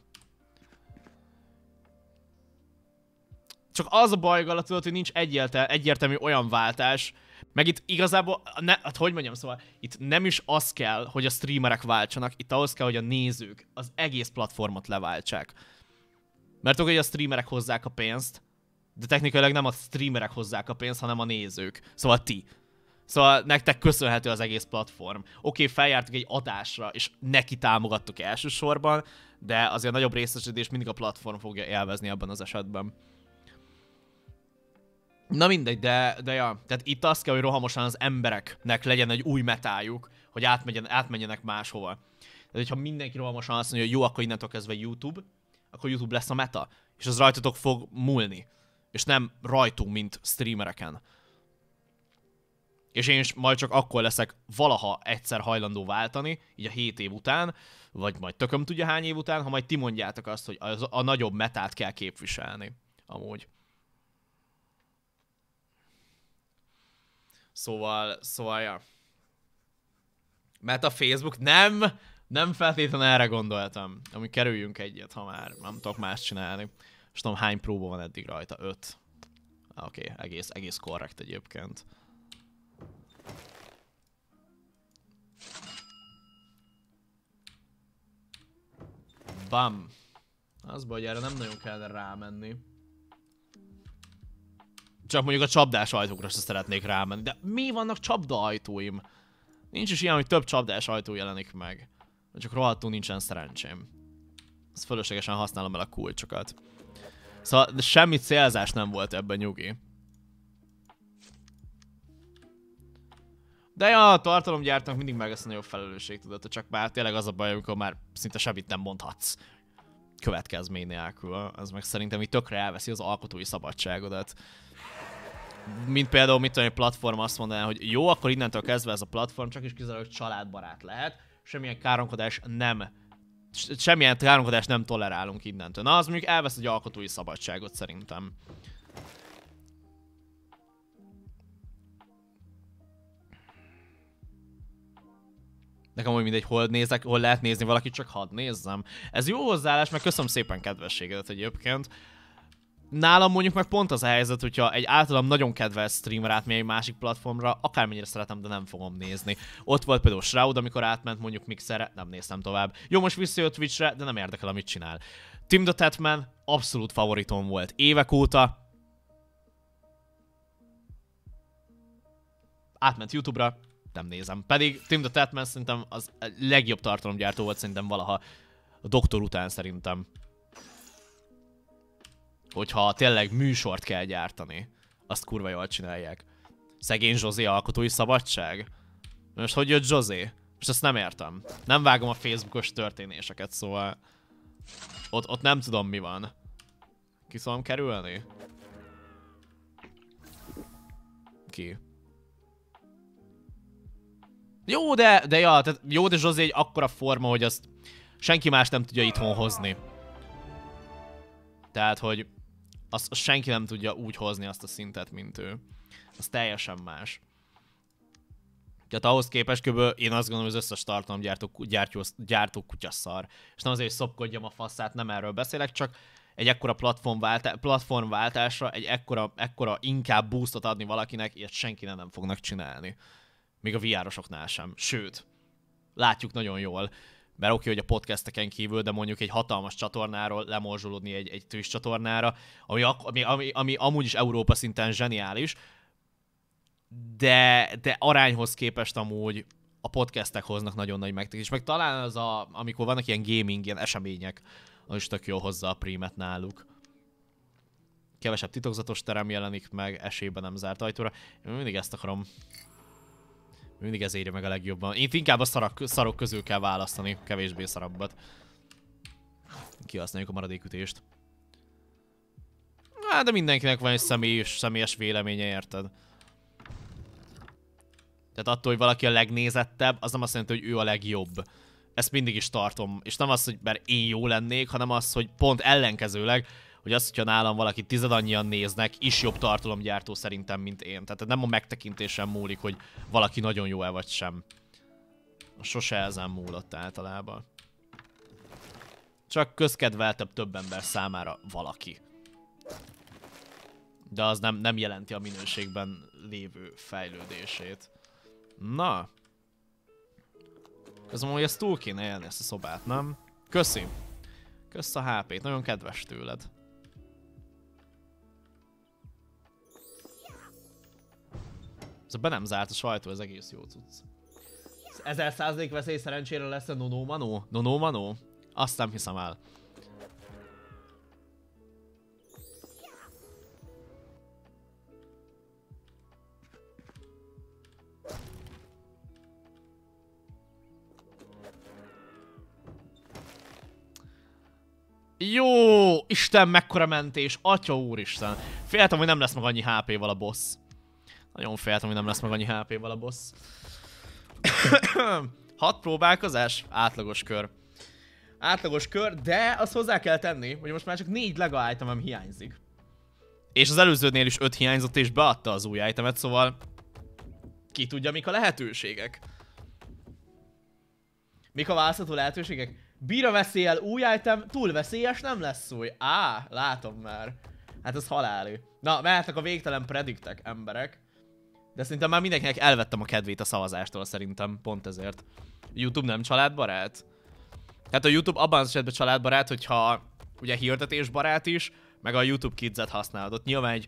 Csak az a baj alatt tudod, hogy nincs egyértelmű, egyértelmű olyan váltás, meg itt igazából, ne, hát hogy mondjam, szóval itt nem is az kell, hogy a streamerek váltsanak, itt ahhoz kell, hogy a nézők az egész platformot leváltsák. Mert oké, hogy a streamerek hozzák a pénzt, de technikailag nem a streamerek hozzák a pénzt, hanem a nézők. Szóval ti. Szóval nektek köszönhető az egész platform. Oké, okay, feljártuk egy adásra, és neki támogattuk elsősorban, de azért nagyobb részesedés mindig a platform fogja élvezni ebben az esetben. Na mindegy, de, de ja, tehát itt az kell, hogy rohamosan az embereknek legyen egy új metájuk, hogy átmenjen, átmenjenek máshova. Tehát, hogyha mindenki rohamosan azt mondja, hogy jó, akkor innentől kezdve YouTube, akkor YouTube lesz a meta, és az rajtatok fog múlni. És nem rajtunk, mint streamereken. És én is majd csak akkor leszek valaha egyszer hajlandó váltani, így a 7 év után, vagy majd tököm tudja hány év után, ha majd ti mondjátok azt, hogy az, a nagyobb metát kell képviselni. Amúgy. Szóval, szóval, ja. Mert a Facebook nem, nem feltétlenül erre gondoltam. Ami kerüljünk egyet, ha már nem tudok más csinálni. És tudom, hány próba van eddig rajta? Öt. Oké, okay, egész, egész korrekt egyébként. Bam. Az baj, hogy erre nem nagyon kellene rámenni. Csak mondjuk a csapdás ajtókra se szeretnék rámenni. De mi vannak csapda ajtóim? Nincs is ilyen, hogy több csapdás ajtó jelenik meg. Csak rohadtul nincsen szerencsém. Ez fölöslegesen használom el a kulcsokat. Szóval semmi célzás nem volt ebben nyugi. De ja, a tartalomgyártónak mindig meg lesz a nagyobb felelősség, tudod, csak már tényleg az a baj, amikor már szinte semmit nem mondhatsz következmény nélkül. Ez meg szerintem így tökre elveszi az alkotói szabadságodat mint például, mit tudom, egy platform azt mondaná, hogy jó, akkor innentől kezdve ez a platform csak is kizárólag családbarát lehet, semmilyen káromkodás nem semmilyen káromkodást nem tolerálunk innentől. Na, az mondjuk elvesz egy alkotói szabadságot szerintem. Nekem úgy mindegy, hol nézek, hol lehet nézni valakit, csak hadd nézzem. Ez jó hozzáállás, meg köszönöm szépen kedvességedet egyébként. Nálam mondjuk meg pont az a helyzet, hogyha egy általam nagyon kedves streamer átmegy egy másik platformra, akármennyire szeretem, de nem fogom nézni. Ott volt például Shroud, amikor átment mondjuk Mixerre, nem néztem tovább. Jó, most visszajött Twitchre, de nem érdekel, amit csinál. Tim the Tatman abszolút favoritom volt évek óta. Átment YouTube-ra, nem nézem. Pedig Tim the Tatman szerintem az legjobb tartalomgyártó volt szerintem valaha a doktor után szerintem hogyha tényleg műsort kell gyártani, azt kurva jól csinálják. Szegény Zsozé alkotói szabadság? Most hogy jött Zsozé? Most ezt nem értem. Nem vágom a Facebookos történéseket, szóval... Ott, ott nem tudom mi van. Ki szólom kerülni? Ki? Jó, de, de ja, tehát jó, de Zsozé egy akkora forma, hogy azt senki más nem tudja itthon hozni. Tehát, hogy azt, azt senki nem tudja úgy hozni azt a szintet, mint ő. Az teljesen más. Tehát ahhoz képest kb. én azt gondolom, hogy az összes tartalomgyártó gyártó, gyártó kutyaszar. És nem azért, hogy szopkodjam a faszát, nem erről beszélek, csak egy ekkora platformváltá- platformváltásra, egy ekkora, ekkora inkább boostot adni valakinek, ilyet senki nem fognak csinálni. Még a VR-osoknál sem. Sőt, látjuk nagyon jól mert oké, okay, hogy a podcasteken kívül, de mondjuk egy hatalmas csatornáról lemorzsolódni egy, egy Twitch csatornára, ami, ami, ami, ami amúgy is Európa szinten zseniális, de, de arányhoz képest amúgy a podcastek hoznak nagyon nagy megtekintést. Meg talán az a, amikor vannak ilyen gaming, ilyen események, az is tök jó hozza a prímet náluk. Kevesebb titokzatos terem jelenik meg, esélyben nem zárt ajtóra. Én mindig ezt akarom. Mindig ez érje meg a legjobban. Én inkább a szarok, szarok közül kell választani, kevésbé szarabbat. Kihasználjuk a maradék ütést. Hát, de mindenkinek van egy személyes, személyes véleménye, érted? Tehát attól, hogy valaki a legnézettebb, az nem azt jelenti, hogy ő a legjobb. Ezt mindig is tartom. És nem az, hogy mert én jó lennék, hanem az, hogy pont ellenkezőleg, hogy az, hogyha nálam valaki tized annyian néznek, is jobb tartalomgyártó szerintem, mint én. Tehát nem a megtekintésem múlik, hogy valaki nagyon jó-e vagy sem. Sose ezen múlott általában. Csak közkedveltebb több ember számára valaki. De az nem, nem jelenti a minőségben lévő fejlődését. Na. Közben hogy ezt túl kéne élni ezt a szobát, nem? Köszi. Kösz a HP-t, nagyon kedves tőled. Ez be nem zárt a sajtó, ez egész jó cucc. 1000 százalék veszély szerencsére lesz a Nono Mano? Nono Mano? Azt nem hiszem el. Jó, Isten, mekkora mentés, atya úristen. Féltem, hogy nem lesz meg annyi HP-val a boss. Nagyon féltem, hogy nem lesz meg annyi HP-val a boss. (coughs) Hat próbálkozás, átlagos kör. Átlagos kör, de azt hozzá kell tenni, hogy most már csak négy lega itemem hiányzik. És az előzőnél is öt hiányzott, és beadta az új itemet, szóval... Ki tudja, mik a lehetőségek? Mik a választható lehetőségek? Bíra veszélyel új item, túl veszélyes nem lesz új. Á, látom már. Hát ez haláli. Na, mehetnek a végtelen prediktek, emberek. De szerintem már mindenkinek elvettem a kedvét a szavazástól szerintem, pont ezért. YouTube nem családbarát? Hát a YouTube abban az esetben családbarát, hogyha ugye hirdetésbarát is, meg a YouTube Kids-et használod. Ott nyilván egy,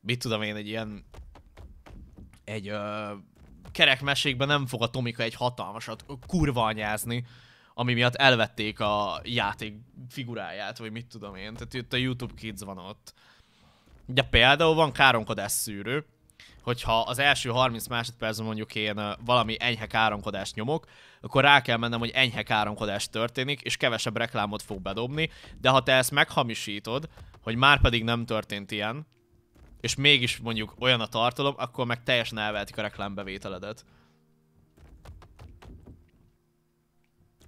mit tudom én, egy ilyen egy ö, kerekmesékben nem fog a Tomika egy hatalmasat kurva anyázni, ami miatt elvették a játék figuráját, vagy mit tudom én. Tehát itt a YouTube Kids van ott. Ugye például van káromkodás szűrő, hogyha az első 30 másodpercben mondjuk én valami enyhe káromkodást nyomok, akkor rá kell mennem, hogy enyhe káromkodás történik, és kevesebb reklámot fog bedobni, de ha te ezt meghamisítod, hogy már pedig nem történt ilyen, és mégis mondjuk olyan a tartalom, akkor meg teljesen elvehetik a reklámbevételedet.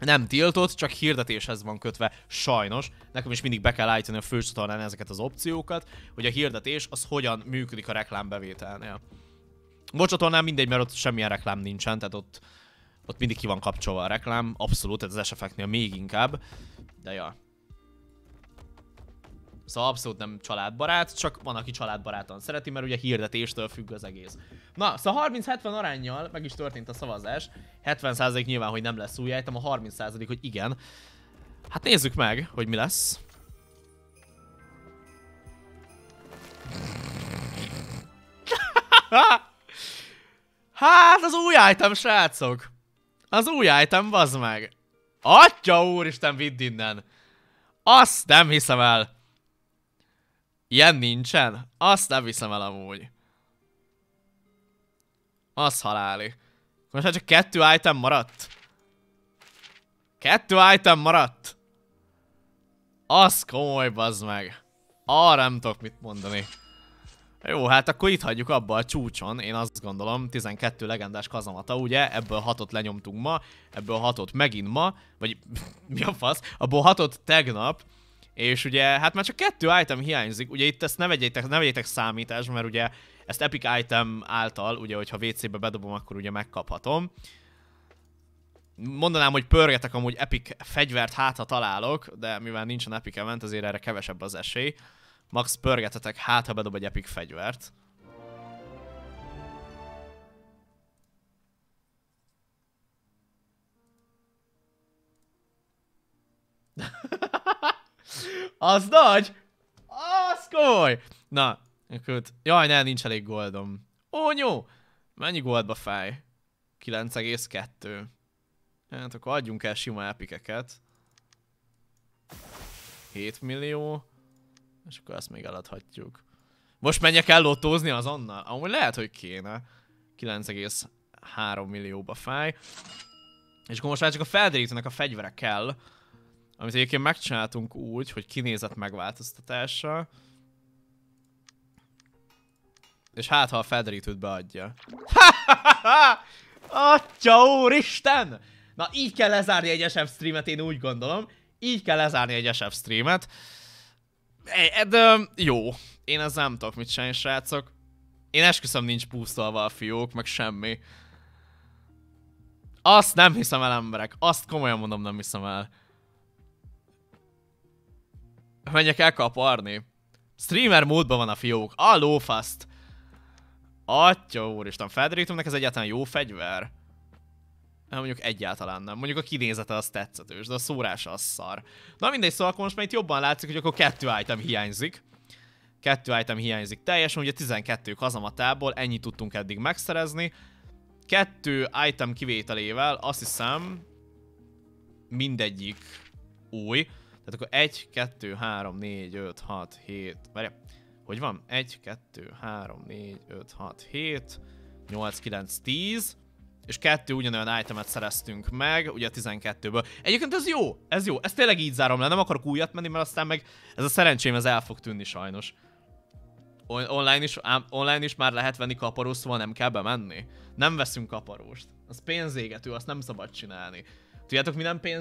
Nem tiltott, csak hirdetéshez van kötve, sajnos. Nekem is mindig be kell állítani a főcsatornán ezeket az opciókat, hogy a hirdetés az hogyan működik a reklámbevételnél. Bocsatornán mindegy, mert ott semmilyen reklám nincsen, tehát ott, ott mindig ki van kapcsolva a reklám, abszolút, tehát az SFX-nél még inkább, de ja. Szóval abszolút nem családbarát, csak van, aki családbarátan szereti, mert ugye hirdetéstől függ az egész. Na, szóval 30-70 arányjal meg is történt a szavazás. 70% nyilván, hogy nem lesz új item, a 30% hogy igen. Hát nézzük meg, hogy mi lesz. (laughs) hát az új item, srácok. Az új item, bazd meg. Atya úristen, vidd innen. Azt nem hiszem el. Ilyen nincsen? Azt nem viszem el amúgy. Az haláli. Most már csak kettő item maradt. Kettő item maradt. Az komoly, bazd meg. Arra nem tudok mit mondani. Jó, hát akkor itt hagyjuk abba a csúcson, én azt gondolom, 12 legendás kazamata, ugye, ebből 6-ot lenyomtunk ma, ebből 6-ot megint ma, vagy (laughs) mi a fasz, abból 6-ot tegnap, és ugye, hát már csak kettő item hiányzik, ugye itt ezt ne vegyétek, ne vegyétek számítás, mert ugye ezt Epic Item által, ugye, hogyha WC-be bedobom, akkor ugye megkaphatom. Mondanám, hogy pörgetek amúgy Epic fegyvert, hát ha találok, de mivel nincsen Epic event, azért erre kevesebb az esély. Max pörgetetek, hát ha bedob egy Epic fegyvert. (laughs) Az nagy! Az komoly! Na, akkor... Jaj, ne, nincs elég goldom. Ó, nyó! Mennyi goldba fáj? 9,2. Hát akkor adjunk el sima epikeket. 7 millió. És akkor ezt még eladhatjuk. Most menjek el lottózni azonnal? Amúgy lehet, hogy kéne. 9,3 millióba fáj. És akkor most már csak a felderítőnek a fegyvere kell. Amit egyébként megcsináltunk úgy, hogy kinézett megváltoztatása. És hát, ha a felderítőt beadja. (laughs) Atya úristen! Na így kell lezárni egy SF streamet, én úgy gondolom. Így kell lezárni egy SF streamet. De jó. Én ezzel nem tudok mit csinálni, srácok. Én esküszöm nincs pusztolva a fiók, meg semmi. Azt nem hiszem el, emberek. Azt komolyan mondom, nem hiszem el. Menjek el kaparni. Streamer módban van a fiók. A lófaszt. Atya úristen, felderítumnak ez egyáltalán jó fegyver? Nem, mondjuk egyáltalán nem. Mondjuk a kinézete az tetszetős, de a szórása az szar. Na mindegy, szóval akkor most már itt jobban látszik, hogy akkor kettő item hiányzik. Kettő item hiányzik teljesen, ugye 12 kazamatából ennyit tudtunk eddig megszerezni. Kettő item kivételével azt hiszem mindegyik új. Tehát akkor 1, 2, 3, 4, 5, 6, 7, várja, hogy van? 1, 2, 3, 4, 5, 6, 7, 8, 9, 10, és kettő ugyanolyan itemet szereztünk meg, ugye a 12-ből. Egyébként ez jó, ez jó, ezt tényleg így zárom le, nem akarok újat menni, mert aztán meg ez a szerencsém ez el fog tűnni sajnos. On online, is, online is már lehet venni kaparós, szóval nem kell bemenni. Nem veszünk kaparóst. Az pénzégető, azt nem szabad csinálni. Tudjátok mi nem pénz